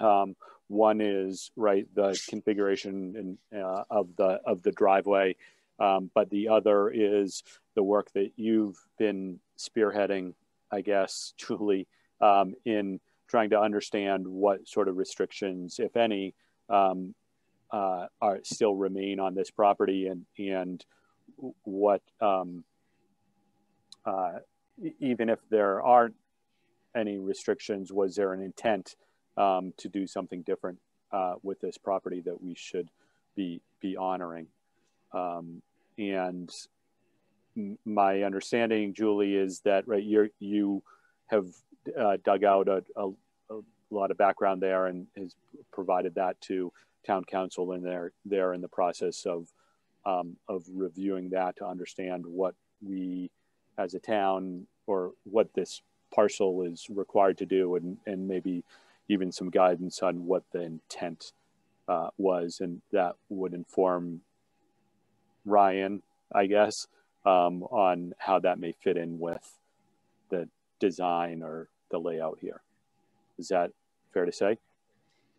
[SPEAKER 3] Um, one is right the configuration and, uh, of the of the driveway, um, but the other is the work that you've been spearheading, I guess, Julie, um, in trying to understand what sort of restrictions, if any, um, uh, are still remain on this property, and and what um, uh, even if there aren't any restrictions, was there an intent um, to do something different uh, with this property that we should be be honoring? Um, and my understanding, Julie, is that right you you have uh, dug out a, a, a, lot of background there and has provided that to town counsel, and they're they're in the process of um, of reviewing that to understand what we as a town or what this parcel is required to do, and and maybe even some guidance on what the intent uh, was, and that would inform Ryan, I guess, um, on how that may fit in with the design or the layout here. Is that fair to say?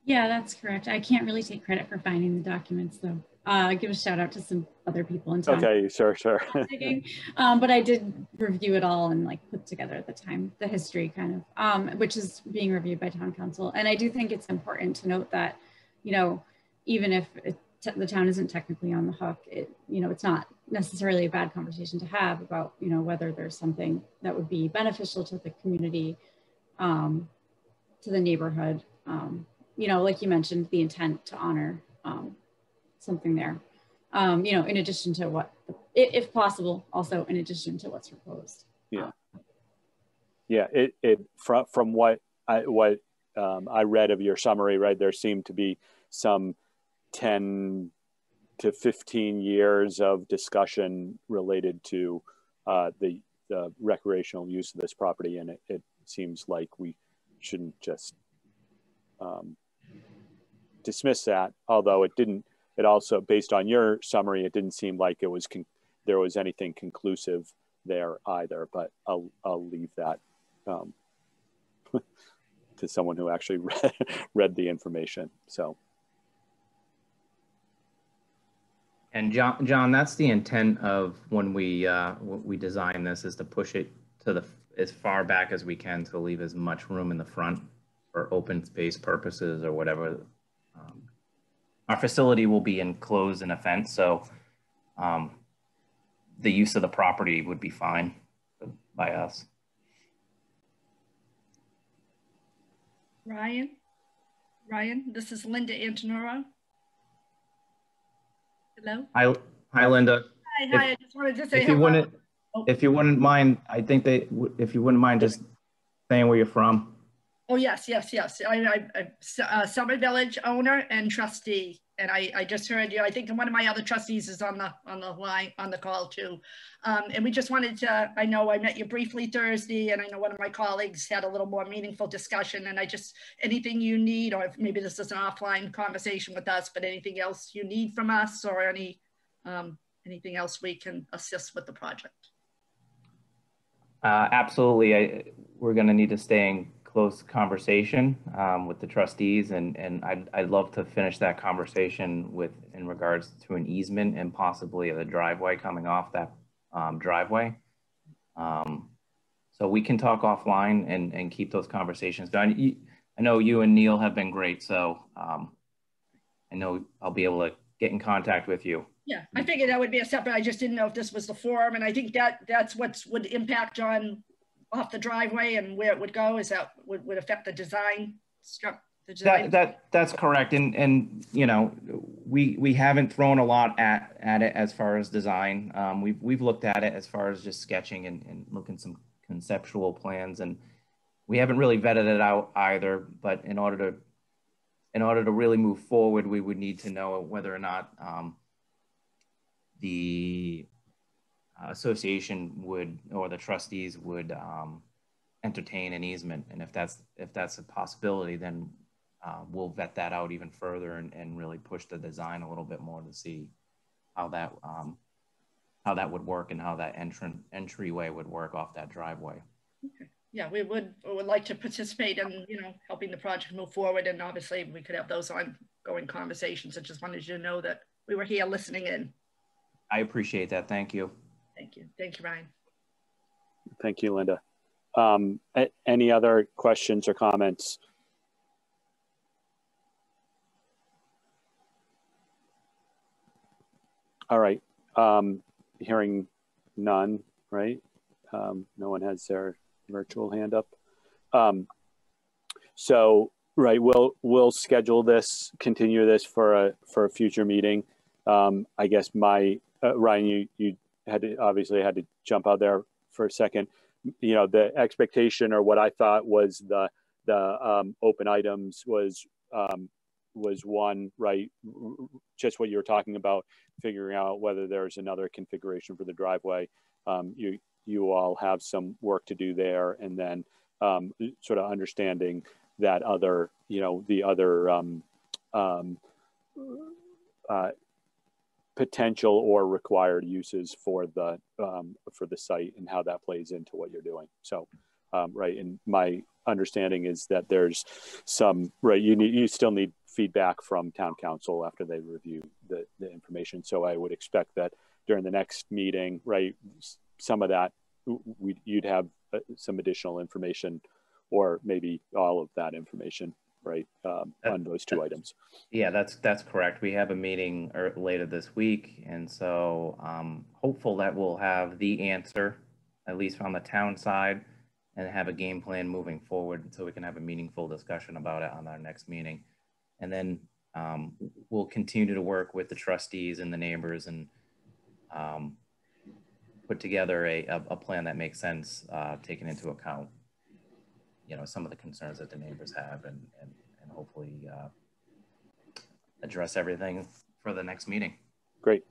[SPEAKER 2] Yeah, that's correct. I can't really take credit for finding the documents though. Uh, give a shout out to some other people in town.
[SPEAKER 3] Okay, sure, sure.
[SPEAKER 2] um, but I did review it all and like put together at the time the history kind of, um, which is being reviewed by town counsel. And I do think it's important to note that, you know, even if it, the town isn't technically on the hook, it, you know, it's not necessarily a bad conversation to have about, you know, whether there's something that would be beneficial to the community, um, to the neighborhood. Um, you know, like you mentioned, the intent to honor um, something there. Um, you know, in addition to what, if possible, also in addition to what's proposed.
[SPEAKER 3] Yeah. Yeah. It, it from from what I what um, I read of your summary, right? There seemed to be some ten to 15 years of discussion related to uh, the, the, recreational use of this property. And it, it seems like we shouldn't just um, dismiss that, although it didn't, it also, based on your summary, it didn't seem like it was, there was anything conclusive there either, but I'll, I'll leave that um, to someone who actually read, read the information. So.
[SPEAKER 13] And John, John, that's the intent of when we uh, we design this is to push it to the as far back as we can to leave as much room in the front for open space purposes or whatever. Um, our facility will be enclosed in a fence, so um, the use of the property would be fine by us.
[SPEAKER 16] Ryan, Ryan, this is Linda Antonoro. Hello.
[SPEAKER 13] Hi, hi, Linda.
[SPEAKER 16] Hi, hi. If, I just wanted to say
[SPEAKER 13] if you wouldn't, oh. if you wouldn't mind, I think they, if you wouldn't mind just saying where you're from.
[SPEAKER 16] Oh yes, yes, yes. I, I, I uh, Summit Village owner and trustee, and I, I just heard you. I think one of my other trustees is on the on the line on the call too. Um, and we just wanted to. I know I met you briefly Thursday, and I know one of my colleagues had a little more meaningful discussion. And I just anything you need, or maybe this is an offline conversation with us, but anything else you need from us, or any um, anything else we can assist with the project.
[SPEAKER 13] Uh, absolutely, I, we're going to need to stay in close conversation um, with the trustees and, and I'd, I'd love to finish that conversation with in regards to an easement and possibly the driveway coming off that um, driveway. Um, so we can talk offline and, and keep those conversations going. I know you and Neil have been great, so um, I know I'll be able to get in contact with you.
[SPEAKER 16] Yeah, I figured that would be a separate. I just didn't know if this was the forum, and I think that that's what would impact on off the driveway and where it would go? Is that would, would affect the design structure?
[SPEAKER 13] That, that that's correct, and and you know we we haven't thrown a lot at at it as far as design. Um, we've we've looked at it as far as just sketching and, and looking some conceptual plans, and we haven't really vetted it out either. But in order to in order to really move forward, we would need to know whether or not um, the association would or the trustees would um, entertain an easement. And if that's if that's a possibility then uh, we'll vet that out even further and, and really push the design a little bit more to see how that um, how that would work and how that entrance entryway would work off that driveway.
[SPEAKER 16] Okay. Yeah we would we would like to participate in you know helping the project move forward. And obviously we could have those ongoing conversations. I just wanted you to know that we were here listening in.
[SPEAKER 13] I appreciate that. Thank you
[SPEAKER 16] Thank you. Thank you, Ryan.
[SPEAKER 3] Thank you, Linda. Um, any other questions or comments? All right. Um, hearing none, right? Um, no one has their virtual hand up. Um, so, right, we'll we'll schedule this, continue this for a for a future meeting. Um, I guess my uh, Ryan, you you had to obviously had to jump out there for a second. You know, the expectation or what I thought was the the um, open items was um, was one right just what you were talking about figuring out whether there's another configuration for the driveway um, you you all have some work to do there and then um, sort of understanding that other you know the other um, um uh, potential or required uses for the um, for the site and how that plays into what you're doing. So um, right and my understanding is that there's some right you need you still need feedback from town counsel after they review the, the information. So i would expect that during the next meeting right some of that we you'd have uh, some additional information or maybe all of that information right um, on those two items.
[SPEAKER 13] Yeah that's that's correct. We have a meeting er, later this week and so um, hopeful that we'll have the answer at least on the town side and have a game plan moving forward so we can have a meaningful discussion about it on our next meeting. And then um, we'll continue to work with the trustees and the neighbors and um, put together a, a, plan that makes sense, uh, taking into account, you know, some of the concerns that the neighbors have and, and, and hopefully uh, address everything for the next meeting.
[SPEAKER 3] Great.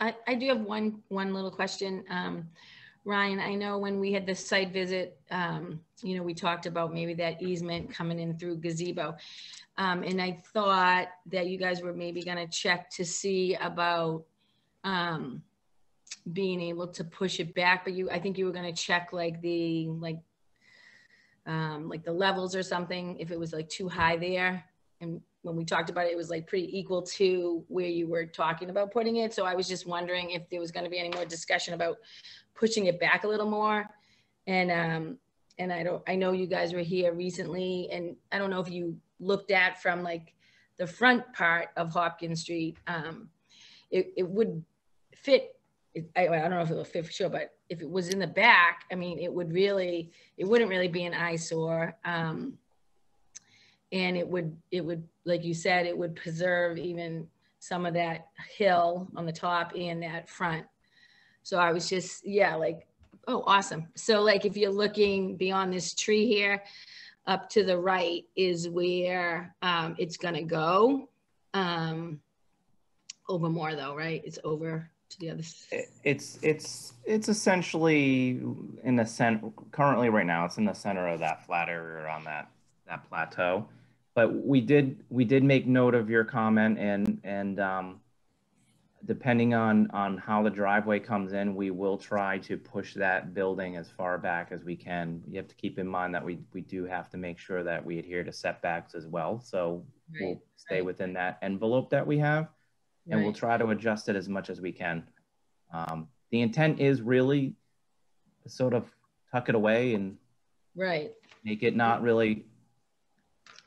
[SPEAKER 15] I, I do have one, one little question. Um, Ryan, I know when we had the site visit, um, you know, we talked about maybe that easement coming in through gazebo. Um, and I thought that you guys were maybe going to check to see about um, being able to push it back, but you, I think you were going to check like the, like, um, like the levels or something, if it was like too high there. And when we talked about it, it was like pretty equal to where you were talking about putting it. So I was just wondering if there was going to be any more discussion about pushing it back a little more. And um, and I don't I know you guys were here recently, and I don't know if you looked at from like the front part of Hopkins Street. Um, it, it would fit. It, I, I don't know if it will fit for sure, but if it was in the back, I mean, it would really, it wouldn't really be an eyesore. Um, and it would, it would, like you said, it would preserve even some of that hill on the top and that front. So I was just, yeah, like, oh, awesome. So like if you're looking beyond this tree here, up to the right is where um, it's gonna go. Um, over more though, right? It's over to the other.
[SPEAKER 13] It's it's it's essentially in the center. Currently, right now, it's in the center of that flat area on that that plateau. But we did we did make note of your comment and and um, depending on on how the driveway comes in, we will try to push that building as far back as we can. You have to keep in mind that we we do have to make sure that we adhere to setbacks as well. So right. we'll stay right. within that envelope that we have, and right. we'll try to adjust it as much as we can. Um, the intent is really sort of tuck it away and
[SPEAKER 15] right
[SPEAKER 13] make it not really,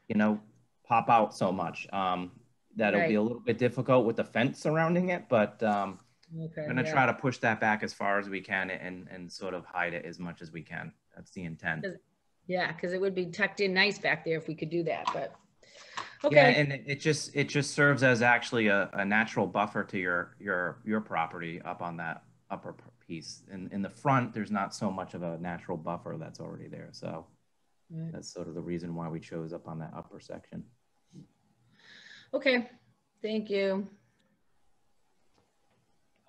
[SPEAKER 13] you know, pop out so much. Um, that'll right. be a little bit difficult with the fence surrounding it, but um, okay, I'm gonna yeah. try to push that back as far as we can and and sort of hide it as much as we can. That's the intent.
[SPEAKER 15] Yeah, because it would be tucked in nice back there if we could do that, but
[SPEAKER 13] okay. Yeah, and it, it just it just serves as actually a, a natural buffer to your your your property up on that upper piece. In in the front, there's not so much of a natural buffer that's already there, so. Right. That's sort of the reason why we chose up on that upper section.
[SPEAKER 15] Okay, thank you.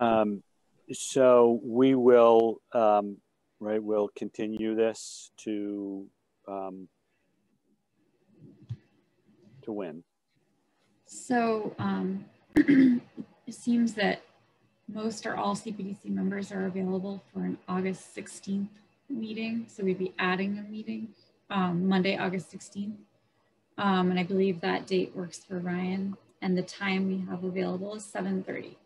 [SPEAKER 3] Um, so we will, um, right, we'll continue this to, um, to win.
[SPEAKER 2] So um, it seems that most or all CPDC members are available for an August 16th meeting. So we'd be adding a meeting um, Monday, August 16th. Um, and I believe that date works for Ryan. And the time we have available is 7.30.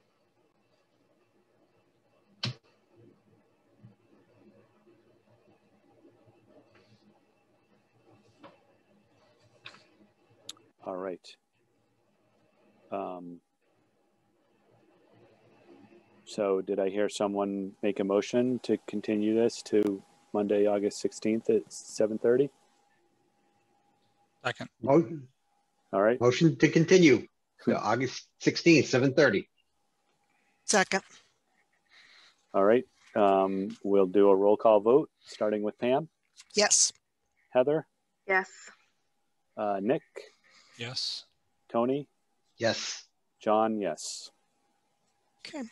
[SPEAKER 3] All right. Um, so did I hear someone make a motion to continue this to Monday, August 16th at 7:30?
[SPEAKER 4] Second.
[SPEAKER 8] Motion,
[SPEAKER 3] All right,
[SPEAKER 8] motion to continue to August 16th, 7:30.
[SPEAKER 5] Second,
[SPEAKER 3] all right. Um, we'll do a roll call vote, starting with Pam,
[SPEAKER 5] yes.
[SPEAKER 3] Heather,
[SPEAKER 9] Yes.
[SPEAKER 3] uh, Nick,
[SPEAKER 4] Yes.
[SPEAKER 3] Tony,
[SPEAKER 8] Yes.
[SPEAKER 3] John, yes.
[SPEAKER 5] Okay.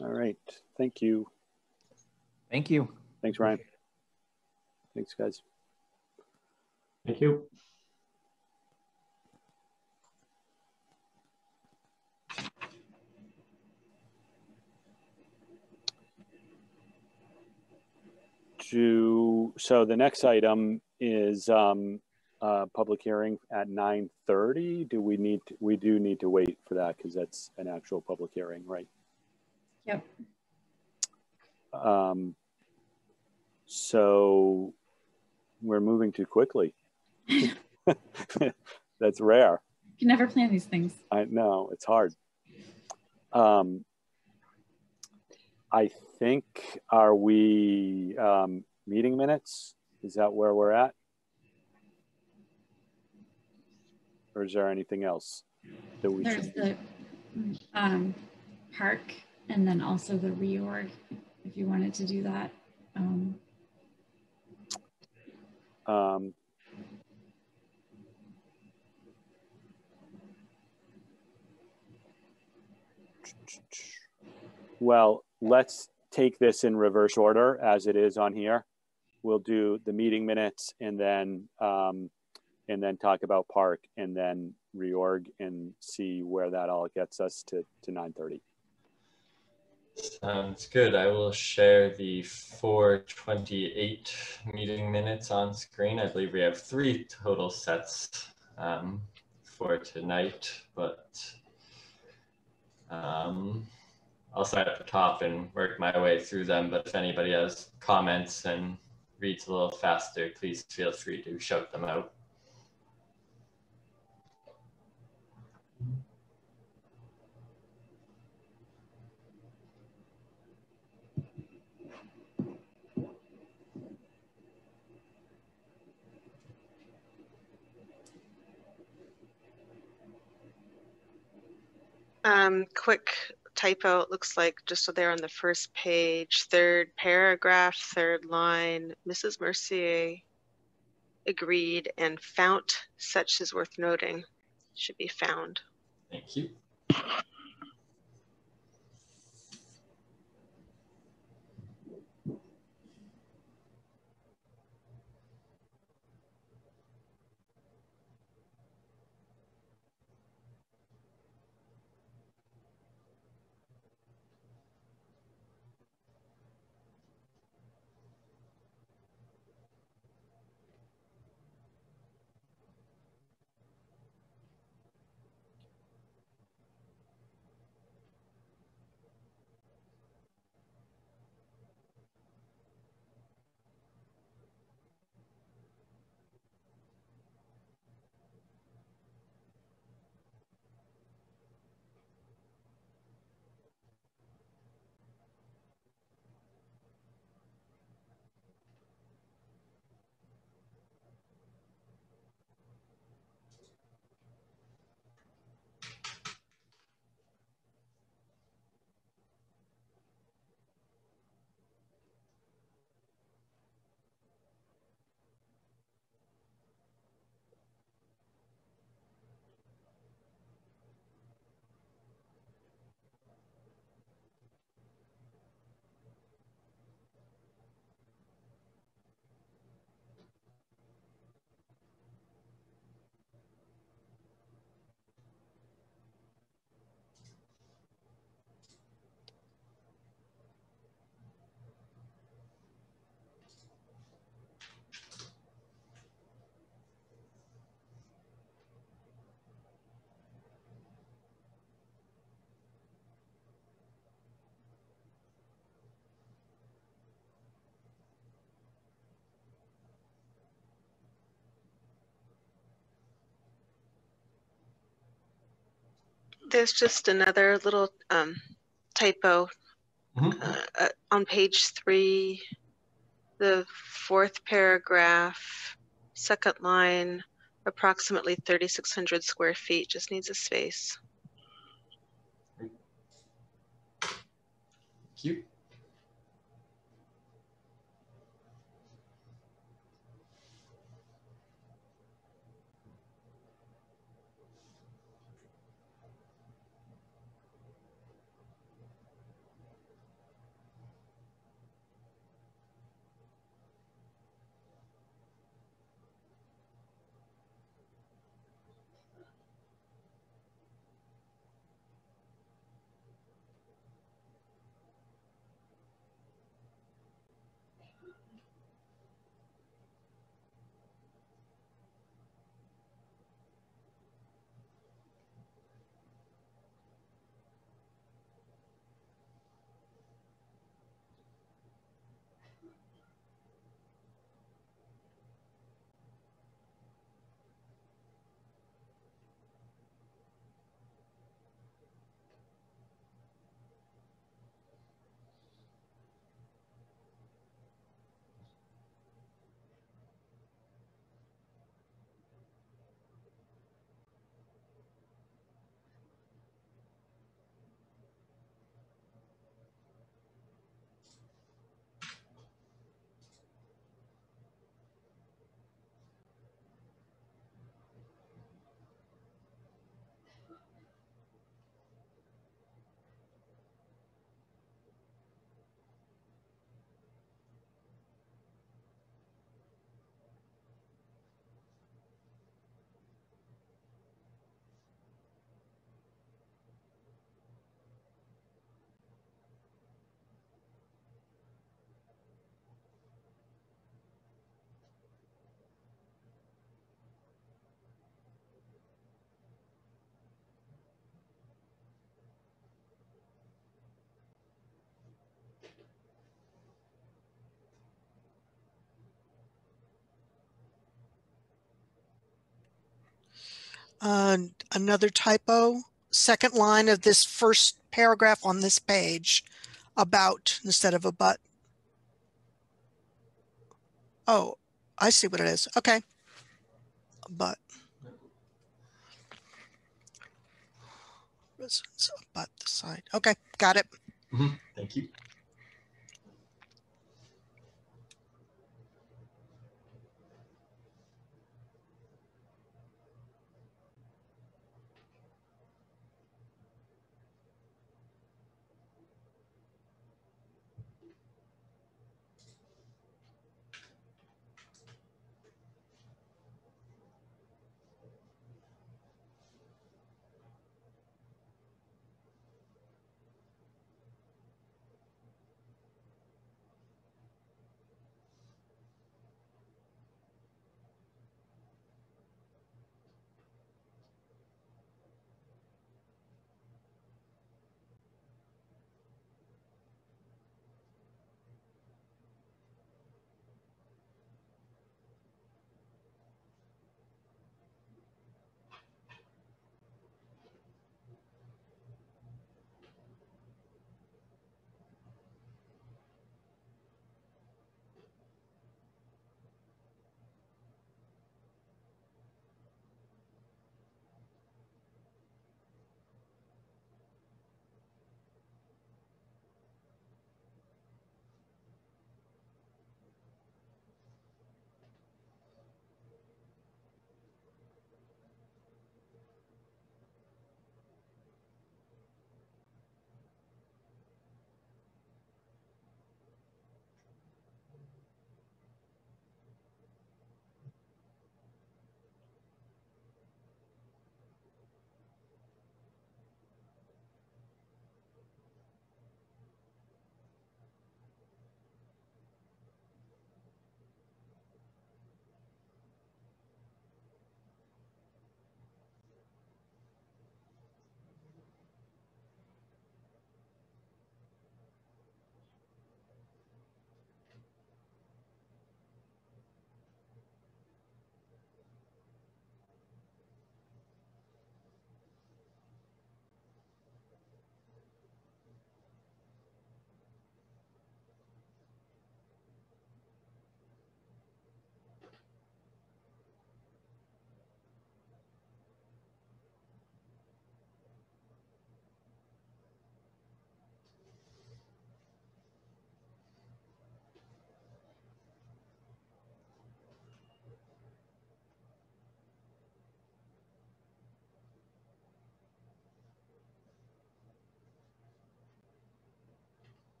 [SPEAKER 3] All right, thank you.
[SPEAKER 13] Thank you.
[SPEAKER 3] Thanks, Ryan. Thanks, guys.
[SPEAKER 14] Thank you.
[SPEAKER 3] To, so the next item is um, uh, public hearing at 9:30. Do we need, to- we do need to wait for that because that's an actual public hearing, right?
[SPEAKER 2] Yep.
[SPEAKER 3] Um, so we're moving too quickly. That's rare.
[SPEAKER 2] You can never plan these things.
[SPEAKER 3] I know it's hard. Um, I think are we um, meeting minutes? Is that where we're at? Or is there anything else that we
[SPEAKER 2] There's
[SPEAKER 3] should?
[SPEAKER 2] the um, park and then also the reorg, if you wanted to do that. Um,
[SPEAKER 3] Um, well, let's take this in reverse order as it is on here. We'll do the meeting minutes and then um, and then talk about park and then reorg and see where that all gets us to to 9:30.
[SPEAKER 1] Sounds good. I will share the 428 meeting minutes on screen. I believe we have three total sets um, for tonight, but um, I'll start at the top and work my way through them. But if anybody has comments and reads a little faster, please feel free to shout them out.
[SPEAKER 9] Um, quick typo, looks like just so they're on the first page, third paragraph, third line, Mrs. Mercier agreed and fount such is worth noting should be found.
[SPEAKER 1] Thank you.
[SPEAKER 9] There's just another little um, typo
[SPEAKER 1] Mhm.
[SPEAKER 9] uh, uh, on page three, the fourth paragraph, second line, approximately 3,600 square feet, just needs a space.
[SPEAKER 1] Thank you.
[SPEAKER 5] Uh, another typo, second line of this first paragraph on this page, about instead of a but. Oh, I see what it is. Okay. But. Residents the site. Okay, got it.
[SPEAKER 1] Mhm. Thank you.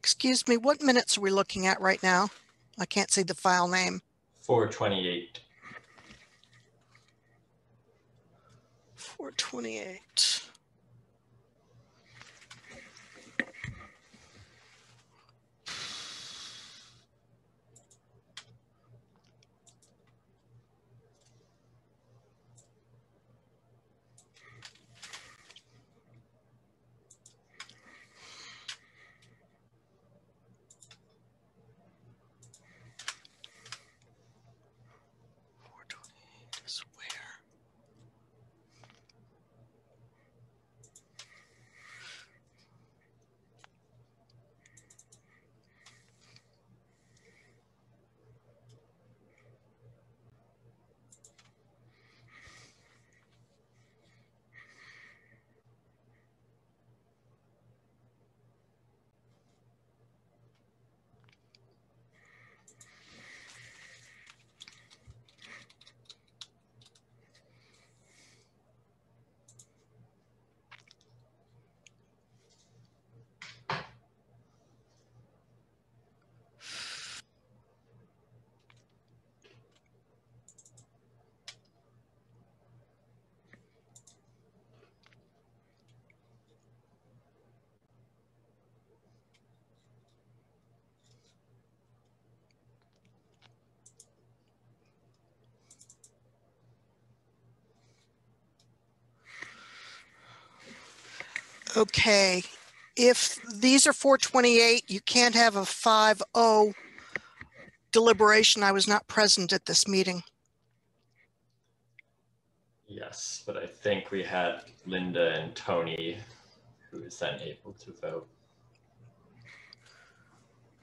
[SPEAKER 5] Excuse me, what minutes are we looking at right now? I can't see the file name.
[SPEAKER 1] 428.
[SPEAKER 5] 428. Okay, if these are 428, you can't have a 5-0 deliberation. I was not present at this meeting.
[SPEAKER 1] Yes, but I think we had Linda and Tony who was then able to vote.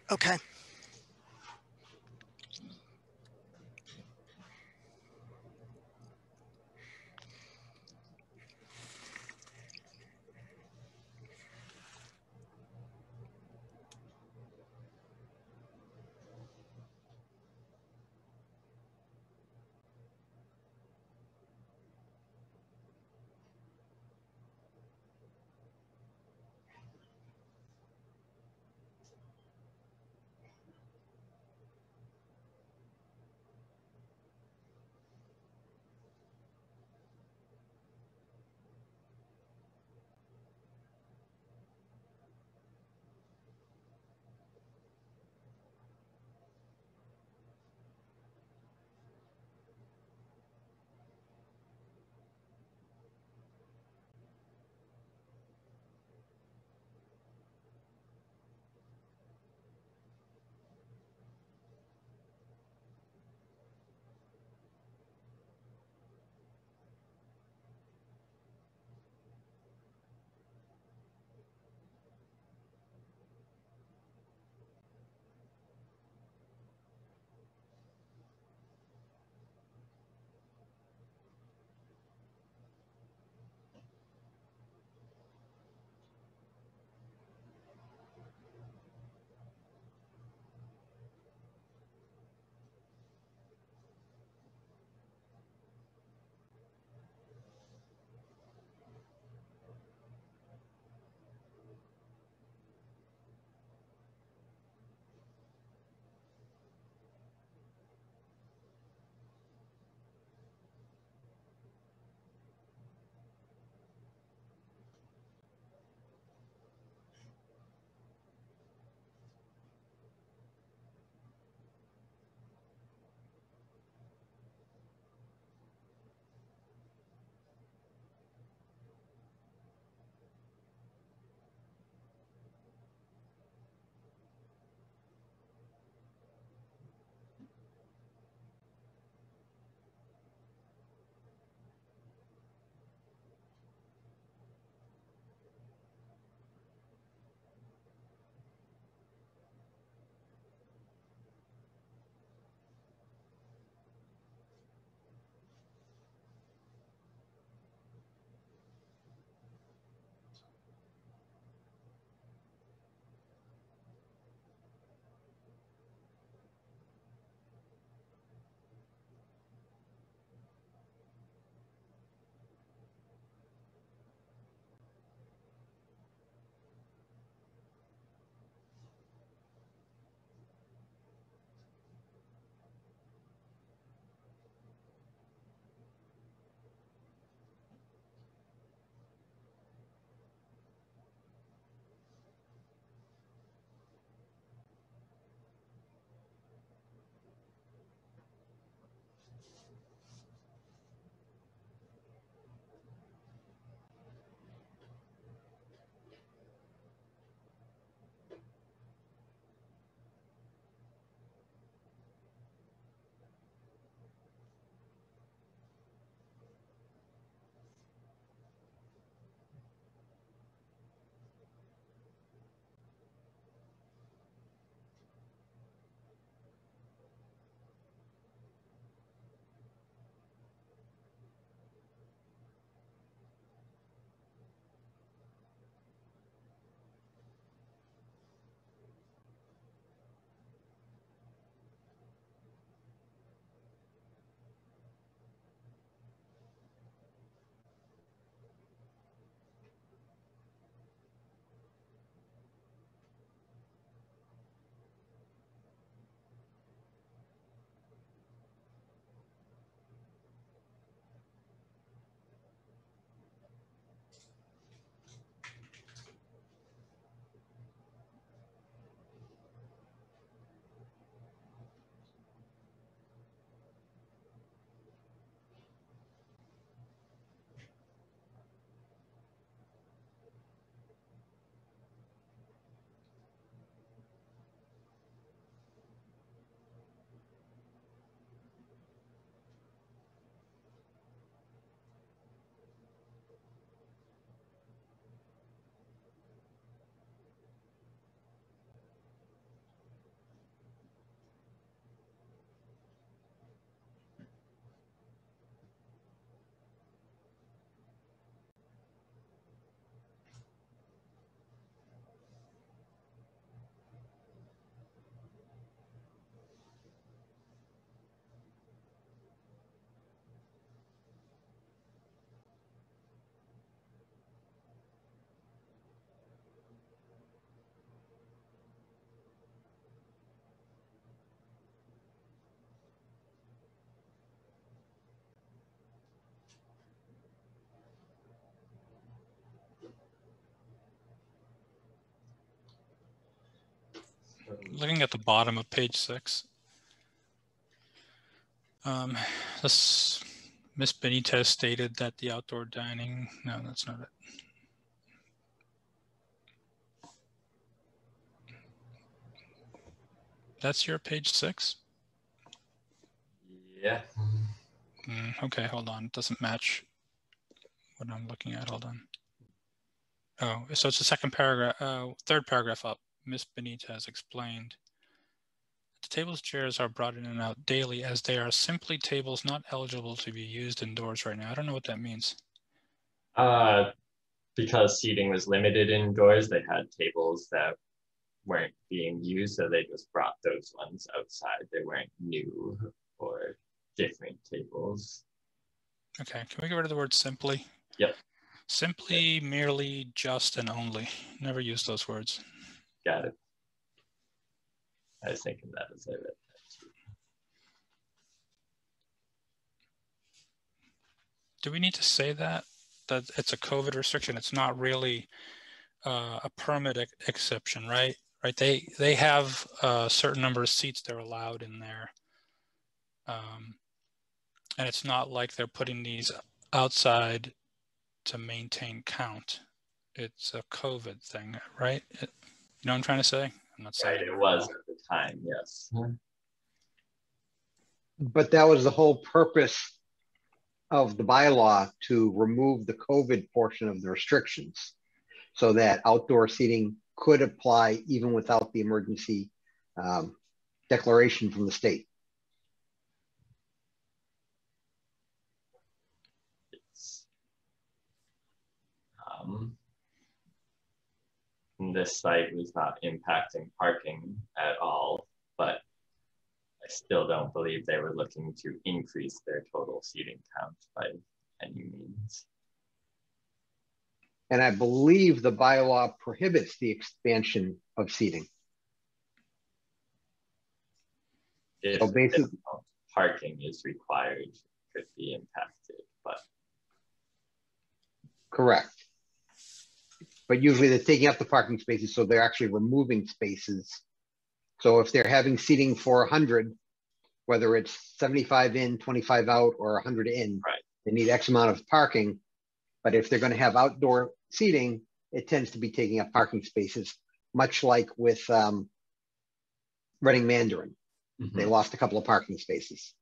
[SPEAKER 5] Okay.
[SPEAKER 4] Looking at the bottom of page six. Um, this Miss Benitez stated that the outdoor dining. No, that's not it. That's your page six.
[SPEAKER 1] Yeah.
[SPEAKER 4] Mm, okay, hold on. It doesn't match what I'm looking at. Hold on. Oh, so it's the second paragraph, uh, third paragraph up. Miss Benitez has explained. The tables chairs are brought in and out daily as they are simply tables not eligible to be used indoors right now. I don't know what that means.
[SPEAKER 1] Uh, because seating was limited indoors, they had tables that weren't being used, so they just brought those ones outside. They weren't new or different tables.
[SPEAKER 4] Okay, can we get rid of the word simply?
[SPEAKER 1] Yep.
[SPEAKER 4] Simply, merely, just, and only. Never use those words.
[SPEAKER 1] Got it. I was thinking that as I read too.
[SPEAKER 4] Do we need to say that? That it's a COVID restriction? It's not really uh, a permit ex exception, right? Right. They they have a certain number of seats they're allowed in there, um, and it's not like they're putting these outside to maintain count. It's a COVID thing, right? It, know what I'm trying to say? I'm not
[SPEAKER 1] saying right, it was at the time, yes.
[SPEAKER 8] But that was the whole purpose of the bylaw to remove the COVID portion of the restrictions so that outdoor seating could apply even without the emergency um, declaration from the state.
[SPEAKER 1] Um, this site was not impacting parking at all, but I still don't believe they were looking to increase their total seating count by any means.
[SPEAKER 8] And I believe the bylaw prohibits the expansion of seating.
[SPEAKER 1] If, so basically, parking is required, could be impacted, but.
[SPEAKER 8] Correct but usually they're taking up the parking spaces, so they're actually removing spaces. So if they're having seating for 100, whether it's 75 in, 25 out, or 100 in,
[SPEAKER 1] right.
[SPEAKER 8] they need X amount of parking. But if they're going to have outdoor seating, it tends to be taking up parking spaces, much like with um, Reading Mandarin. Mm -hmm. They lost a couple of parking spaces.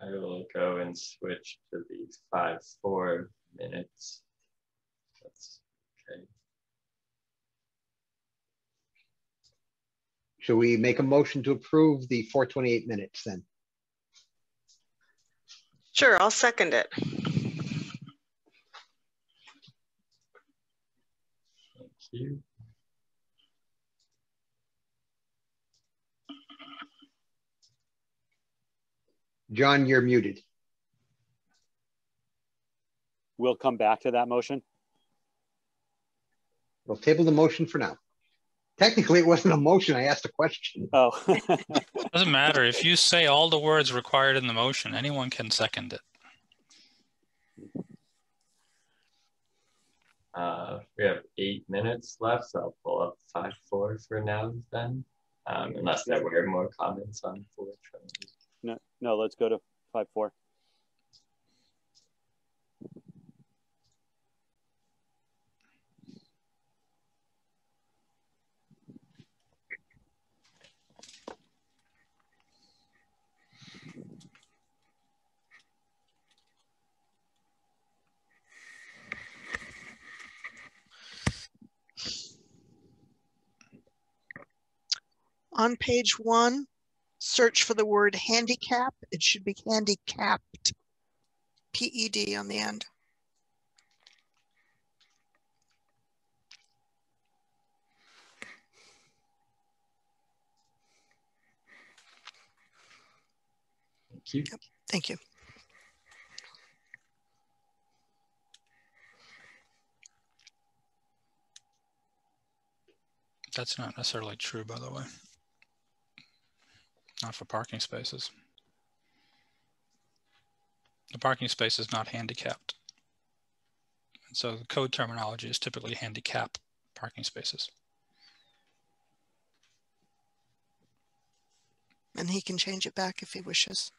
[SPEAKER 1] I will go and switch to the five, four minutes. That's okay.
[SPEAKER 8] Should we make a motion to approve the 428 minutes then?
[SPEAKER 9] Sure, I'll second it.
[SPEAKER 1] Thank you.
[SPEAKER 8] John, you're muted.
[SPEAKER 3] We'll come back to that motion.
[SPEAKER 8] We'll table the motion for now. Technically, it wasn't a motion. I asked a question.
[SPEAKER 3] Oh.
[SPEAKER 4] Doesn't matter. If you say all the words required in the motion, anyone can second it.
[SPEAKER 1] Uh, we have eight minutes left, so I'll pull up five four for now then, um, unless there were more comments on four.
[SPEAKER 3] No, no, let's go to five four.
[SPEAKER 5] On page one, search for the word handicap. It should be handicapped, P-E-D on the end.
[SPEAKER 1] Thank you.
[SPEAKER 5] Yep. Thank you.
[SPEAKER 4] That's not necessarily true, by the way. Not for parking spaces. The parking space is not handicapped. And so the code terminology is typically handicap parking spaces.
[SPEAKER 5] And he can change it back if he wishes.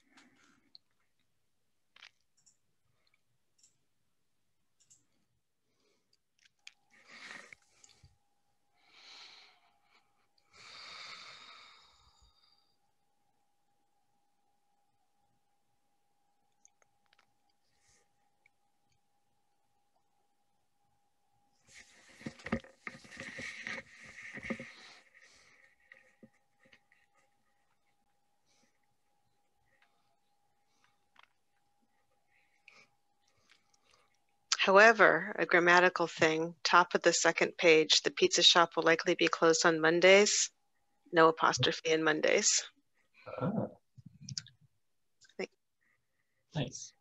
[SPEAKER 9] However, a grammatical thing, top of the second page, the pizza shop will likely be closed on Mondays. No apostrophe in Mondays.
[SPEAKER 1] Ah. Nice.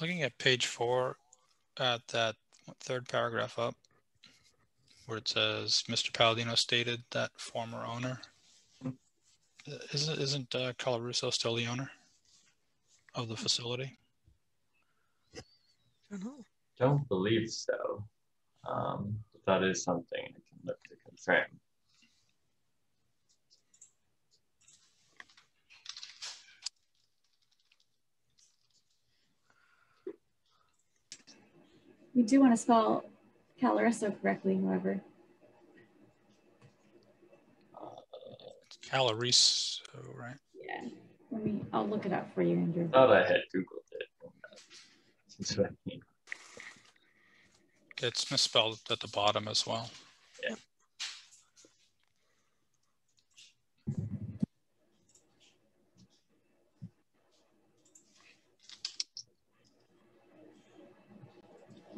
[SPEAKER 4] Looking at page four, at that third paragraph up, where it says Mr. Palladino stated that former owner. Isn't isn't uh, Colarusso still the owner of the facility?
[SPEAKER 1] Don't believe so. Um, but that is something I can look to confirm.
[SPEAKER 2] We do want to spell Calaresso correctly, however.
[SPEAKER 4] Calariso, right?
[SPEAKER 2] Yeah. Let me, I'll look it up for you, Andrew.
[SPEAKER 1] Thought I had Googled it. Since I mean,
[SPEAKER 4] It's misspelled at the bottom as well.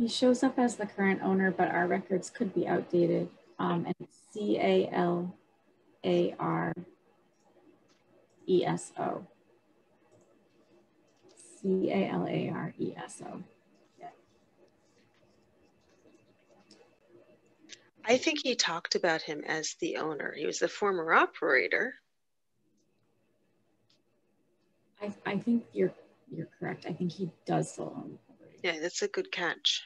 [SPEAKER 2] He shows up as the current owner, but our records could be outdated. Um, and C A L A R E S O. C A L A R E S O.
[SPEAKER 9] I think he talked about him as the owner. He was the former operator.
[SPEAKER 2] I, I think you're you're correct. I think he does still own.
[SPEAKER 9] Yeah, that's a good catch.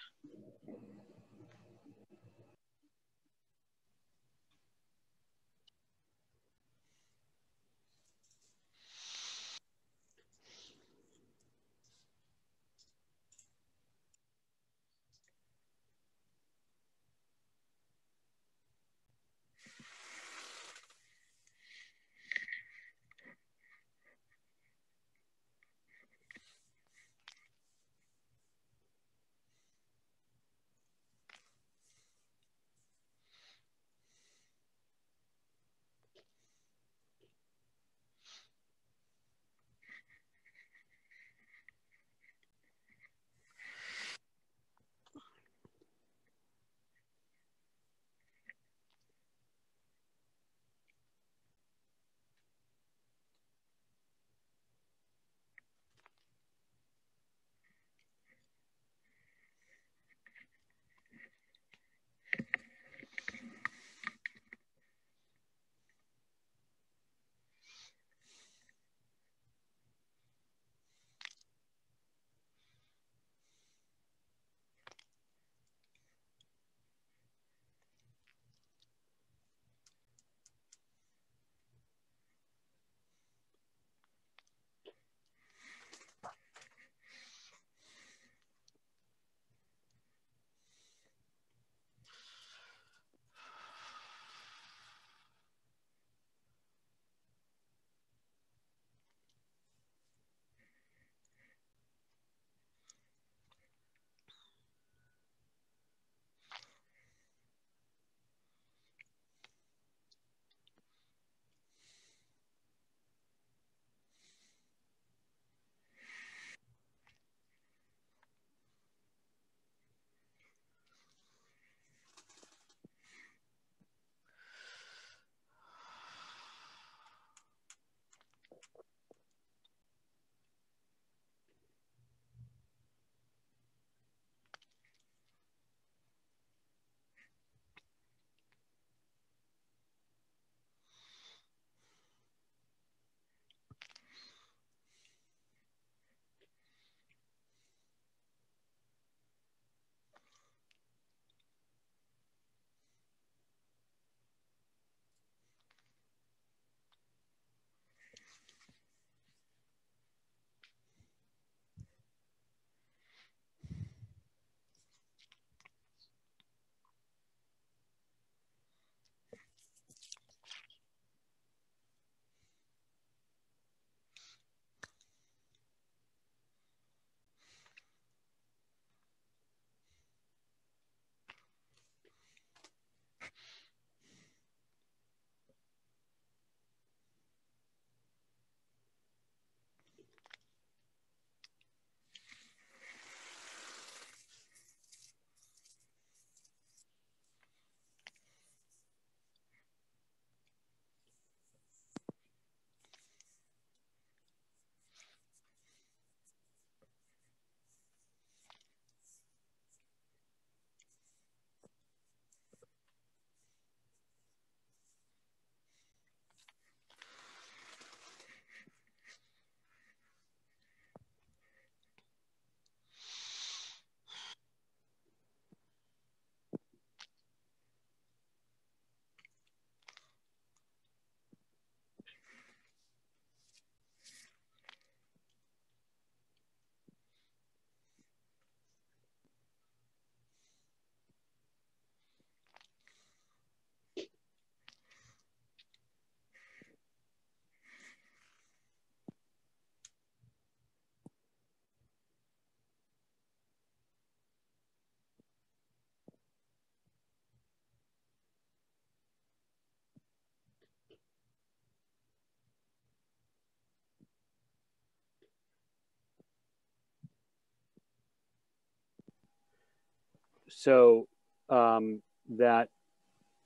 [SPEAKER 3] So um, that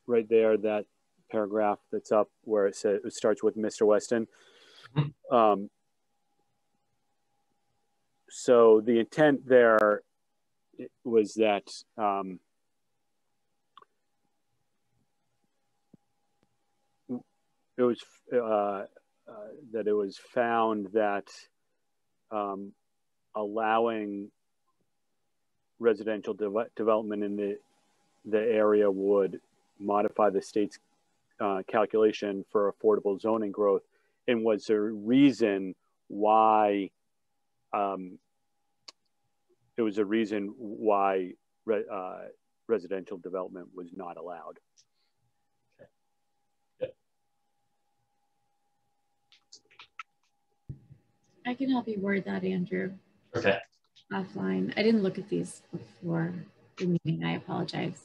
[SPEAKER 3] right there, that paragraph that's up where it says it starts with Mr. Weston. Um, so the intent there was that um, it was uh, uh, that it was found that um, allowing residential de development in the the area would modify the state's uh, calculation for affordable zoning growth and was a reason why um, it was a reason why re uh, residential development was not allowed.
[SPEAKER 2] I can help you word that, Andrew.
[SPEAKER 1] Okay.
[SPEAKER 2] Offline. I didn't look at these before the meeting. I apologize.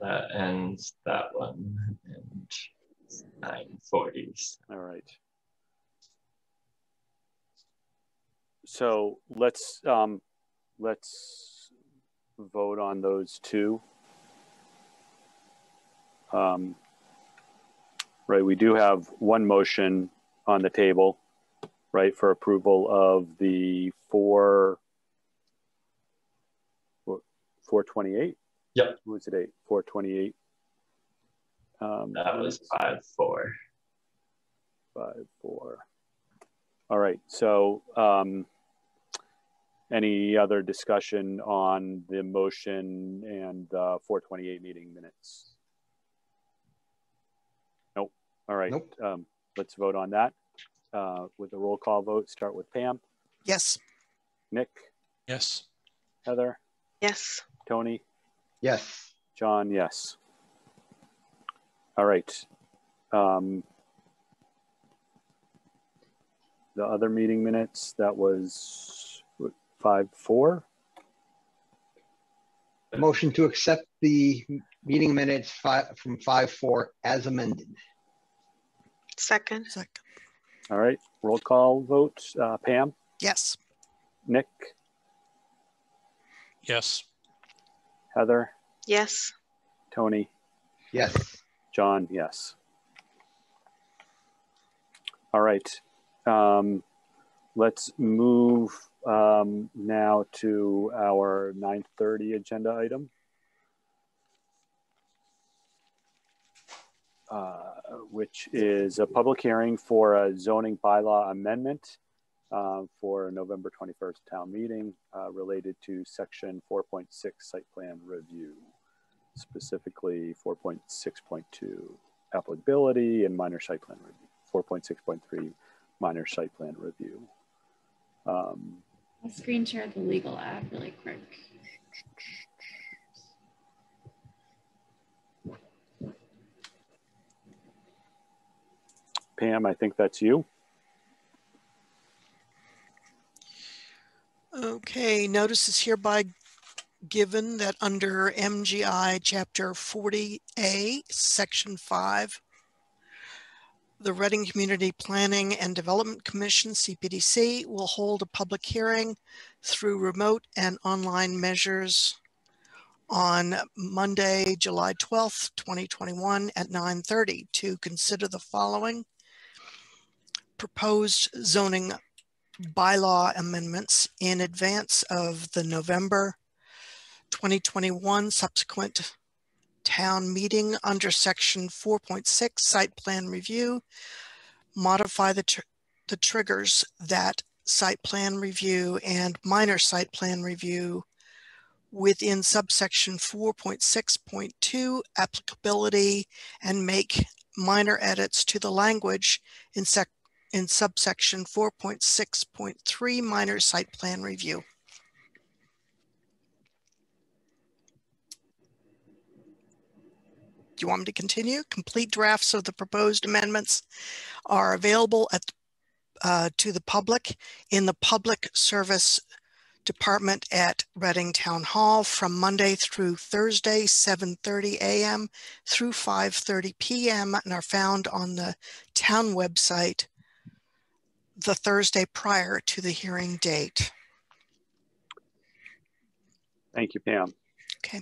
[SPEAKER 1] That ends that one and 940s.
[SPEAKER 3] All right. So let's um, let's vote on those two. Um, right, we do have one motion on the table, right, for approval of the four, 428?
[SPEAKER 1] Yep.
[SPEAKER 3] What was it, eight? 428? Um,
[SPEAKER 1] that was 5 4.
[SPEAKER 3] 5 4. All right, so um, any other discussion on the motion and uh, 428 meeting minutes? Nope. All right.
[SPEAKER 8] Nope.
[SPEAKER 3] Um, let's vote on that uh, with a roll call vote. Start with Pam.
[SPEAKER 5] Yes.
[SPEAKER 3] Nick.
[SPEAKER 4] Yes.
[SPEAKER 3] Heather.
[SPEAKER 9] Yes.
[SPEAKER 3] Tony.
[SPEAKER 8] Yes.
[SPEAKER 3] John. Yes. All right. Um, the other meeting minutes that was five four.
[SPEAKER 8] Motion to accept the meeting minutes five, from five four as amended.
[SPEAKER 9] Second.
[SPEAKER 5] Second.
[SPEAKER 3] All right, roll call vote. Uh, Pam,
[SPEAKER 5] Yes.
[SPEAKER 3] Nick,
[SPEAKER 4] Yes.
[SPEAKER 3] Heather,
[SPEAKER 9] Yes.
[SPEAKER 3] Tony,
[SPEAKER 8] Yes.
[SPEAKER 3] John, yes. All right, um, let's move um, now to our 9:30 agenda item. Uh, which is a public hearing for a zoning bylaw amendment uh, for November 21st town meeting uh, related to section 4.6 site plan review, specifically 4.6.2 applicability and minor site plan review, 4.6.3 minor site plan review. Um,
[SPEAKER 2] I'll screen share the legal app really quick.
[SPEAKER 3] Pam, I think that's you.
[SPEAKER 5] Okay, notice is hereby given that under MGL Chapter 40A, Section 5, the Reading Community Planning and Development Commission, CPDC, will hold a public hearing through remote and online measures on Monday, July 12th, 2021 at 9.30 to consider the following proposed zoning bylaw amendments in advance of the November 2021 subsequent town meeting under section 4.6 site plan review, modify the, tr the triggers that site plan review and minor site plan review within subsection 4.6.2 applicability and make minor edits to the language in sec in subsection 4.6.3 minor site plan review. You want me to continue? Complete drafts of the proposed amendments are available at, uh, to the public in the public service department at Reading Town Hall from Monday through Thursday, 7.30 a.m. through 5.30 p.m. and are found on the town website the Thursday prior to the hearing date.
[SPEAKER 3] Thank you, Pam.
[SPEAKER 5] Okay.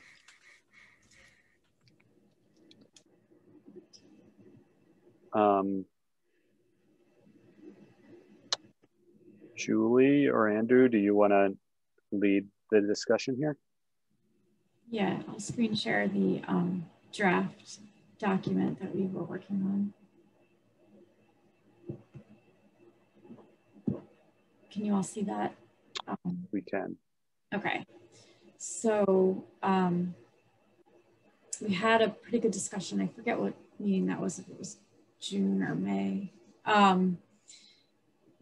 [SPEAKER 3] Um, Julie or Andrew, do you want to lead the discussion here?
[SPEAKER 2] Yeah, I'll screen share the um, draft document that we were working on. Can you all see that?
[SPEAKER 3] Um, we can.
[SPEAKER 2] Okay. So um, we had a pretty good discussion. I forget what meeting that was, if it was June or May. Um,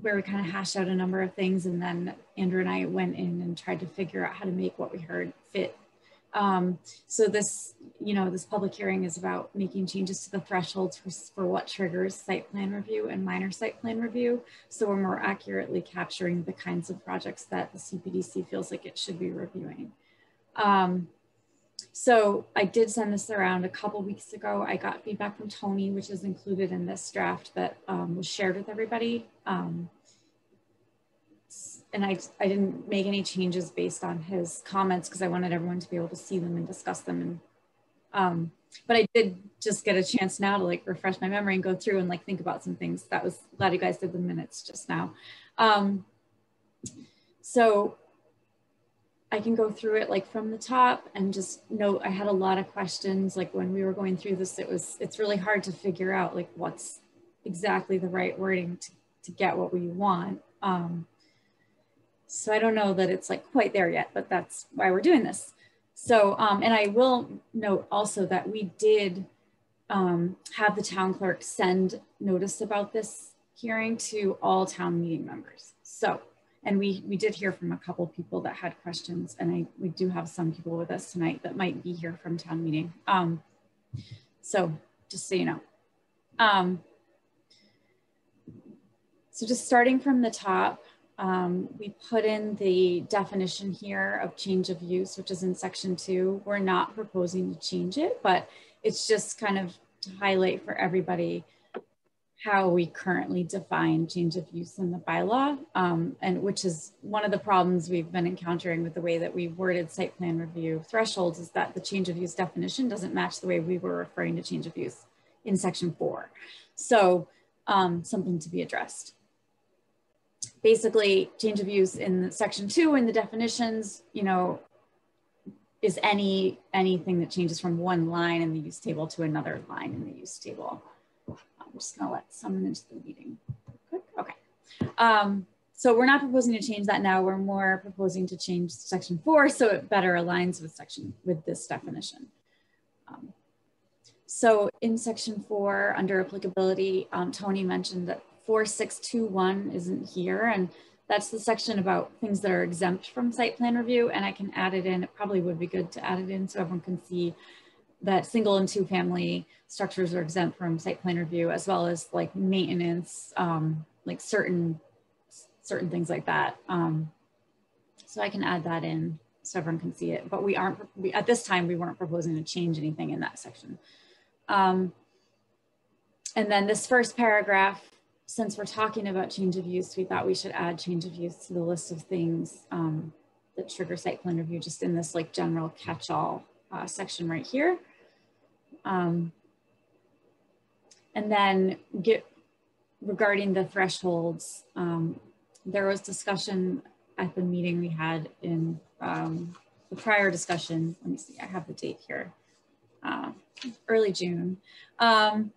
[SPEAKER 2] where we kind of hashed out a number of things and then Andrew and I went in and tried to figure out how to make what we heard fit. Um, so this, you know, this public hearing is about making changes to the thresholds for, for what triggers site plan review and minor site plan review. So we're more accurately capturing the kinds of projects that the CPDC feels like it should be reviewing. Um, so I did send this around a couple weeks ago. I got feedback from Tony, which is included in this draft that um, was shared with everybody. Um, and I, I didn't make any changes based on his comments because I wanted everyone to be able to see them and discuss them. And um, but I did just get a chance now to like refresh my memory and go through and like think about some things. That was glad you guys did the minutes just now. Um, so I can go through it like from the top and just note I had a lot of questions. Like when we were going through this, it was, it's really hard to figure out like what's exactly the right wording to, to get what we want. Um, so I don't know that it's like quite there yet, but that's why we're doing this. So, um, and I will note also that we did um, have the town clerk send notice about this hearing to all town meeting members. So and we we did hear from a couple people that had questions and I we do have some people with us tonight that might be here from town meeting. Um so just so you know. Um so just starting from the top um, we put in the definition here of change of use which is in section two. We're not proposing to change it but it's just kind of to highlight for everybody how we currently define change of use in the bylaw, um, and which is one of the problems we've been encountering with the way that we worded site plan review thresholds is that the change of use definition doesn't match the way we were referring to change of use in section four. So um, something to be addressed. Basically, change of use in section two in the definitions, you know, is any anything that changes from one line in the use table to another line in the use table. I'm just gonna let someone into the meeting. Okay. Um, so we're not proposing to change that now. We're more proposing to change section four so it better aligns with section with this definition. Um, so in section four, under applicability, um, Tony mentioned that 4621 isn't here and that's the section about things that are exempt from site plan review and I can add it in. It probably would be good to add it in so everyone can see that single and two family structures are exempt from site plan review as well as like maintenance, um, like certain certain things like that. Um, so I can add that in so everyone can see it, but we aren't, we, at this time, we weren't proposing to change anything in that section. Um, and then this first paragraph, since we're talking about change of use, we thought we should add change of use to the list of things um, that trigger site plan review just in this like general catch-all uh, section right here. Um, and then get regarding the thresholds, um, there was discussion at the meeting we had in um, the prior discussion. Let me see, I have the date here, uh, early June, um,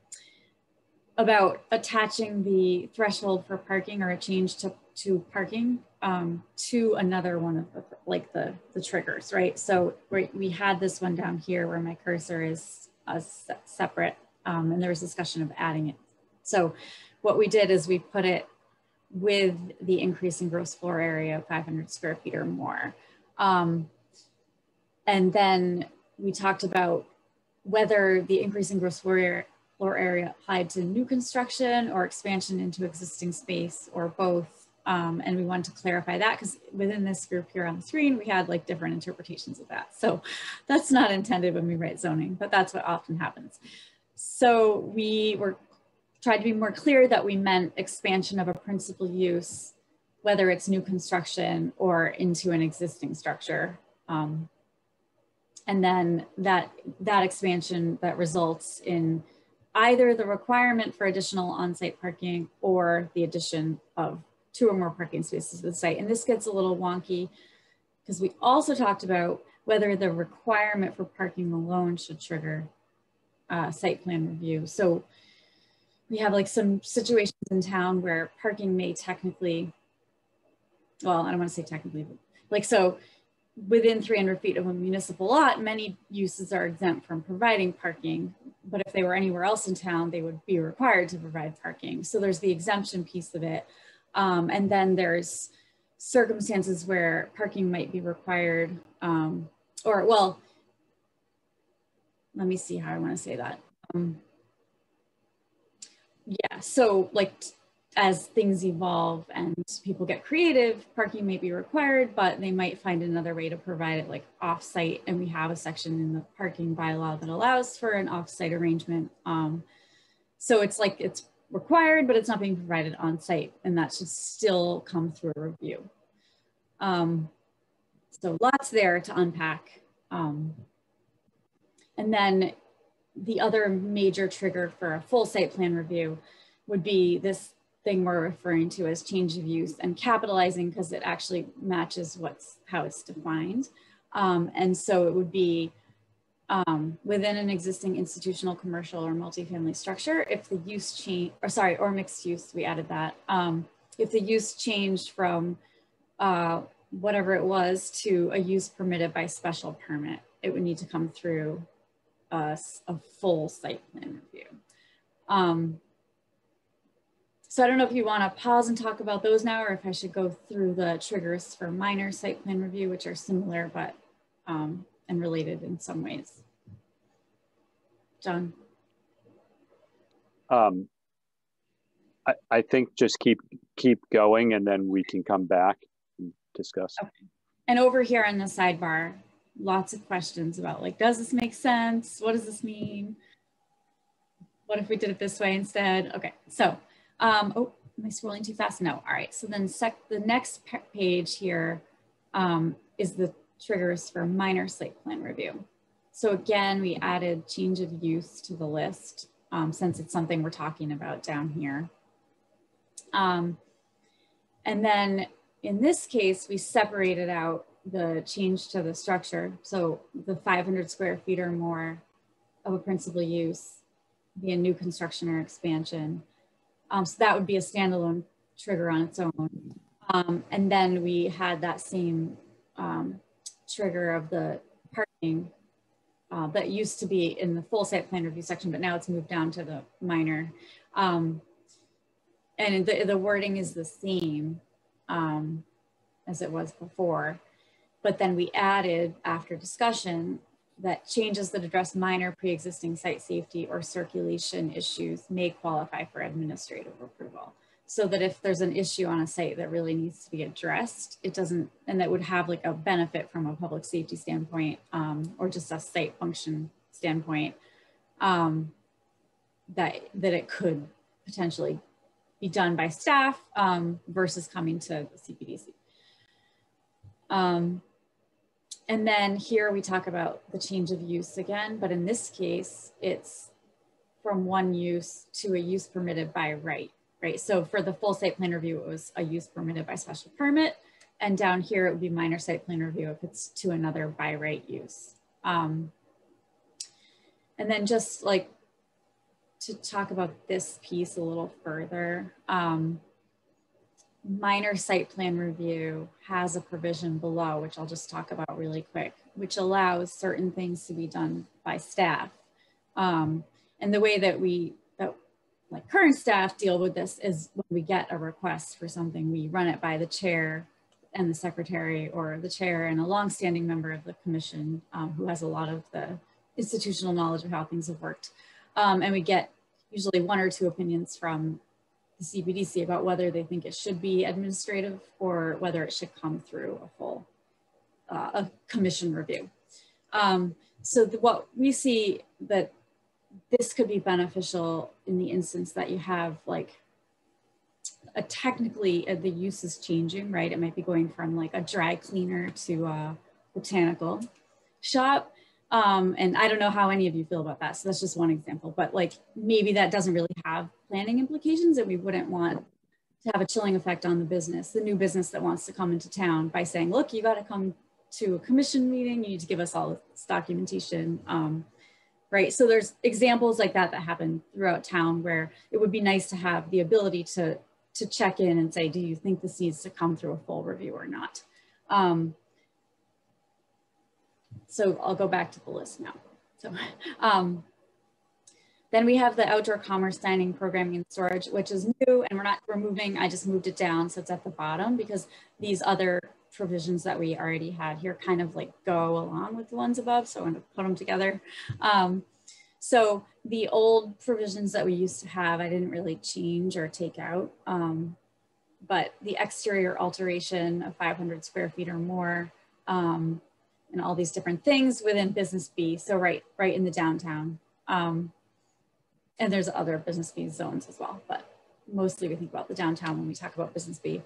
[SPEAKER 2] about attaching the threshold for parking or a change to, to parking um, to another one of the, like the, the triggers, right? So we, we had this one down here where my cursor is a separate um, and there was discussion of adding it. So what we did is we put it with the increase in gross floor area of 500 square feet or more. Um, and then we talked about whether the increase in gross floor, floor area applied to new construction or expansion into existing space or both Um, and we wanted to clarify that because within this group here on the screen, we had like different interpretations of that. So that's not intended when we write zoning, but that's what often happens. So we were tried to be more clear that we meant expansion of a principal use, whether it's new construction or into an existing structure. Um, and then that, that expansion that results in either the requirement for additional on-site parking or the addition of two or more parking spaces to the site. And this gets a little wonky because we also talked about whether the requirement for parking alone should trigger uh, site plan review. So we have like some situations in town where parking may technically, well, I don't want to say technically, but like so within 300 feet of a municipal lot, many uses are exempt from providing parking, but if they were anywhere else in town, they would be required to provide parking. So there's the exemption piece of it. Um, and then there's circumstances where parking might be required, um, or well, let me see how I want to say that. Um, yeah, so like as things evolve and people get creative, parking may be required, but they might find another way to provide it like offsite. And we have a section in the parking bylaw that allows for an offsite arrangement. Um, so it's like it's required, but it's not being provided on site and that should still come through a review. Um, so lots there to unpack. Um, and then the other major trigger for a full site plan review would be this thing we're referring to as change of use and capitalizing because it actually matches what's how it's defined. Um, and so it would be um, within an existing institutional, commercial, or multifamily structure, if the use change, or sorry, or mixed use, we added that. Um, if the use changed from uh, whatever it was to a use permitted by special permit, it would need to come through a, a full site plan review. Um, so I don't know if you want to pause and talk about those now, or if I should go through the triggers for minor site plan review, which are similar but um, and related in some ways. John.
[SPEAKER 3] Um, I, I think just keep keep going, and then we can come back and discuss.
[SPEAKER 2] Okay. And over here on the sidebar, lots of questions about like, does this make sense? What does this mean? What if we did it this way instead? Okay, so um, oh, am I scrolling too fast? No. All right. So then sec the next page here um, is the triggers for minor site plan review. So again, we added change of use to the list um, since it's something we're talking about down here. Um, and then in this case, we separated out the change to the structure. So the 500 square feet or more of a principal use, be a new construction or expansion. Um, so that would be a standalone trigger on its own. Um, and then we had that same um, trigger of the parking uh, that used to be in the full site plan review section, but now it's moved down to the minor. Um, and the, the wording is the same um, as it was before. But then we added after discussion that changes that address minor pre-existing site safety or circulation issues may qualify for administrative approval. So that if there's an issue on a site that really needs to be addressed, it doesn't, and that would have like a benefit from a public safety standpoint um, or just a site function standpoint, um, that, that it could potentially be done by staff um, versus coming to the CPDC. And then here we talk about the change of use again, but in this case, it's from one use to a use permitted by right, right? So for the full site plan review, it was a use permitted by special permit. And down here, it would be minor site plan review if it's to another by right use. Um, and then just like to talk about this piece a little further, um, minor site plan review has a provision below, which I'll just talk about really quick, which allows certain things to be done by staff. Um, and the way that we, that like current staff deal with this is when we get a request for something, we run it by the chair and the secretary or the chair and a longstanding member of the commission um, who has a lot of the institutional knowledge of how things have worked. Um, and we get usually one or two opinions from the CPDC about whether they think it should be administrative or whether it should come through a full uh, a commission review. Um, so the, what we see that this could be beneficial in the instance that you have like a technically uh, the use is changing, right? It might be going from like a dry cleaner to a botanical shop. Um, and I don't know how any of you feel about that. So that's just one example, but like maybe that doesn't really have planning implications and we wouldn't want to have a chilling effect on the business, the new business that wants to come into town by saying, look, you got to come to a commission meeting, you need to give us all this documentation. Um, right. So there's examples like that that happen throughout town where it would be nice to have the ability to, to check in and say, do you think this needs to come through a full review or not? Um, so I'll go back to the list now. So um, then we have the outdoor commerce dining programming and storage, which is new and we're not removing, I just moved it down so it's at the bottom because these other provisions that we already had here kind of like go along with the ones above. So I'm gonna put them together. Um, so the old provisions that we used to have, I didn't really change or take out. Um, but the exterior alteration of 500 square feet or more, um, and all these different things within business B. So right, right in the downtown. Um, and there's other business B zones as well, but mostly we think about the downtown when we talk about business B.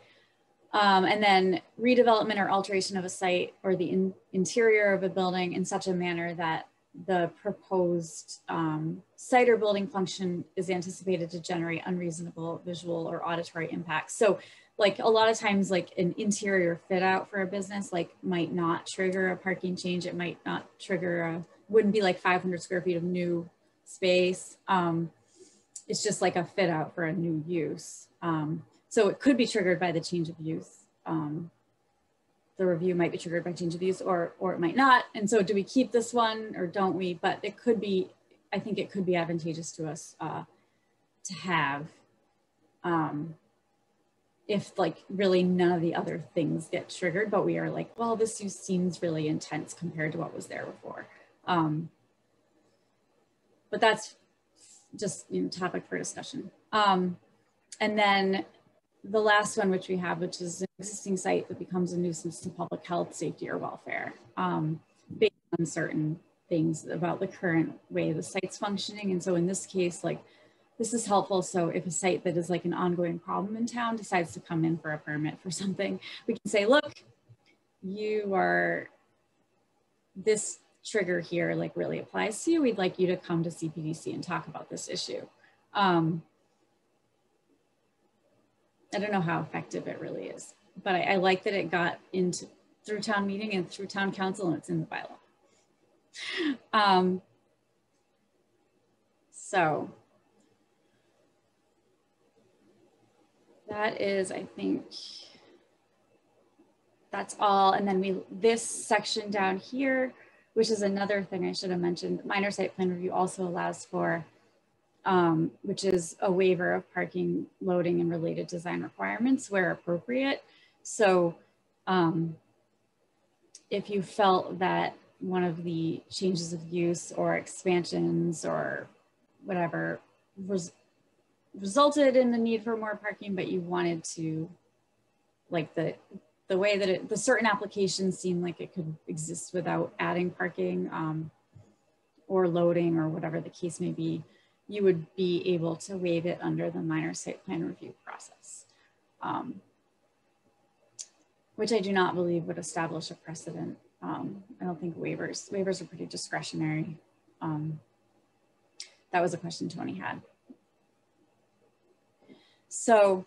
[SPEAKER 2] Um, and then redevelopment or alteration of a site or the in, interior of a building in such a manner that the proposed um, site or building function is anticipated to generate unreasonable visual or auditory impacts. So like a lot of times like an interior fit out for a business like might not trigger a parking change. It might not trigger a, wouldn't be like 500 square feet of new space. Um, it's just like a fit out for a new use. Um, so it could be triggered by the change of use. Um, the review might be triggered by change of use or, or it might not. And so do we keep this one or don't we? But it could be, I think it could be advantageous to us uh, to have um, if like really none of the other things get triggered, but we are like, well, this seems really intense compared to what was there before. Um, but that's just you know, topic for discussion. Um, and then the last one, which we have, which is an existing site that becomes a nuisance to public health, safety, or welfare, um, based on certain things about the current way the site's functioning. And so in this case, like this is helpful. So if a site that is like an ongoing problem in town decides to come in for a permit for something, we can say, look, you are, this trigger here like really applies to you. We'd like you to come to CPDC and talk about this issue. Um, I don't know how effective it really is, but I, I like that it got into through town meeting and through town council and it's in the bylaw. Um, so that is, I think, that's all. And then we, this section down here, which is another thing I should have mentioned, minor site plan review also allows for um, which is a waiver of parking, loading, and related design requirements where appropriate. So um, if you felt that one of the changes of use or expansions or whatever res resulted in the need for more parking, but you wanted to, like the the way that it, the certain applications seem like it could exist without adding parking um, or loading or whatever the case may be, you would be able to waive it under the minor site plan review process, um, which I do not believe would establish a precedent. Um, I don't think waivers, waivers are pretty discretionary. Um, that was a question Tony had. So,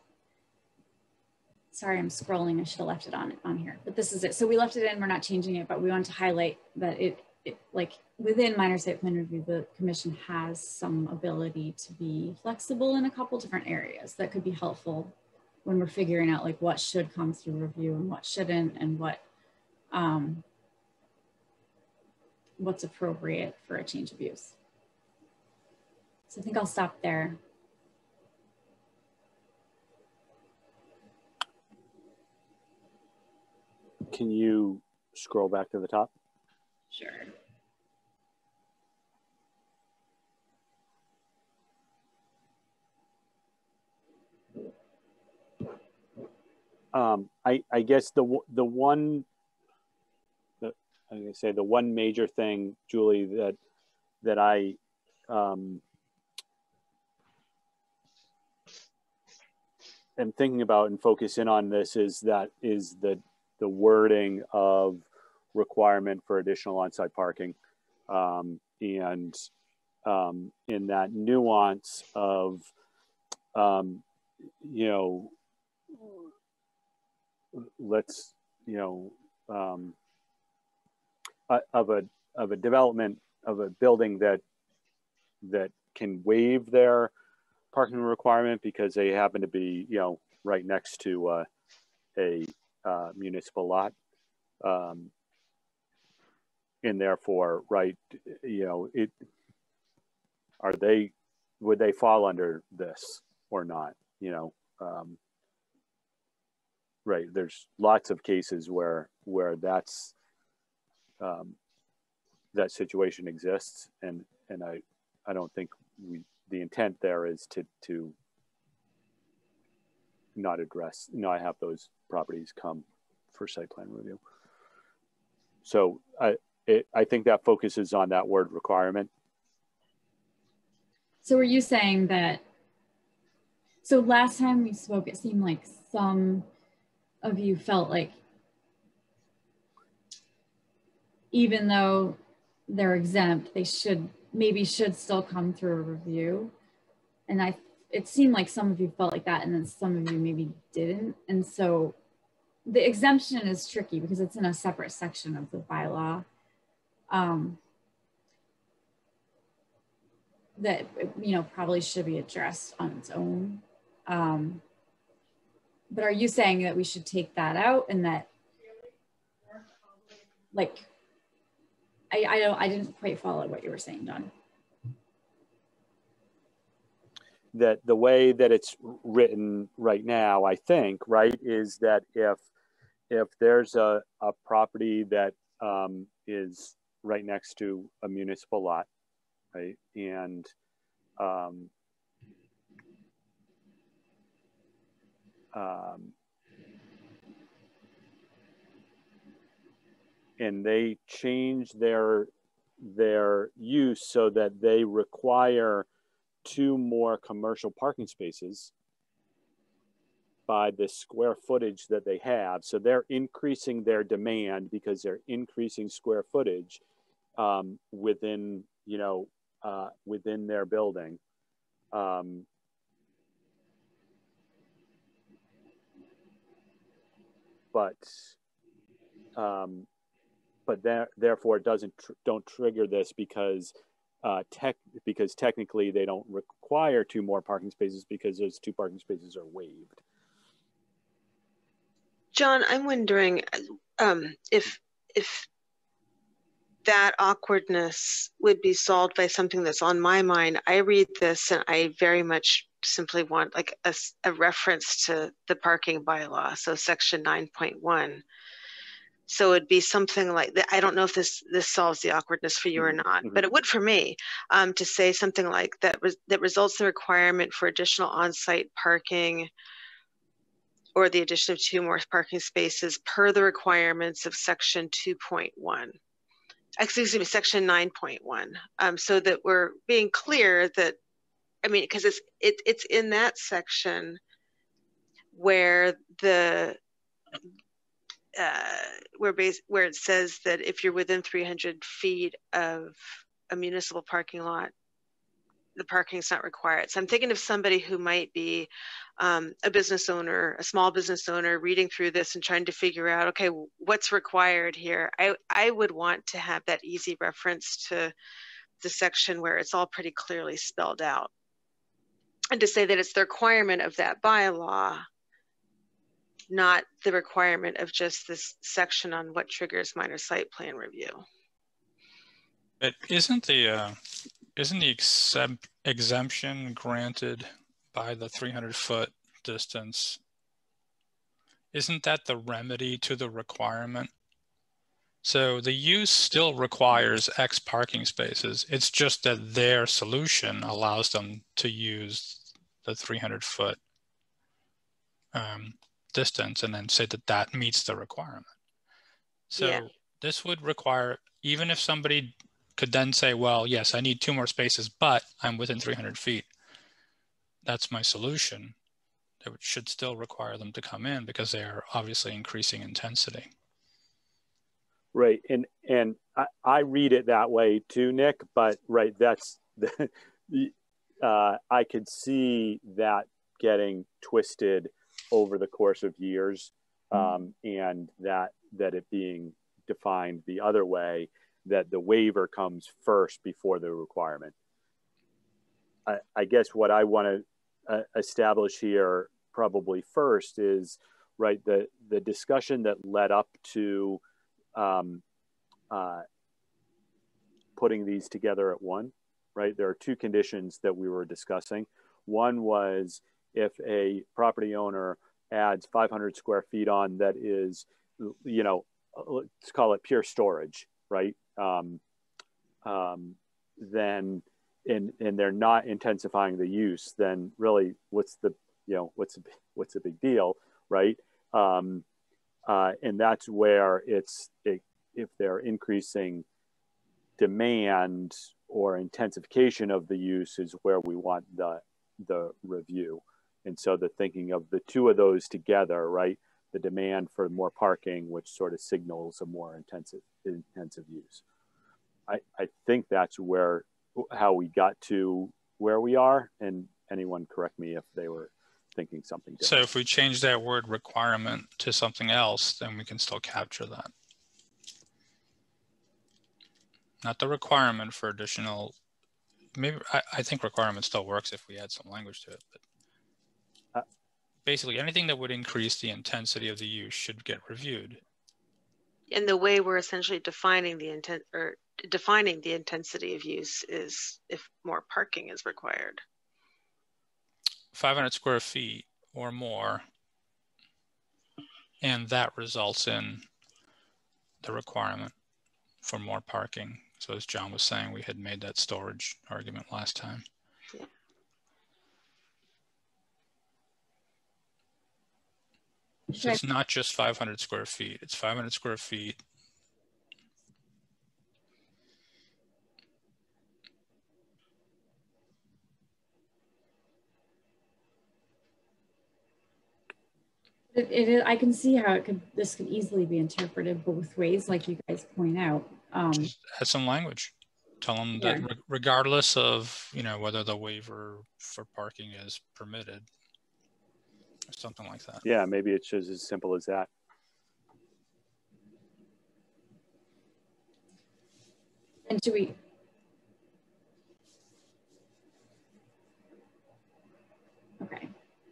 [SPEAKER 2] sorry, I'm scrolling. I should have left it on, on here, but this is it. So we left it in, we're not changing it, but we want to highlight that it it, like within minor site plan review, the commission has some ability to be flexible in a couple different areas that could be helpful when we're figuring out like what should come through review and what shouldn't and what um, what's appropriate for a change of use. So I think I'll stop there.
[SPEAKER 3] Can you scroll back to the top?
[SPEAKER 2] Sure.
[SPEAKER 3] um, I, I guess the the one, the, I am gonna say the one major thing, Julie, that that I um, am thinking about and focus in on this is that is the the wording of requirement for additional on-site parking, um, and um, in that nuance of um, you know let's you know um, of a of a development of a building that that can waive their parking requirement because they happen to be you know right next to uh, a uh, municipal lot um, and therefore right you know it are they would they fall under this or not you know um, right there's lots of cases where where that's um, that situation exists and and i i don't think we the intent there is to to not address not have those properties come for site plan review so i it, i think that focuses on that word requirement
[SPEAKER 2] so are you saying that so last time we spoke it seemed like some of you felt like even though they're exempt, they should maybe should still come through a review. And I it seemed like some of you felt like that and then some of you maybe didn't. And so the exemption is tricky because it's in a separate section of the bylaw. Um, that you know probably should be addressed on its own. Um, but are you saying that we should take that out and that like I, I don't I didn't quite follow what you were saying, Don.
[SPEAKER 3] That the way that it's written right now, I think, right, is that if if there's a, a property that um, is right next to a municipal lot, right, and um, um, and they change their their use so that they require two more commercial parking spaces by the square footage that they have. So they're increasing their demand because they're increasing square footage um, within, you know, uh, within their building. Um, but um, but there, therefore it doesn't tr don't trigger this because uh, tech because technically they don't require two more parking spaces because those two parking spaces are waived.
[SPEAKER 9] John, I'm wondering um, if if that awkwardness would be solved by something that's on my mind. I read this and I very much simply want like a, a reference to the parking bylaw, so section 9.1. So it'd be something like that. I don't know if this this solves the awkwardness for you or mm-hmm. not, mm-hmm. but it would for me um, to say something like that. Res- that results the requirement for additional on-site parking or the addition of two more parking spaces per the requirements of section 2.1 excuse me section 9.1 um, so that we're being clear that I mean, because it's it, it's in that section where the uh, where base where it says that if you're within 300 feet of a municipal parking lot, the parking is not required. So I'm thinking of somebody who might be um, a business owner, a small business owner, reading through this and trying to figure out, okay, what's required here. I I would want to have that easy reference to the section where it's all pretty clearly spelled out and to say that it's the requirement of that bylaw, not the requirement of just this section on what triggers minor site plan review.
[SPEAKER 4] But isn't the uh, isn't the exempt, exemption granted by the 300 foot distance? Isn't that the remedy to the requirement? So the use still requires X parking spaces. It's just that their solution allows them to use the 300 foot um, distance and then say that that meets the requirement. So yeah. this would require, even if somebody could then say, well, yes, I need two more spaces, but I'm within 300 feet. That's my solution. That should still require them to come in because they are obviously increasing intensity.
[SPEAKER 3] Right, and and I, I read it that way too, Nick. But right, that's the, uh, I could see that getting twisted over the course of years, mm-hmm. um, and that that it being defined the other way, that the waiver comes first before the requirement. I, I guess what I want to uh, establish here probably first is right the the discussion that led up to um, uh, putting these together at one. Right, there are two conditions that we were discussing. One was if a property owner adds 500 square feet on that is, you know, let's call it pure storage, right? Um, um, then and and they're not intensifying the use, then really, what's the you know what's what's a big deal, right? Um, uh, and that's where it's it, if they're increasing demand or intensification of the use is where we want the the review. And so the thinking of the two of those together, right? The demand for more parking, which sort of signals a more intensive intensive use. I, I think that's where how we got to where we are. And anyone correct me if they were thinking something different.
[SPEAKER 4] So if we change that word requirement to something else, then we can still capture that. Not the requirement for additional, maybe I, I think requirement still works if we add some language to it, but uh, basically anything that would increase the intensity of the use should get reviewed.
[SPEAKER 9] And the way we're essentially defining the intent or defining the intensity of use is if more parking is required.
[SPEAKER 4] 500 square feet or more, and that results in the requirement for more parking. So as John was saying, we had made that storage argument last time. So it's not just 500 square feet. It's 500 square feet.
[SPEAKER 2] It, it is, I can see how it could, this could easily be interpreted both ways, like you guys point out. Um,
[SPEAKER 4] Just add some language. Tell them yeah. that regardless of, you know, whether the waiver for parking is permitted, or something like that.
[SPEAKER 3] Yeah, maybe it's just as simple as that.
[SPEAKER 2] And do we? Okay.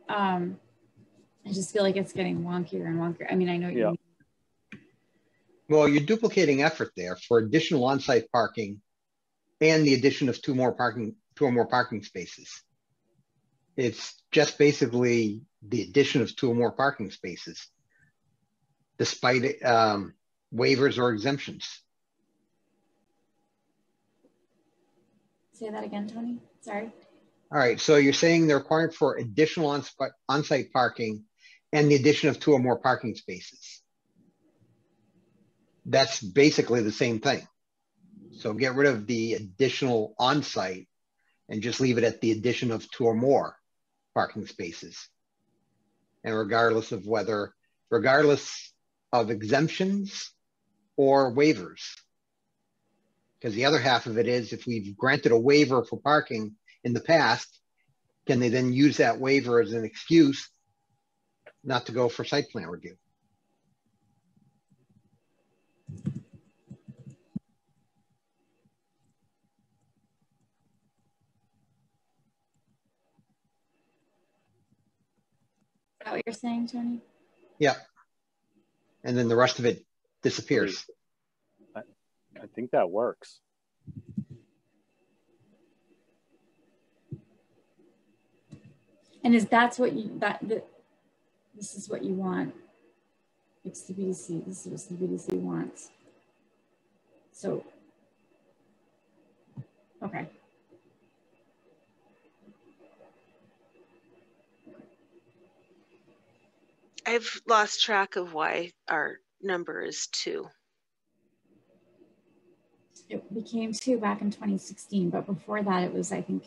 [SPEAKER 2] Um, I just feel like it's getting wonkier and wonkier. I mean, I know
[SPEAKER 8] yeah. you. Well, you're duplicating effort there for additional on-site parking and the addition of two more parking, two or more parking spaces. It's just basically the addition of two or more parking spaces, despite um, waivers or exemptions.
[SPEAKER 2] Say that again, Tony. Sorry.
[SPEAKER 8] All right. So you're saying they're required for additional on- on-site parking and the addition of two or more parking spaces. That's basically the same thing. So get rid of the additional on-site and just leave it at the addition of two or more parking spaces. And regardless of whether, regardless of exemptions or waivers. Because the other half of it is if we've granted a waiver for parking in the past, can they then use that waiver as an excuse not to go for site plan review?
[SPEAKER 2] That what you're saying, Tony?
[SPEAKER 8] Yeah. And then the rest of it disappears.
[SPEAKER 3] I, I think that works.
[SPEAKER 2] And is that's what you that, that this is what you want? It's the BDC. This is what the BDC wants. So, okay.
[SPEAKER 9] I've lost track of why our number is two.
[SPEAKER 2] It became two back in 2016, but before that it was, I think,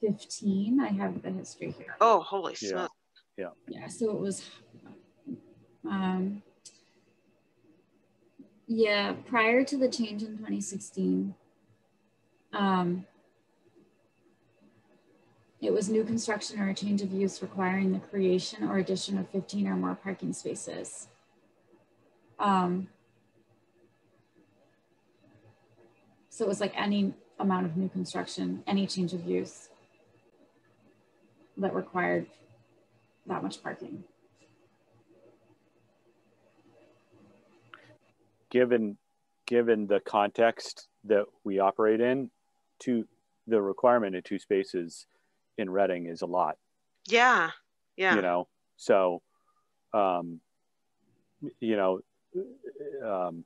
[SPEAKER 2] 15. I have the history here.
[SPEAKER 9] Oh, holy
[SPEAKER 3] Yeah.
[SPEAKER 9] smoke.
[SPEAKER 3] Yeah.
[SPEAKER 2] Yeah, so it was, um, yeah, prior to the change in 2016, um, it was new construction or a change of use requiring the creation or addition of 15 or more parking spaces. Um, so it was like any amount of new construction, any change of use that required that much parking.
[SPEAKER 3] Given, given the context that we operate in, to the requirement of two spaces in Reading is a lot.
[SPEAKER 9] Yeah. Yeah.
[SPEAKER 3] You know, so, um, you know, um,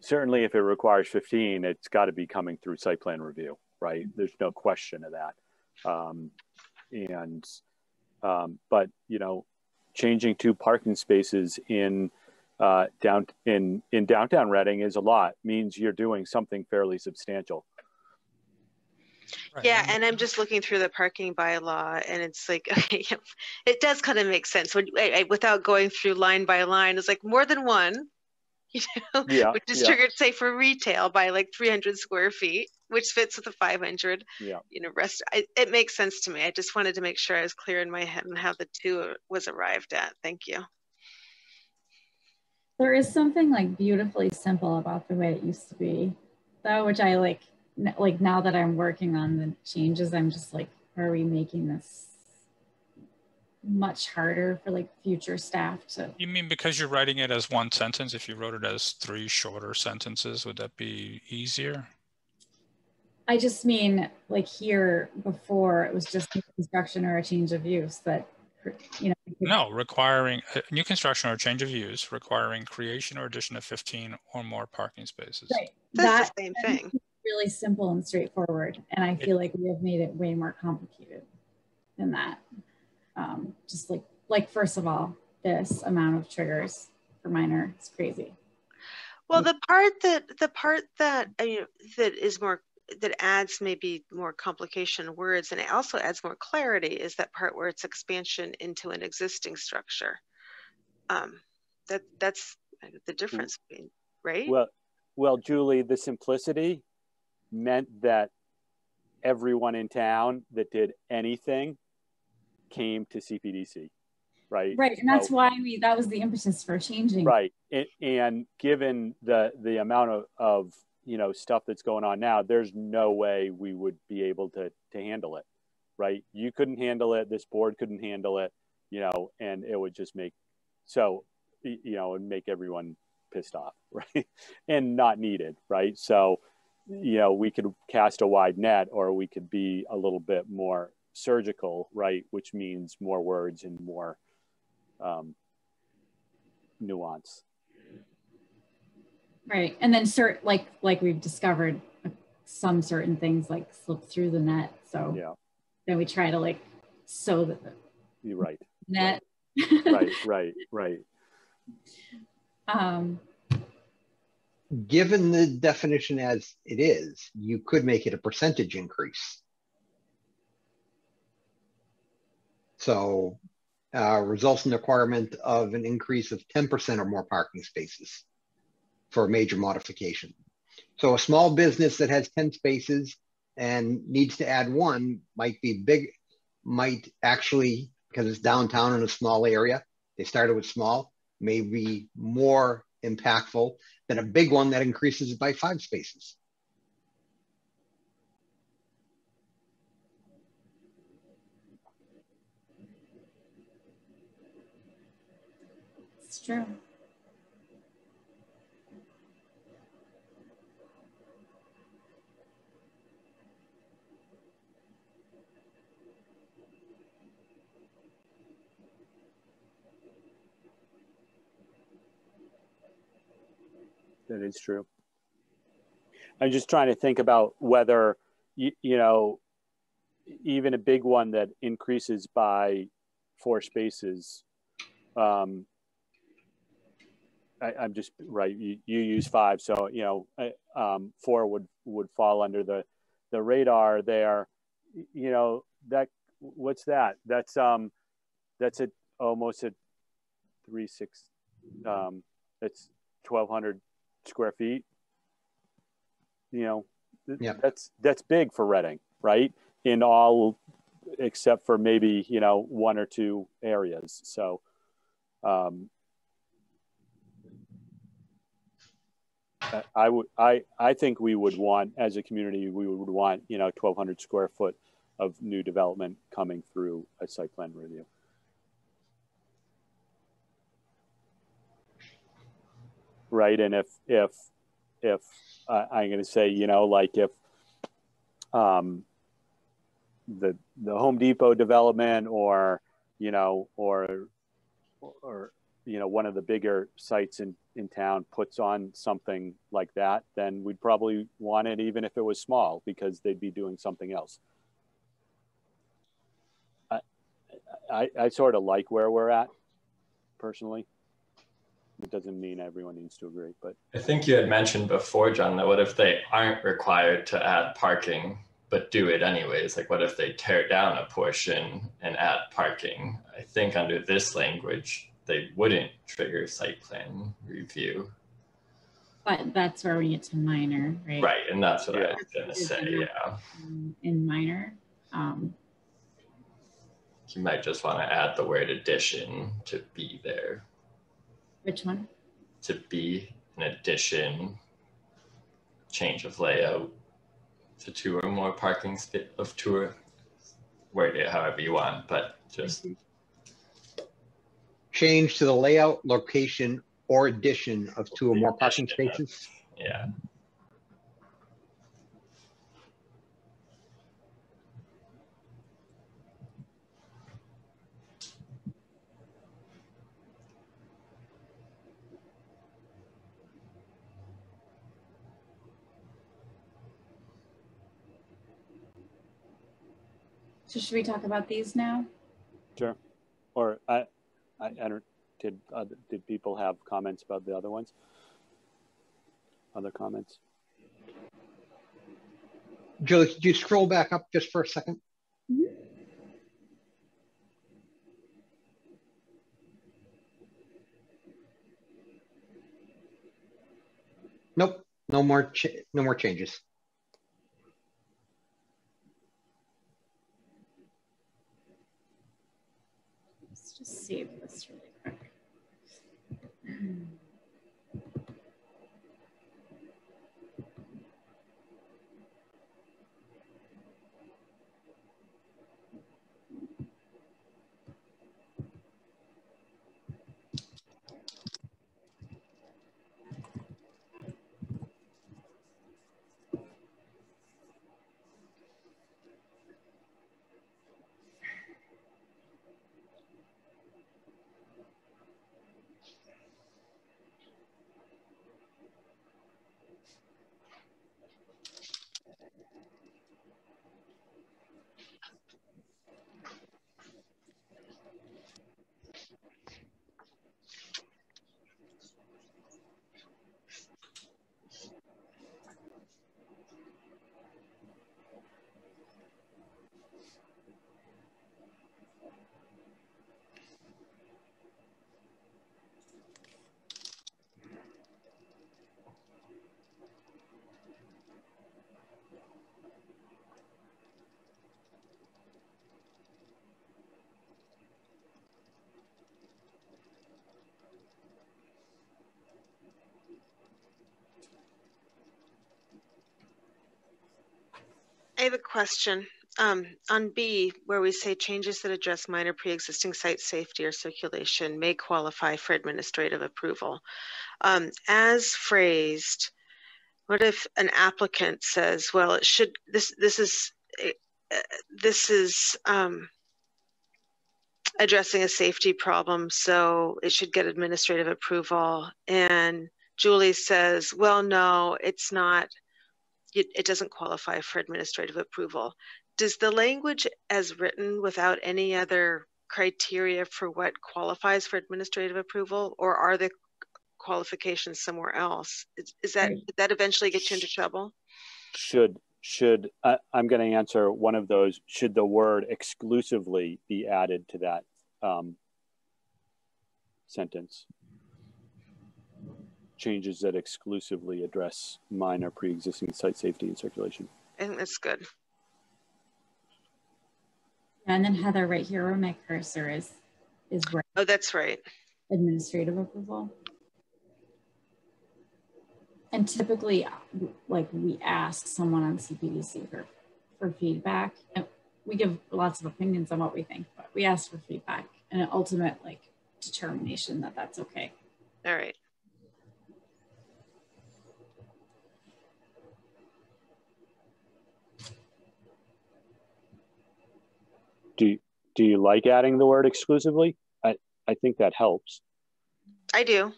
[SPEAKER 3] certainly if it requires 15, it's got to be coming through site plan review, right? There's no question of that. Um, and, um, but, you know, changing two parking spaces in, uh, down in, in downtown Reading is a lot, means you're doing something fairly substantial.
[SPEAKER 9] Yeah, and I'm just looking through the parking bylaw, and it's like, okay, it does kind of make sense when, I, I- without going through line by line. It's like more than one, you know,
[SPEAKER 3] Yeah,
[SPEAKER 9] which is
[SPEAKER 3] yeah.
[SPEAKER 9] triggered, say, for retail by like 300 square feet, which fits with the 500.
[SPEAKER 3] Yeah.
[SPEAKER 9] You know, rest. I, it makes sense to me. I just wanted to make sure I was clear in my head on how the two was arrived at. Thank you.
[SPEAKER 2] There is something like beautifully simple about the way it used to be, though, which I like. N- Like now that I'm working on the changes, I'm just like, are we making this much harder for like future staff to?
[SPEAKER 4] You mean because you're writing it as one sentence? If you wrote it as three shorter sentences, would that be easier?
[SPEAKER 2] I just mean like here before it was just new construction or a change of use that, you know.
[SPEAKER 4] No, requiring uh, new construction or change of use, requiring creation or addition of 15 or more parking spaces.
[SPEAKER 2] Right.
[SPEAKER 9] That's
[SPEAKER 2] That-
[SPEAKER 9] the same thing.
[SPEAKER 2] Is Really simple and straightforward. And I feel like we have made it way more complicated than that. Um, just like, like first of all, this amount of triggers for minor is crazy.
[SPEAKER 9] Well, the part that the part that uh, you that is more that adds maybe more complication words and it also adds more clarity is that part where it's expansion into an existing structure. Um, that that's uh, the difference, right?
[SPEAKER 3] Well, well, Julie, the simplicity meant that everyone in town that did anything came to CPDC, right?
[SPEAKER 2] Right. And that's
[SPEAKER 3] So-
[SPEAKER 2] why we, that was the impetus for changing.
[SPEAKER 3] Right. And, and given the the amount of, of you know stuff that's going on now, there's no way we would be able to to handle it. Right. You couldn't handle it. This board couldn't handle it. You know, and it would just make so you know and make everyone pissed off, right? and not needed, right? So you know we could cast a wide net, or we could be a little bit more surgical, right? Which means more words and more um, nuance.
[SPEAKER 2] Right. And then cert, like, like we've discovered uh, some certain things like slip through the net. So
[SPEAKER 3] Yeah,
[SPEAKER 2] then we try to like sew the
[SPEAKER 3] you're right.
[SPEAKER 2] net.
[SPEAKER 3] right, right, right.
[SPEAKER 2] Um,
[SPEAKER 8] Given the definition as it is, you could make it a percentage increase. So uh, results in the requirement of an increase of 10% or more parking spaces for a major modification. So a small business that has 10 spaces and needs to add one might be big, might actually, because it's downtown in a small area, they started with small, may be more impactful than a big one that increases it by five spaces.
[SPEAKER 2] it's true.
[SPEAKER 3] That is true. I'm just trying to think about whether, you, you know, even a big one that increases by four spaces, um, I, am just right. You, you, use five, so you know um, four would would fall under the the radar there. You know that what's that? That's um that's a almost a three six um it's twelve hundred square feet. You know, that's that's big for Reading, right? In all except for maybe you know one or two areas. So um, I would I I think we would want as a community we would want you know 1,200 square foot of new development coming through a site plan review. Right, and if if if uh, I'm going to say you know like if um, the the Home Depot development or you know or or you know one of the bigger sites in in town puts on something like that then we'd probably want it even if it was small because they'd be doing something else. I i, I sort of like where we're at personally it doesn't mean everyone needs to agree but
[SPEAKER 1] i think you had mentioned before john that what if they aren't required to add parking but do it anyways. Like, what if they tear down a portion and add parking? I think under this language, they wouldn't trigger site plan review.
[SPEAKER 2] But that's where we get to minor, right?
[SPEAKER 1] Right, and that's what yeah. I was gonna say, yeah.
[SPEAKER 2] In minor, um,
[SPEAKER 1] you might just want to add the word addition to be there.
[SPEAKER 2] Which one?
[SPEAKER 1] To be an addition, change of layout to two or more parking space of two or word it however you want, but just mm-hmm.
[SPEAKER 8] change to the layout, location, or addition of two or more parking spaces.
[SPEAKER 1] Yeah.
[SPEAKER 2] So should we talk about these now?
[SPEAKER 3] Sure. Or I, I, I don't, did, uh, did people have comments about the other ones? Other comments?
[SPEAKER 8] Julie, could you scroll back up just for a 2nd mm -hmm. Nope, no more, no more changes.
[SPEAKER 2] save this really quick.
[SPEAKER 9] I have a question. Um, on B, where we say changes that address minor pre-existing site safety or circulation may qualify for administrative approval. Um, as phrased, what if an applicant says, well, it should, this, this is, uh, this is um, addressing a safety problem, so it should get administrative approval. And Julie says, well, no, it's not it, it doesn't qualify for administrative approval. Does the language as written without any other criteria for what qualifies for administrative approval, or are the qualifications somewhere else? Is, is that did that eventually get you into trouble?
[SPEAKER 3] Should should uh, I'm going to answer one of those. Should the word exclusively be added to that um, sentence? Changes that exclusively address minor pre-existing site safety and circulation.
[SPEAKER 9] I think that's good.
[SPEAKER 2] And then Heather, right here where my cursor is, is where.
[SPEAKER 9] Oh, that's right.
[SPEAKER 2] Administrative approval. And typically, like we ask someone on CPDC for, for feedback. And we give lots of opinions on what we think, but we ask for feedback and an ultimate like determination that that's okay.
[SPEAKER 9] All right.
[SPEAKER 3] Do do you like adding the word exclusively? I, I think that helps.
[SPEAKER 9] I do.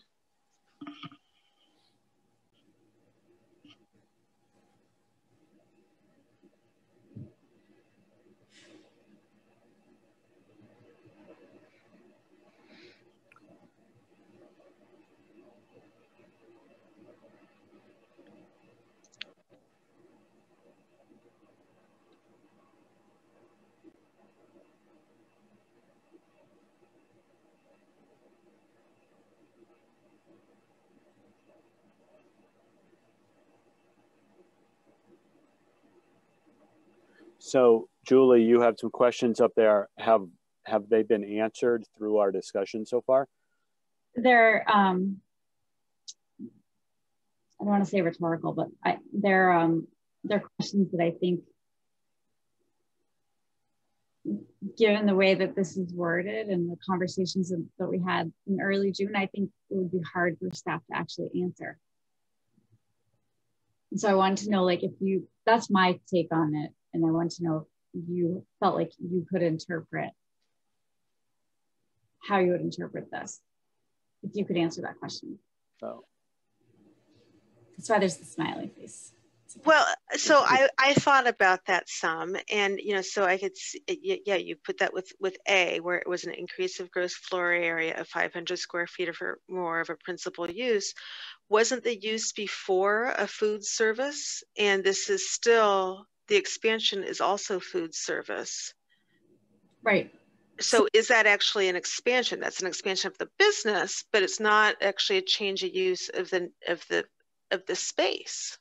[SPEAKER 3] So Julie, you have some questions up there. Have have they been answered through our discussion so far?
[SPEAKER 2] They're um I don't want to say rhetorical, but I, they're um they're questions that I think given the way that this is worded and the conversations that we had in early June, I think it would be hard for staff to actually answer. And so I wanted to know like if you that's my take on it and I want to know if you felt like you could interpret how you would interpret this, if you could answer that question.
[SPEAKER 3] So
[SPEAKER 2] That's why there's the smiley face.
[SPEAKER 9] Well, so I, I thought about that some, and you know, so I could see, yeah, you put that with with A, where it was an increase of gross floor area of 500 square feet or more of a principal use. Wasn't the use before a food service, and this is still the expansion is also food service.
[SPEAKER 2] Right.
[SPEAKER 9] So is that actually an expansion? That's an expansion of the business, but it's not actually a change of use of the of the of the space.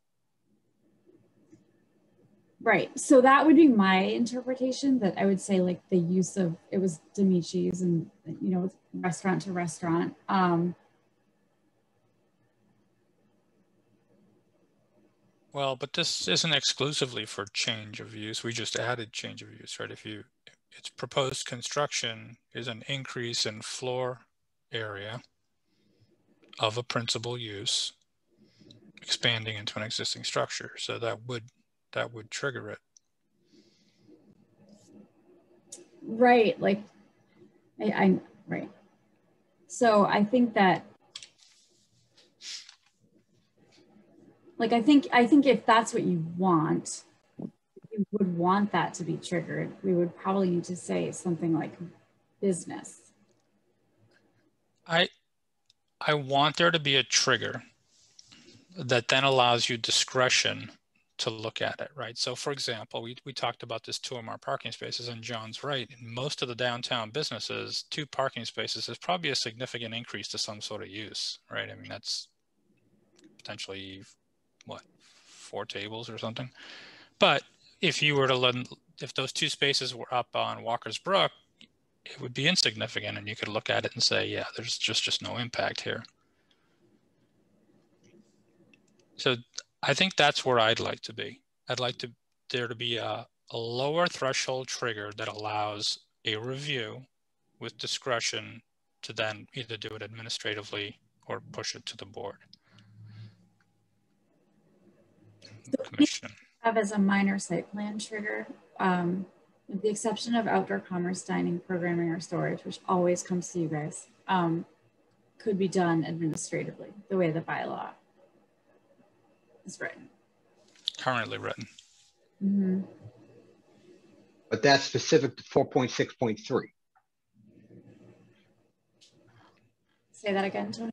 [SPEAKER 2] Right. So that would be my interpretation that I would say like the use of it was Demici's and you know restaurant to restaurant. Um,
[SPEAKER 4] Well, but this isn't exclusively for change of use. We just added change of use, right? If you, its proposed construction is an increase in floor area of a principal use expanding into an existing structure. So that would, that would trigger it.
[SPEAKER 2] Right. Like I, I right. So I think that like I think I think if that's what you want, you would want that to be triggered. We would probably need to say something like business.
[SPEAKER 4] I I want there to be a trigger that then allows you discretion to look at it, right? So for example, we, we talked about this two more parking spaces and John's right. In most of the downtown businesses, two parking spaces is probably a significant increase to some sort of use, right? I mean, that's potentially what four tables or something. But if you were to let, if those two spaces were up on Walker's Brook, it would be insignificant, and you could look at it and say, yeah, there's just just no impact here. So I think that's where I'd like to be. I'd like to there to be a, a lower threshold trigger that allows a review with discretion to then either do it administratively or push it to the board.
[SPEAKER 2] Commission. Have as a minor site plan trigger, um, with the exception of outdoor commerce, dining, programming, or storage, which always comes to you guys, um, could be done administratively, the way the bylaw is written.
[SPEAKER 4] Currently written.
[SPEAKER 2] Mm -hmm.
[SPEAKER 8] But that's specific to 4.6.3.
[SPEAKER 2] Say that again, Tony.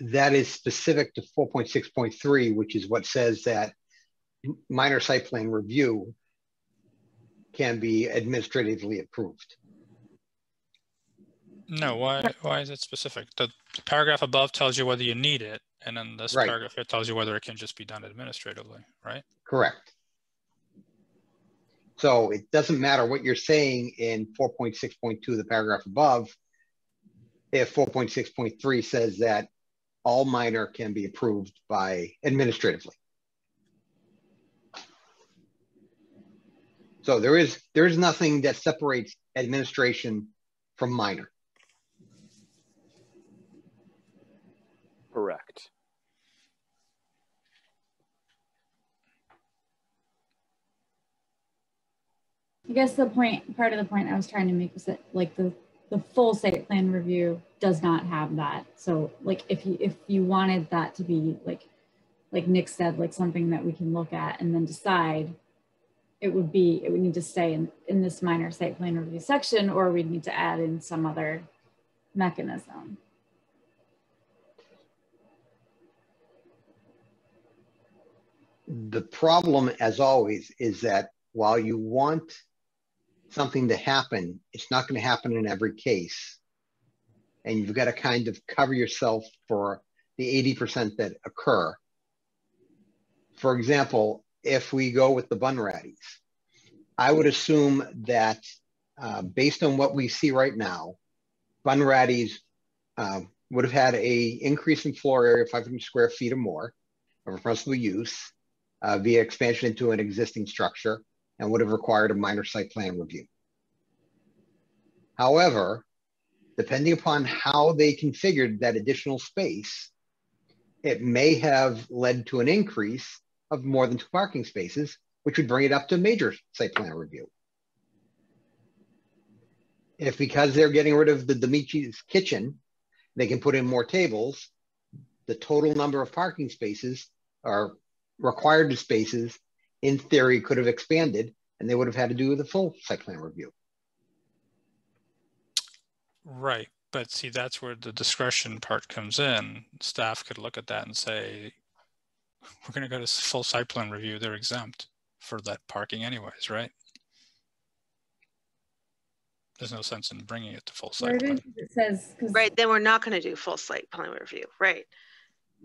[SPEAKER 8] That is specific to 4.6.3, which is what says that minor site plan review can be administratively approved.
[SPEAKER 4] No, why, why is it specific? The paragraph above tells you whether you need it, and then this
[SPEAKER 8] Right.
[SPEAKER 4] paragraph here tells you whether it can just be done administratively, right?
[SPEAKER 8] Correct. So it doesn't matter what you're saying in 4.6.2, the paragraph above, if 4.6.3 says that all minor can be approved by administratively. So there is there is nothing that separates administration from minor.
[SPEAKER 3] Correct.
[SPEAKER 2] I guess the point, part of the point I was trying to make was that like the, the full site plan review does not have that. So like if you, if you wanted that to be like, like Nick said, like something that we can look at and then decide, it would be, it would need to stay in, in this minor site plan review section, or we'd need to add in some other mechanism.
[SPEAKER 8] The problem, as always, is that while you want something to happen, it's not going to happen in every case. And you've got to kind of cover yourself for the 80% that occur. For example, if we go with the Bunratty's, I would assume that uh, based on what we see right now, Bunratty's uh, would have had a increase in floor area of 500 square feet or more of responsible use uh, via expansion into an existing structure and would have required a minor site plan review. However, depending upon how they configured that additional space, it may have led to an increase of more than two parking spaces, which would bring it up to a major site plan review. If because they're getting rid of the Demici's kitchen, they can put in more tables, the total number of parking spaces or required spaces in theory could have expanded and they would have had to do the full site plan review.
[SPEAKER 4] Right. But see, that's where the discretion part comes in. Staff could look at that and say, we're going to go to full site plan review. They're exempt for that parking anyways, right? There's no sense in bringing it to full
[SPEAKER 2] Where
[SPEAKER 4] site
[SPEAKER 2] it
[SPEAKER 4] plan.
[SPEAKER 2] it says,
[SPEAKER 9] Right, then we're not going to do full site plan review, right?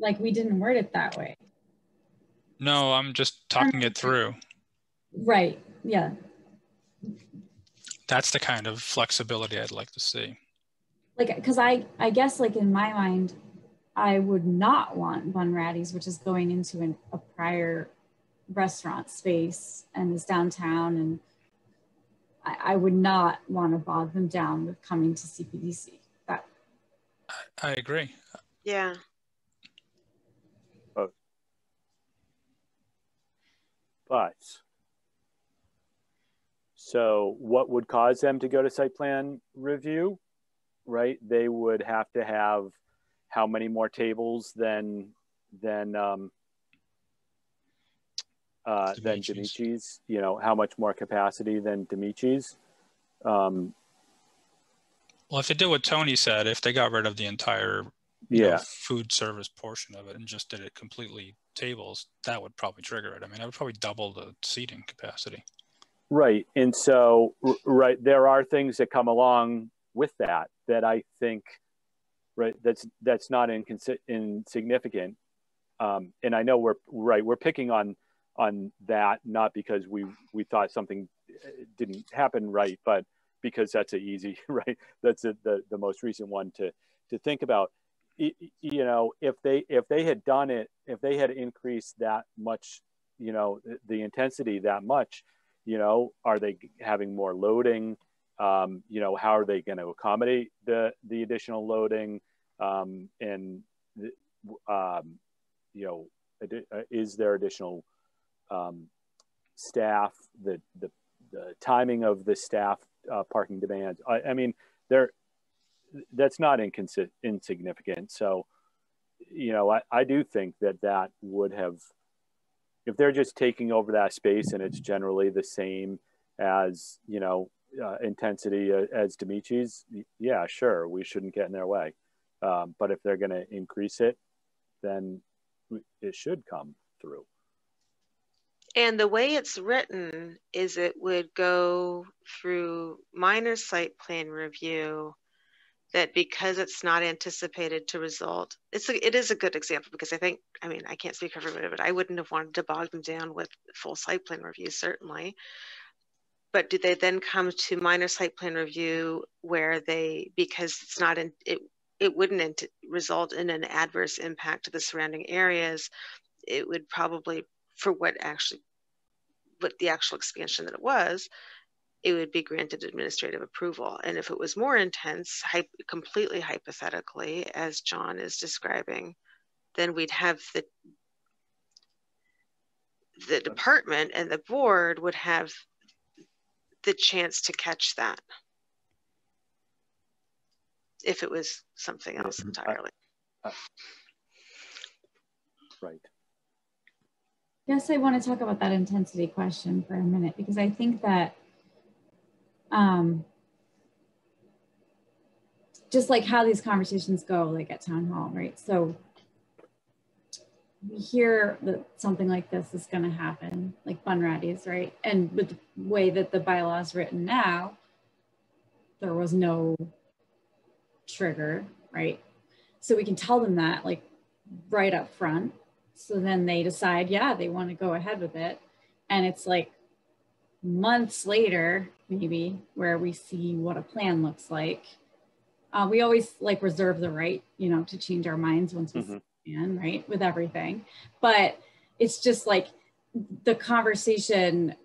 [SPEAKER 2] like we didn't word it that way.
[SPEAKER 4] No, I'm just talking it through.
[SPEAKER 2] Right, yeah.
[SPEAKER 4] That's the kind of flexibility I'd like to see.
[SPEAKER 2] like because I I guess like in my mind, I would not want Bunratty's, which is going into an, a prior restaurant space and is downtown, and I, I would not want to bog them down with coming to CPDC. That
[SPEAKER 4] I agree.
[SPEAKER 9] Yeah.
[SPEAKER 3] But so what would cause them to go to site plan review? Right? They would have to have how many more tables than than um, uh, than
[SPEAKER 4] Demici's.
[SPEAKER 3] Demici's? You know, how much more capacity than Demici's? Um,
[SPEAKER 4] Well, if they did what Tony said, if they got rid of the entire you know, food service portion of it and just did it completely tables, that would probably trigger it. I mean, I would probably double the seating capacity.
[SPEAKER 3] Right. And so, r- right, there are things that come along with that that I think, right, that's that's not insignificant. Um, and I know we're right, we're picking on on that not because we we thought something uh, didn't happen right, but because that's a easy right. That's a, the the most recent one to to think about. You know, if they if they had done it, if they had increased that much, you know, the, the intensity that much, you know are they having more loading um, you know how are they going to accommodate the the additional loading um, and um, you know uh, is there additional um, staff the, the the timing of the staff uh, parking demands I, I mean there that's not inconsi- insignificant so you know I, I do think that that would have if they're just taking over that space and it's generally the same as you know uh, intensity uh, as Demici's, yeah, sure, we shouldn't get in their way. Um, but if they're going to increase it, then it should come through.
[SPEAKER 9] And the way it's written is it would go through minor site plan review that because it's not anticipated to result, it's a, it is a good example because I think, I mean, I can't speak for everybody, but I wouldn't have wanted to bog them down with full site plan review, certainly. But do they then come to minor site plan review where they, because it's not in, it, it wouldn't result in an adverse impact to the surrounding areas, it would probably for what actually what the actual expansion that it was it would be granted administrative approval. And if it was more intense completely hypothetically as john is describing then we'd have the the department and the board would have the chance to catch that if it was something else entirely
[SPEAKER 3] right
[SPEAKER 2] Yes, I want to talk about that intensity question for a minute because I think that um, just like how these conversations go, like at town hall, right? So we hear that something like this is going to happen, like Bunratty's, right? And with the way that the bylaw is written now, there was no trigger, right? So we can tell them that like right up front so then they decide, yeah, they want to go ahead with it. And it's like months later, maybe, where we see what a plan looks like. Uh, we always like reserve the right, you know, to change our minds once we mm-hmm. can, right, with everything. But it's just like the conversation.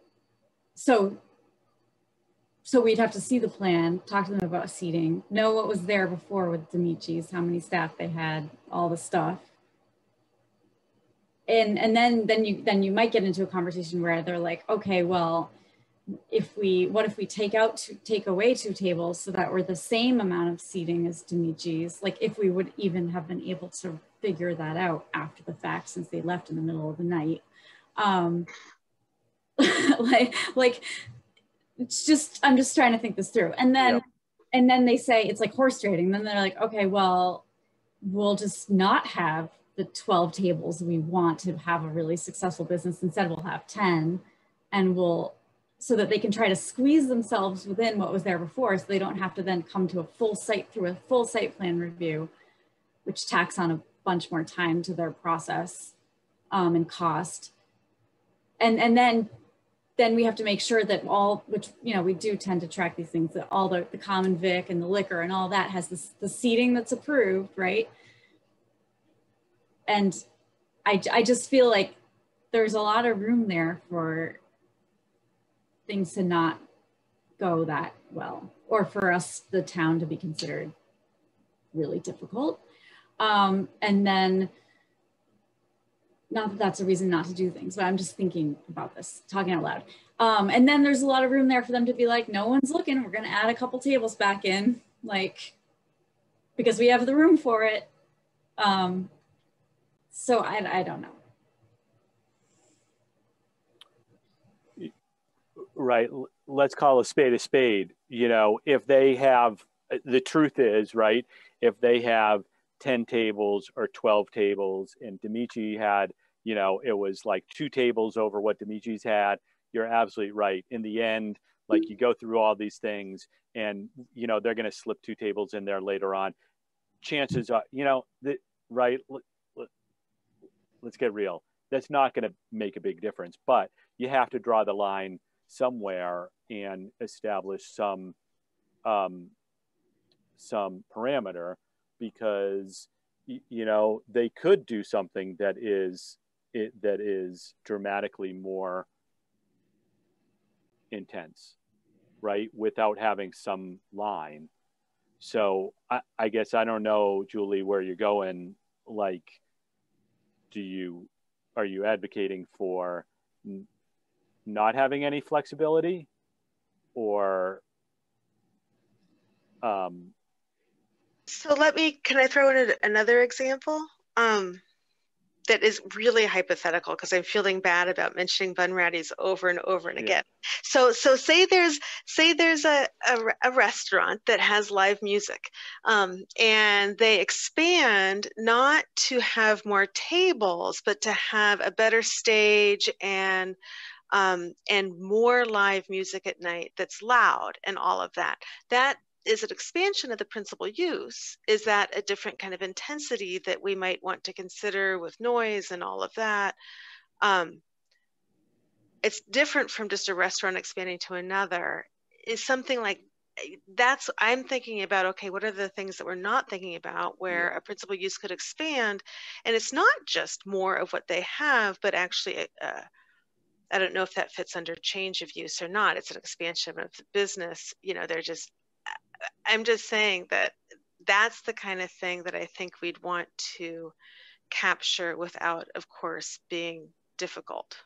[SPEAKER 2] So, so we'd have to see the plan, talk to them about seating, know what was there before with Demici's, how many staff they had, all the stuff, and and then then you then you might get into a conversation where they're like okay well if we what if we take out to take away two tables so that we're the same amount of seating as Demici's like if we would even have been able to figure that out after the fact since they left in the middle of the night. Um like like it's just i'm just trying to think this through. And then and then they say it's like horse trading. Then they're like okay well we'll just not have the 12 tables. We want to have a really successful business. Instead, we'll have 10 and we'll, so that they can try to squeeze themselves within what was there before. So they don't have to then come to a full site through a full site plan review, which tacks on a bunch more time to their process um, and cost. And, and then then we have to make sure that all, which, you know, we do tend to track these things, that all the, the common vic and the liquor and all that has this, the seating that's approved, right? and I, I just feel like there's a lot of room there for things to not go that well or for us the town to be considered really difficult um, and then not that that's a reason not to do things but i'm just thinking about this talking out loud um, and then there's a lot of room there for them to be like no one's looking we're going to add a couple tables back in like because we have the room for it um, so I, I don't know.
[SPEAKER 3] Right. Let's call a spade a spade. You know, if they have, the truth is, right, if they have 10 tables or 12 tables and Demici had, you know, it was like two tables over what Demici's had, you're absolutely right. In the end, like you go through all these things and, you know, they're going to slip two tables in there later on. Chances are, you know, the, right, let's get real. That's not going to make a big difference, but you have to draw the line somewhere and establish some um, some parameter because you know they could do something that is it, that is dramatically more intense right without having some line. So I, I guess i don't know julie where you're going. Like do you are you advocating for n- not having any flexibility or um,
[SPEAKER 9] so let me can i throw in another example? Um, that is really hypothetical because I'm feeling bad about mentioning Bunratty's over and over and again. So so say there's say there's a, a, a restaurant that has live music um, and they expand not to have more tables but to have a better stage and um, and more live music at night that's loud and all of that. That is an expansion of the principal use? Is that a different kind of intensity that we might want to consider with noise and all of that? Um, it's different from just a restaurant expanding to another. Is something like that's I'm thinking about okay, what are the things that we're not thinking about where a principal use could expand? And it's not just more of what they have, but actually uh, I don't know if that fits under change of use or not. It's an expansion of the business. You know, they're just I'm just saying that that's the kind of thing that I think we'd want to capture without, of course, being difficult.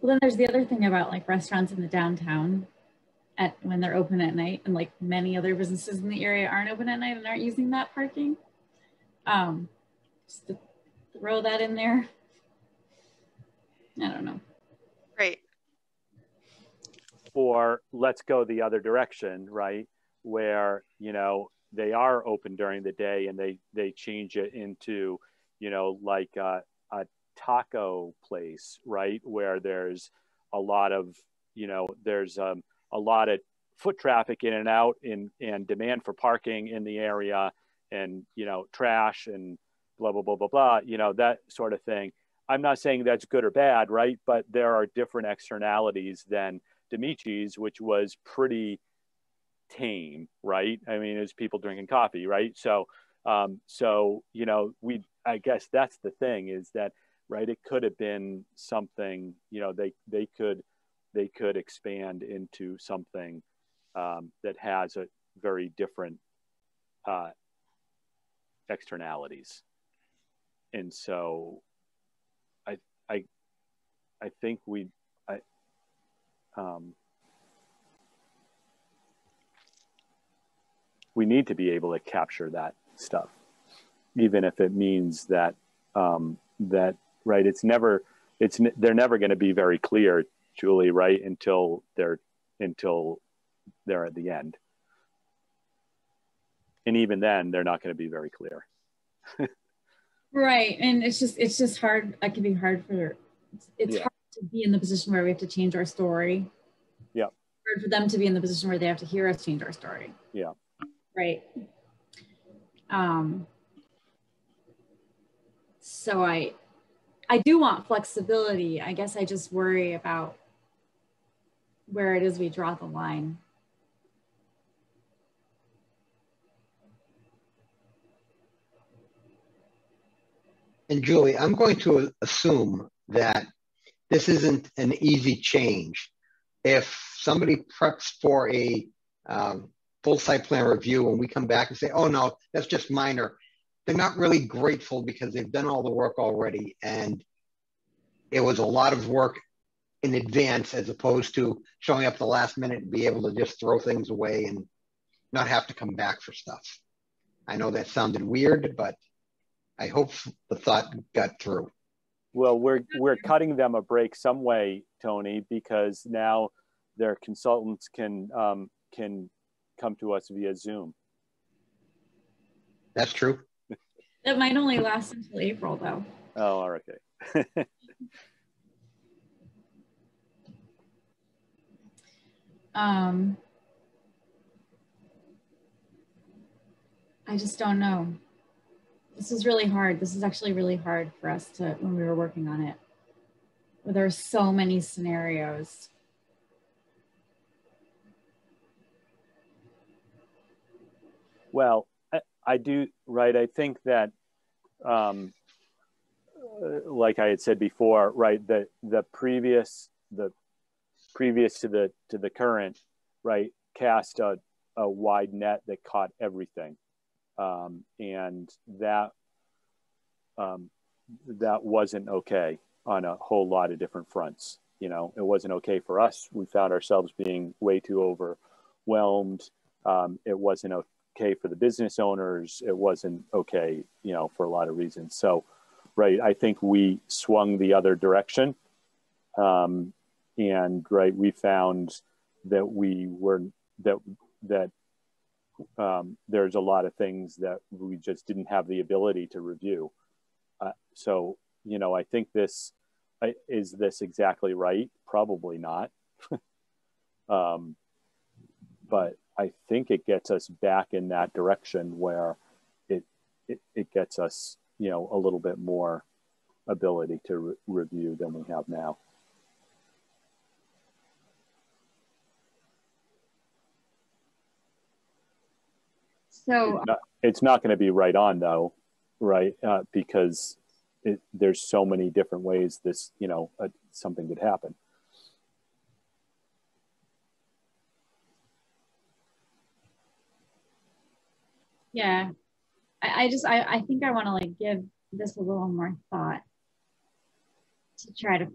[SPEAKER 2] Well, then there's the other thing about like restaurants in the downtown at when they're open at night, and like many other businesses in the area aren't open at night and aren't using that parking. Um, just throw that in there. I don't know.
[SPEAKER 3] Or let's go the other direction, right? Where, you know, they are open during the day and they, they change it into, you know, like a, a taco place, right? Where there's a lot of, you know, there's um, a lot of foot traffic in and out in, and demand for parking in the area and, you know, trash and blah, blah, blah, blah, blah, you know, that sort of thing. I'm not saying that's good or bad, right? But there are different externalities than Demici's, which was pretty tame, right? I mean, it's people drinking coffee, right? So, um, so you know, we, I guess that's the thing is that, right? It could have been something, you know, they they could they could expand into something um, that has a very different uh, externalities, and so I I I think we um, we need to be able to capture that stuff, even if it means that um, that right. It's never it's they're never going to be very clear, Julie. Right until they're until they're at the end, and even then, they're not going to be very clear.
[SPEAKER 2] Right. And it's just it's just hard. It can be hard for it's yeah. hard be in the position where we have to change our story.
[SPEAKER 3] Yeah.
[SPEAKER 2] Hard for them to be in the position where they have to hear us change our story.
[SPEAKER 3] Yeah.
[SPEAKER 2] Right. Um so I I do want flexibility. I guess I just worry about where it is we draw the line.
[SPEAKER 8] And Julie, I'm going to assume that this isn't an easy change. If somebody preps for a um, full site plan review and we come back and say, oh no, that's just minor, they're not really grateful because they've done all the work already. And it was a lot of work in advance as opposed to showing up the last minute and be able to just throw things away and not have to come back for stuff. I know that sounded weird, but I hope the thought got through.
[SPEAKER 3] Well, we're we're cutting them a break some way, Tony, because now their consultants can um, can come to us via Zoom.
[SPEAKER 8] That's true.
[SPEAKER 2] that might only last until April, though.
[SPEAKER 3] Oh, okay.
[SPEAKER 2] um, I just don't know this is really hard. This is actually really hard for us to, when we were working on it. There are so many scenarios.
[SPEAKER 3] Well, I, I do, right. I think that, um, like I had said before, right, the, the previous, the previous to the, to the current, right, cast a, a wide net that caught everything um, and that um, that wasn't okay on a whole lot of different fronts. You know, it wasn't okay for us. We found ourselves being way too overwhelmed. Um, it wasn't okay for the business owners. It wasn't okay, you know, for a lot of reasons. So, right, I think we swung the other direction. Um, and right, we found that we were that that um, there's a lot of things that we just didn't have the ability to review. Uh, so, you know, I think this is this exactly right? Probably not. um, but I think it gets us back in that direction where it, it, it gets us, you know, a little bit more ability to re review than we have now.
[SPEAKER 2] So
[SPEAKER 3] it's not, it's not going to be right on though, right? Uh, because it, there's so many different ways this, you know, uh, something could happen.
[SPEAKER 2] Yeah, I, I just, I, I think I want to like give this a little more thought to try to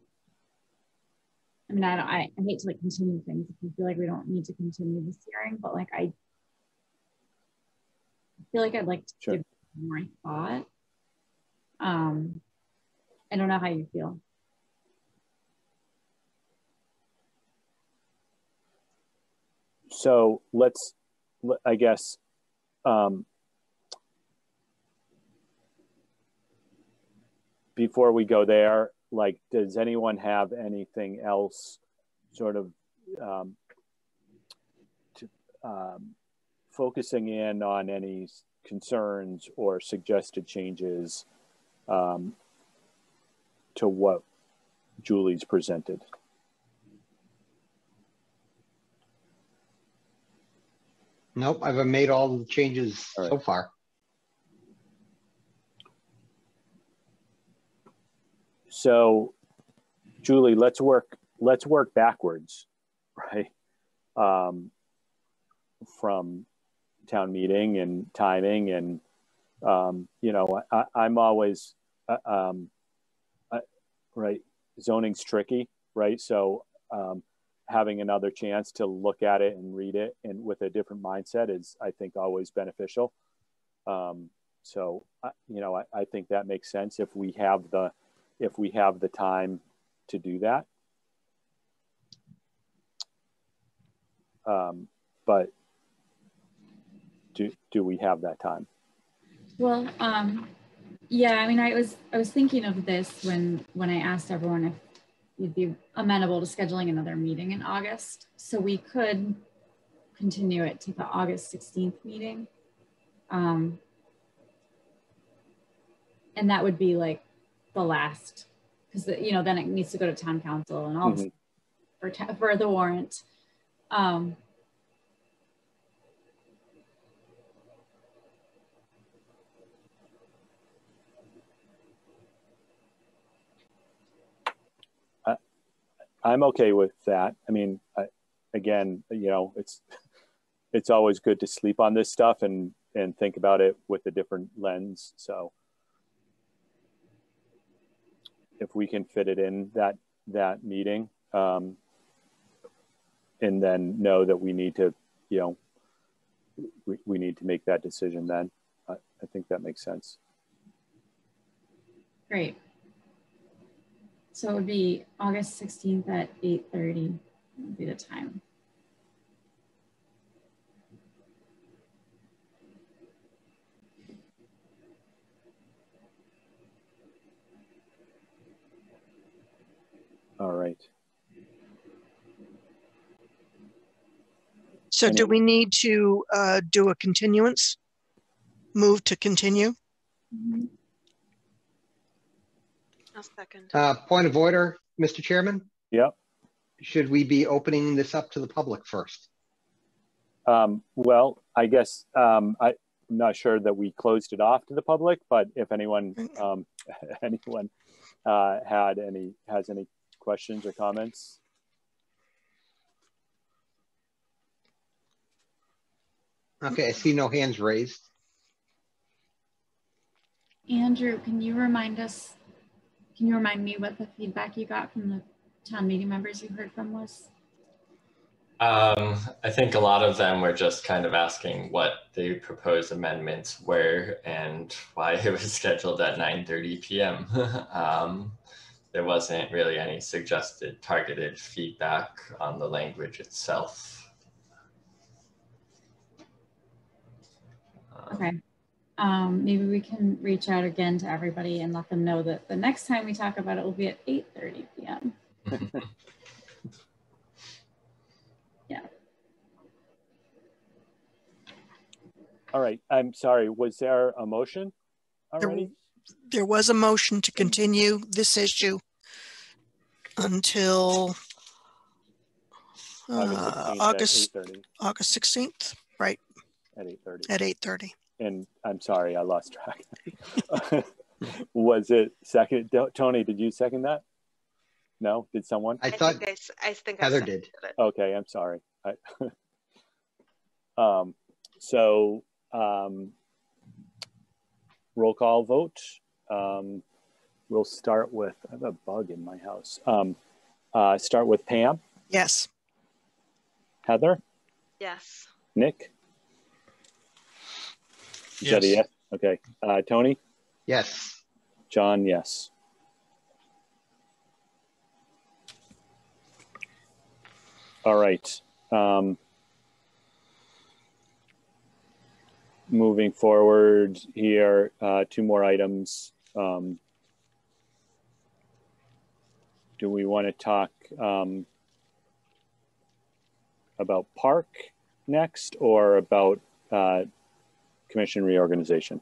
[SPEAKER 2] I mean, I, don't, I, I hate to like continue things if we feel like we don't need to continue this hearing, but like I feel like I'd like to sure. give more thought. Um, I don't know how you feel.
[SPEAKER 3] So let's, I guess, um, before we go there, like, does anyone have anything else sort of um, to, um, focusing in on any concerns or suggested changes um, to what Julie's presented.
[SPEAKER 8] Nope, I've made all the changes right. so far.
[SPEAKER 3] So, Julie, let's work. Let's work backwards, right? Um, from town meeting and timing and um, you know I, am always uh, um, I, right zoning's tricky right? So um, having another chance to look at it and read it and with a different mindset is i think always beneficial. Um, so you know I, I think that makes sense if we have the if we have the time to do that. Um, but do do we have that time?
[SPEAKER 2] Well, um, yeah. I mean, I was I was thinking of this when when I asked everyone if you'd be amenable to scheduling another meeting in August, so we could continue it to the August 16th meeting. Um, and that would be like the last, because you know then it needs to go to town council and all mm -hmm. for for the warrant. Um,
[SPEAKER 3] I'm okay with that. I mean, I, again, you know, it's it's always good to sleep on this stuff and and think about it with a different lens. So if we can fit it in that that meeting, um, and then know that we need to, you know, we, we need to make that decision then. I, I think that makes sense.
[SPEAKER 2] Great. So it would be August 16th at 8.30 would be the time.
[SPEAKER 3] All right.
[SPEAKER 5] So do we need to uh, do a continuance? Move to continue? Mm -hmm.
[SPEAKER 9] I'll second.
[SPEAKER 8] Uh, point of order, Mr. Chairman?
[SPEAKER 3] Yep.
[SPEAKER 8] Should we be opening this up to the public first?
[SPEAKER 3] Um, well, I guess um, I, am not sure that we closed it off to the public, but if anyone um, anyone uh, had any has any questions or comments.
[SPEAKER 8] Okay, I see no hands raised.
[SPEAKER 2] Andrew, can you remind us can you remind me what the feedback you got from the town meeting members you heard from was?
[SPEAKER 1] Um, I think a lot of them were just kind of asking what the proposed amendments were and why it was scheduled at 9.30 p.m. um, there wasn't really any suggested targeted feedback on the language itself.
[SPEAKER 2] Okay. Um, maybe we can reach out again to everybody and let them know that the next time we talk about it will be at 8.30 p.m. yeah.
[SPEAKER 3] All right, I'm sorry, was there a motion already?
[SPEAKER 5] There, there was a motion to continue this issue until uh, August, August 16th, right?
[SPEAKER 3] At 8.30.
[SPEAKER 5] At 8.30.
[SPEAKER 3] And I'm sorry, I lost track. was it second? Tony, did you second that? No, did someone?
[SPEAKER 8] I, thought
[SPEAKER 9] think I, I think
[SPEAKER 8] Heather
[SPEAKER 9] I
[SPEAKER 8] did.
[SPEAKER 9] It.
[SPEAKER 3] Okay, I'm sorry. I, um, so um, roll call vote. Um, we'll start with, I have a bug in my house. Um, uh, start with Pam.
[SPEAKER 5] Yes.
[SPEAKER 3] Heather.
[SPEAKER 9] Yes.
[SPEAKER 3] Nick. Is
[SPEAKER 4] Yes.
[SPEAKER 3] that a yes? Okay. Uh, Tony.
[SPEAKER 8] Yes.
[SPEAKER 3] John. Yes. All right. Um, moving forward here, uh, two more items. Um, do we want to talk um, about PARC next or about uh, commission reorganization?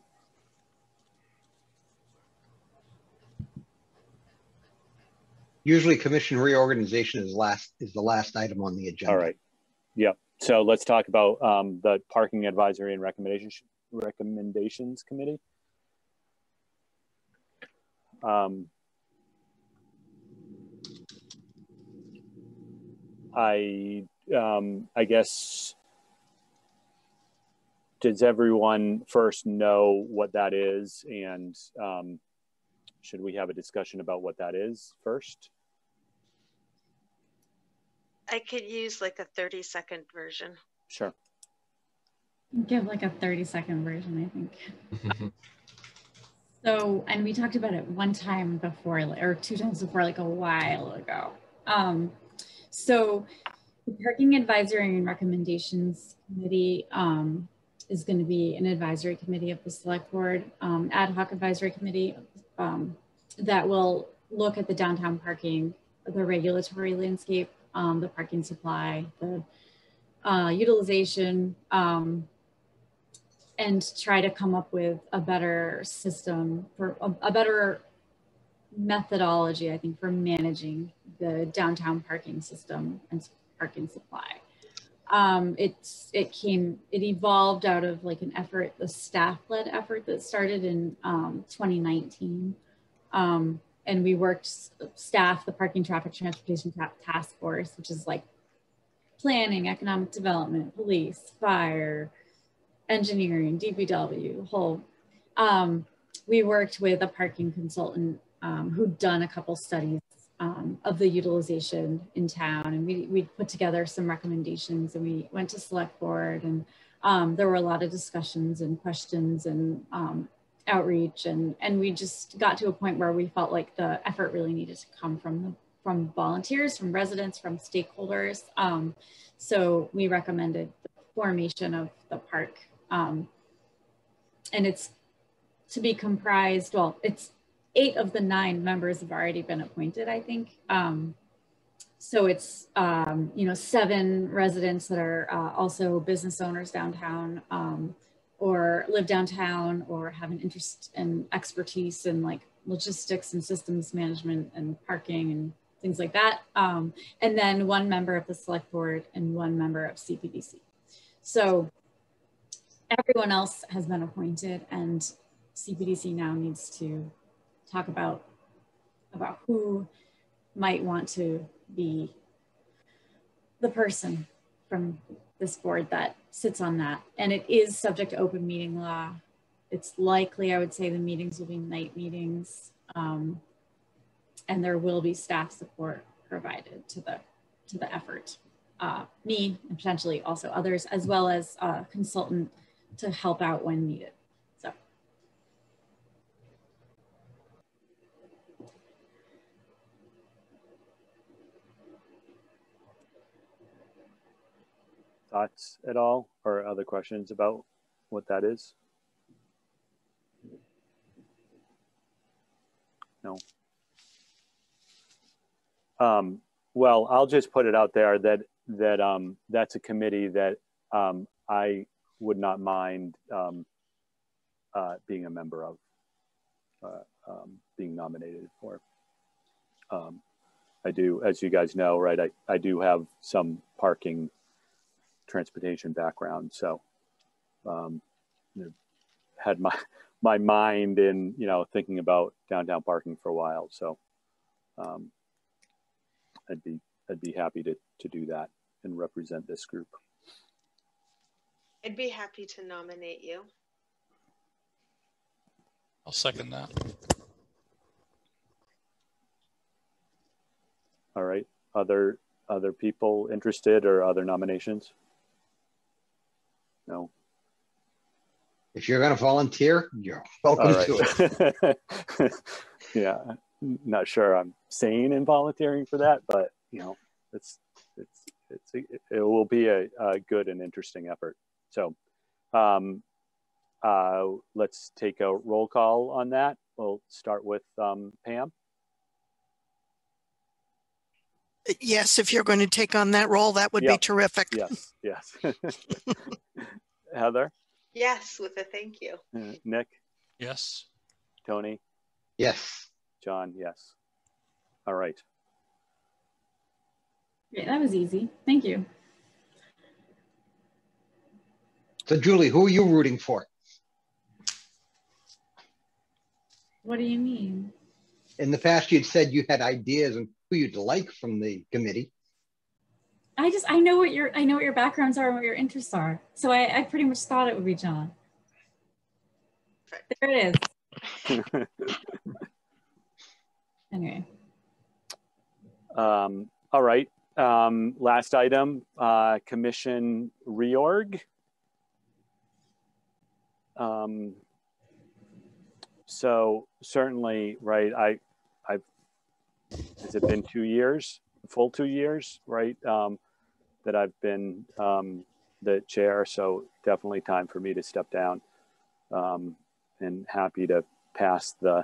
[SPEAKER 8] Usually commission reorganization is last is the last item on the agenda.
[SPEAKER 3] All right. Yep. So let's talk about um, the parking advisory and recommendations recommendations committee. Um, I um, I guess does everyone first know what that is, and um, should we have a discussion about what that is first?
[SPEAKER 9] I could use like a 30 second version.
[SPEAKER 3] Sure.
[SPEAKER 2] Give like a 30 second version, I think. so, and we talked about it one time before, or two times before, like a while ago. Um, so, the Parking Advisory and Recommendations Committee um, is going to be an advisory committee of the Select Board, um, ad hoc advisory committee um, that will look at the downtown parking, the regulatory landscape, um, the parking supply, the uh, utilization, um, and try to come up with a better system for a, a, better methodology, I think, for managing the downtown parking system and parking supply. Um, it's it came it evolved out of like an effort, the staff-led effort that started in um, 2019. Um, and we worked staff the parking traffic transportation task force, which is like planning, economic development, police, fire, engineering, DPW, whole. Um, we worked with a parking consultant um, who'd done a couple studies of the utilization in town, and we we put together some recommendations, and we went to select board, and um, there were a lot of discussions and questions and um, outreach, and and we just got to a point where we felt like the effort really needed to come from the from volunteers, from residents, from stakeholders. Um, so we recommended the formation of the PARC. Um, and it's to be comprised, well, it's eight of the nine members have already been appointed, I think. Um, so it's, um, you know, seven residents that are uh, also business owners downtown um, or live downtown or have an interest and expertise in like logistics and systems management and parking and things like that. Um, and then one member of the select board and one member of CPDC. So everyone else has been appointed and CPDC now needs to talk about, about who might want to be the person from this board that sits on that. And it is subject to open meeting law. It's likely, I would say the meetings will be night meetings. Um, and there will be staff support provided to the to the effort. uh, me and potentially also others, as well as a consultant to help out when needed. So.
[SPEAKER 3] Thoughts at all or other questions about what that is? No. Um, well, I'll just put it out there that that um, that's a committee that um, I would not mind um, uh, being a member of, uh, um, being nominated for. Um, I do, as you guys know, right? I, I do have some parking transportation background, so um, you know, had my my mind in you know thinking about downtown parking for a while. So um, I'd be I'd be happy to to do that and represent this group.
[SPEAKER 9] I'd be happy to nominate you.
[SPEAKER 4] I'll second that.
[SPEAKER 3] All right. Other other people interested or other nominations? No.
[SPEAKER 8] If you're going to volunteer, you're welcome
[SPEAKER 3] right.
[SPEAKER 8] to
[SPEAKER 3] it. yeah, not sure I'm sane in volunteering for that, but you know, it's it's it's it will be a, a good and interesting effort. So, um, uh, let's take a roll call on that. We'll start with um, Pam.
[SPEAKER 5] Yes, if you're going to take on that role, that would
[SPEAKER 3] Yep.
[SPEAKER 5] be terrific.
[SPEAKER 3] Yes, yes. Heather,
[SPEAKER 9] Yes, with a thank you.
[SPEAKER 3] Uh, Nick,
[SPEAKER 4] Yes.
[SPEAKER 3] Tony,
[SPEAKER 8] Yes.
[SPEAKER 3] John, yes. All right.
[SPEAKER 2] Great, that was easy. Thank you.
[SPEAKER 8] So, Julie, who are you rooting for?
[SPEAKER 2] What do you mean?
[SPEAKER 8] In the past, you'd said you had ideas on who you'd like from the committee.
[SPEAKER 2] I just I know what your I know what your backgrounds are and what your interests are. So I, I pretty much thought it would be John. There it is. Anyway.
[SPEAKER 3] Um, all right. Um, last item, uh, commission reorg. Um, so certainly, right, I, I've, has it been two years, full two years, right? Um, that I've been, um, the chair. So definitely time for me to step down. Um, and happy to pass the,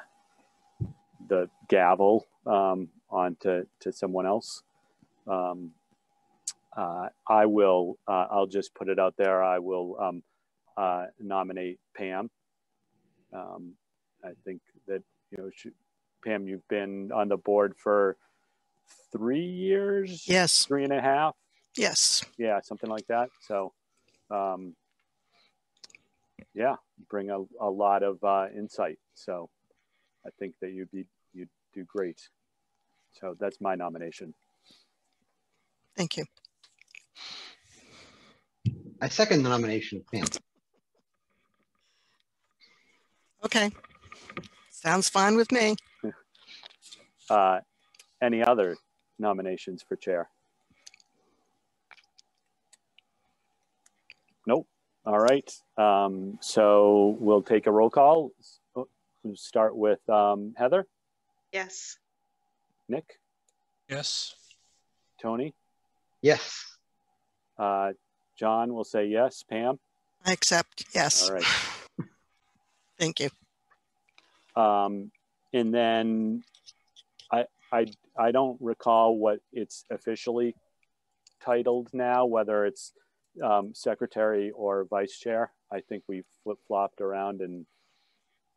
[SPEAKER 3] the gavel, um, on to, to someone else. Um, uh, I will, uh, I'll just put it out there. I will, um, uh, nominate Pam. Um, I think that, you know, she, Pam, you've been on the board for three years?
[SPEAKER 5] Yes.
[SPEAKER 3] Three and a half?
[SPEAKER 5] Yes.
[SPEAKER 3] Yeah, something like that. So, um, yeah, bring a, a lot of uh, insight. So I think that you'd be, you'd do great. So that's my nomination.
[SPEAKER 5] Thank you.
[SPEAKER 8] I second the nomination of Pam.
[SPEAKER 5] Okay. Sounds fine with me.
[SPEAKER 3] Uh, any other nominations for chair? Nope. All right. Um, so we'll take a roll call. We'll start with um, Heather,
[SPEAKER 9] Yes.
[SPEAKER 3] Nick,
[SPEAKER 4] Yes.
[SPEAKER 3] Tony,
[SPEAKER 8] Yes.
[SPEAKER 3] uh, John will say yes. Pam.
[SPEAKER 5] I accept. Yes.
[SPEAKER 3] All right.
[SPEAKER 5] Thank you.
[SPEAKER 3] Um, and then I, I, I don't recall what it's officially titled now, whether it's um, secretary or vice chair. I think we flip flopped around and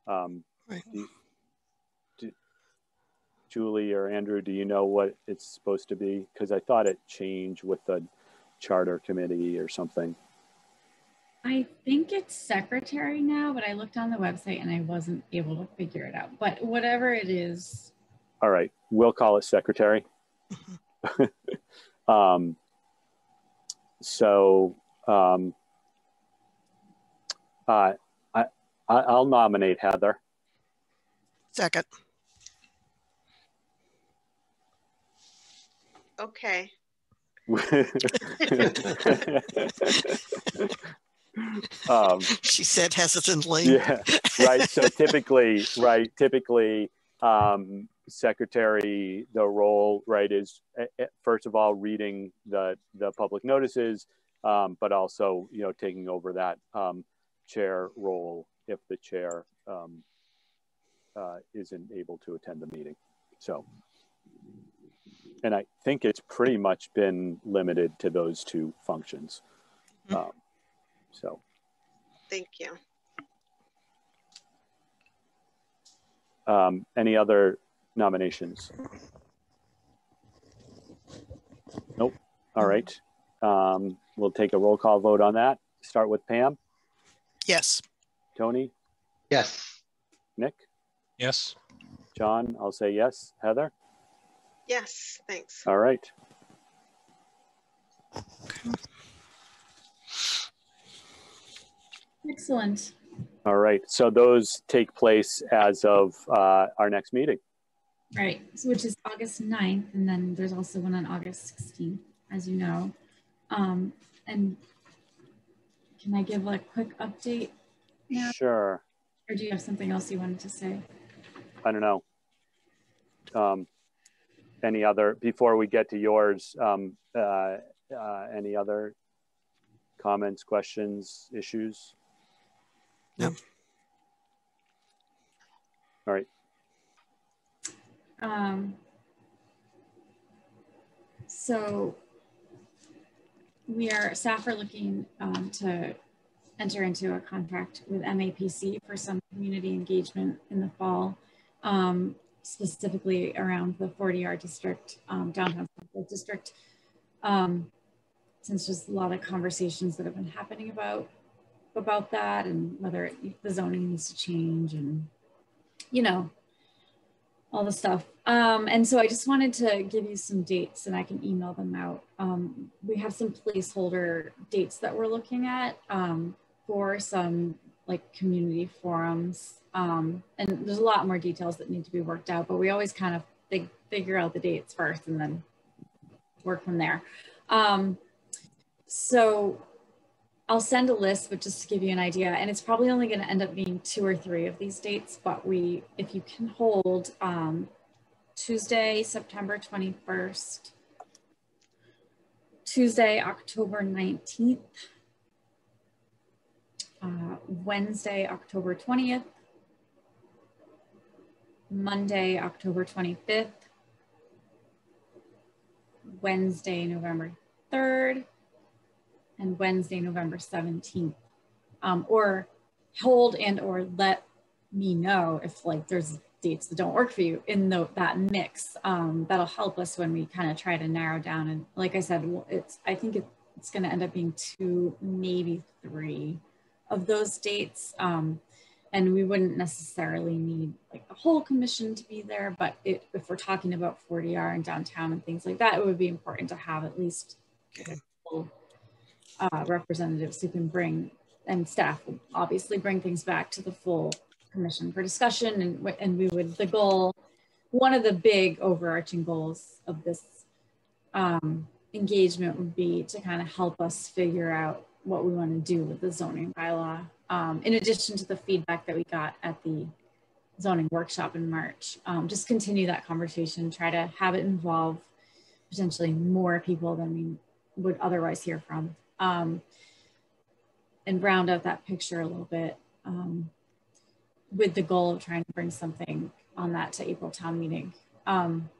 [SPEAKER 3] um, do- do- Julie or Andrew, do you know what it's supposed to be? Because I thought it changed with the charter committee or something.
[SPEAKER 2] I think it's secretary now, but I looked on the website and I wasn't able to figure it out. But whatever it is,
[SPEAKER 3] All right, we'll call it secretary. um, so um, uh, I, I, I'll nominate Heather.
[SPEAKER 5] Second.
[SPEAKER 9] Okay.
[SPEAKER 5] um, she said hesitantly.
[SPEAKER 3] Yeah, right. So typically, right, typically, um, secretary, the role, right, is eh, eh, first of all reading the the public notices, um, but also you know taking over that um, chair role if the chair um, uh, isn't able to attend the meeting. So, and I think it's pretty much been limited to those two functions. Mm -hmm. so,
[SPEAKER 9] thank you.
[SPEAKER 3] Um, any other nominations? Nope. All right. Um, we'll take a roll call vote on that. Start with Pam.
[SPEAKER 5] Yes.
[SPEAKER 3] Tony?
[SPEAKER 8] Yes.
[SPEAKER 3] Nick?
[SPEAKER 4] Yes.
[SPEAKER 3] John, I'll say yes. Heather?
[SPEAKER 9] Yes, thanks.
[SPEAKER 3] All right.
[SPEAKER 2] Excellent.
[SPEAKER 3] All right. So those take place as of uh, our next meeting.
[SPEAKER 2] Right, so which is August 9th, and then there's also one on August 16th, as you know. Um, and can I give a quick update now?
[SPEAKER 3] Sure.
[SPEAKER 2] Or do you have something else you wanted to say?
[SPEAKER 3] I don't know. Um, any other, before we get to yours, um, uh, uh, any other comments, questions, issues?
[SPEAKER 5] No.
[SPEAKER 3] All right.
[SPEAKER 2] Um, so we are, staff are looking um, to enter into a contract with MAPC for some community engagement in the fall, um, specifically around the 40R district, um, downtown district. Um, since there's a lot of conversations that have been happening about about that and whether it, the zoning needs to change and you know all the stuff. Um, and so I just wanted to give you some dates and I can email them out. Um, we have some placeholder dates that we're looking at um, for some like community forums. Um, and there's a lot more details that need to be worked out, but we always kind of fig figure out the dates first and then work from there. Um, so I'll send a list, but just to give you an idea, and it's probably only going to end up being two or three of these dates, but we, if you can hold um, Tuesday, September 21st, Tuesday, October 19th, uh, Wednesday, October 20th, Monday, October 25th, Wednesday, November 3rd, and Wednesday, November 17th. Um, or hold and or let me know if like there's dates that don't work for you in the, that mix. Um, that'll help us when we kind of try to narrow down. And like I said, it's I think it, it's going to end up being two, maybe three of those dates. Um, and we wouldn't necessarily need like the whole commission to be there, but it, if we're talking about 40R and downtown and things like that, it would be important to have at least okay uh, representatives who can bring, and staff obviously bring things back to the full commission for discussion. And, and we would, the goal, one of the big overarching goals of this um, engagement would be to kind of help us figure out what we want to do with the zoning bylaw. Um, in addition to the feedback that we got at the zoning workshop in March, um, just continue that conversation, try to have it involve potentially more people than we would otherwise hear from um, and round out that picture a little bit um, with the goal of trying to bring something on that to April town meeting. Um,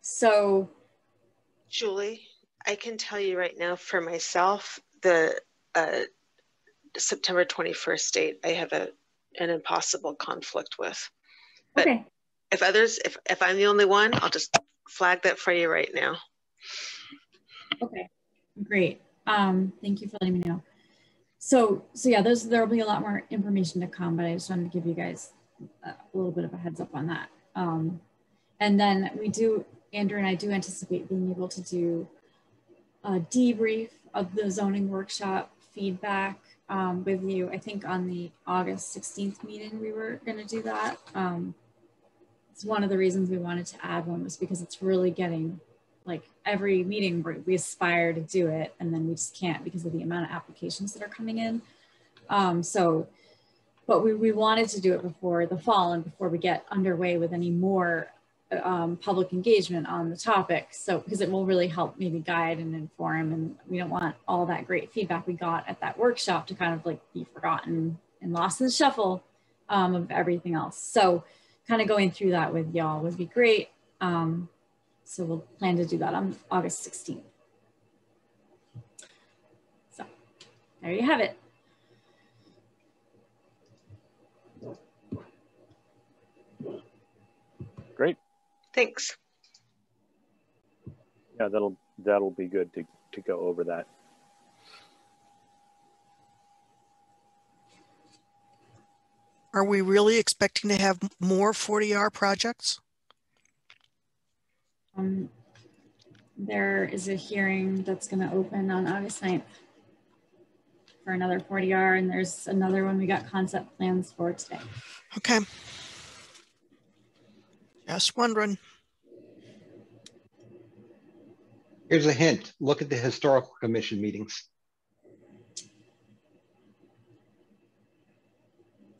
[SPEAKER 2] so,
[SPEAKER 9] Julie, I can tell you right now for myself, the uh, September 21st date, I have a, an impossible conflict with. But okay. if others, if, if I'm the only one, I'll just flag that for you right now.
[SPEAKER 2] Okay, great. Um, thank you for letting me know. So, so yeah, there's there will be a lot more information to come, but I just wanted to give you guys a little bit of a heads up on that. Um, and then we do, Andrew and I do anticipate being able to do a debrief of the zoning workshop feedback um, with you. I think on the August 16th meeting, we were going to do that. Um, it's one of the reasons we wanted to add one was because it's really getting like every meeting we aspire to do it and then we just can't because of the amount of applications that are coming in. Um, so, but we, we wanted to do it before the fall and before we get underway with any more um, public engagement on the topic. So, because it will really help maybe guide and inform and we don't want all that great feedback we got at that workshop to kind of like be forgotten and lost in the shuffle um, of everything else. So kind of going through that with y'all would be great. Um, so we'll plan to do that on August 16th. So there you have it.
[SPEAKER 3] Great.
[SPEAKER 9] Thanks.
[SPEAKER 3] Yeah, that'll that'll be good to, to go over that.
[SPEAKER 5] Are we really expecting to have more 40R projects?
[SPEAKER 2] Um, there is a hearing that's going to open on August 9th for another 40R, and there's another one we got concept plans for today.
[SPEAKER 5] Okay. Just wondering.
[SPEAKER 8] Here's a hint. Look at the historical commission meetings.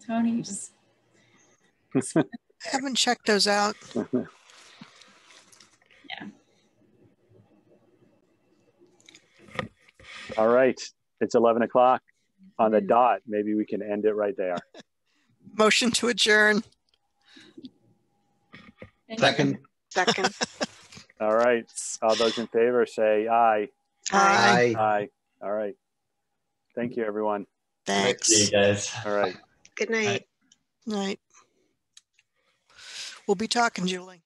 [SPEAKER 2] Tony, you just
[SPEAKER 5] haven't checked those out.
[SPEAKER 3] All right. It's 11 o'clock on the hmm. dot. Maybe we can end it right there.
[SPEAKER 5] Motion to adjourn.
[SPEAKER 8] Second.
[SPEAKER 9] Second.
[SPEAKER 3] All right. All those in favor say aye.
[SPEAKER 8] Aye.
[SPEAKER 3] Aye. All right. Thank you, everyone.
[SPEAKER 5] Thanks.
[SPEAKER 1] See you guys.
[SPEAKER 3] All right.
[SPEAKER 9] Good night.
[SPEAKER 5] Night. We'll be talking, Julie.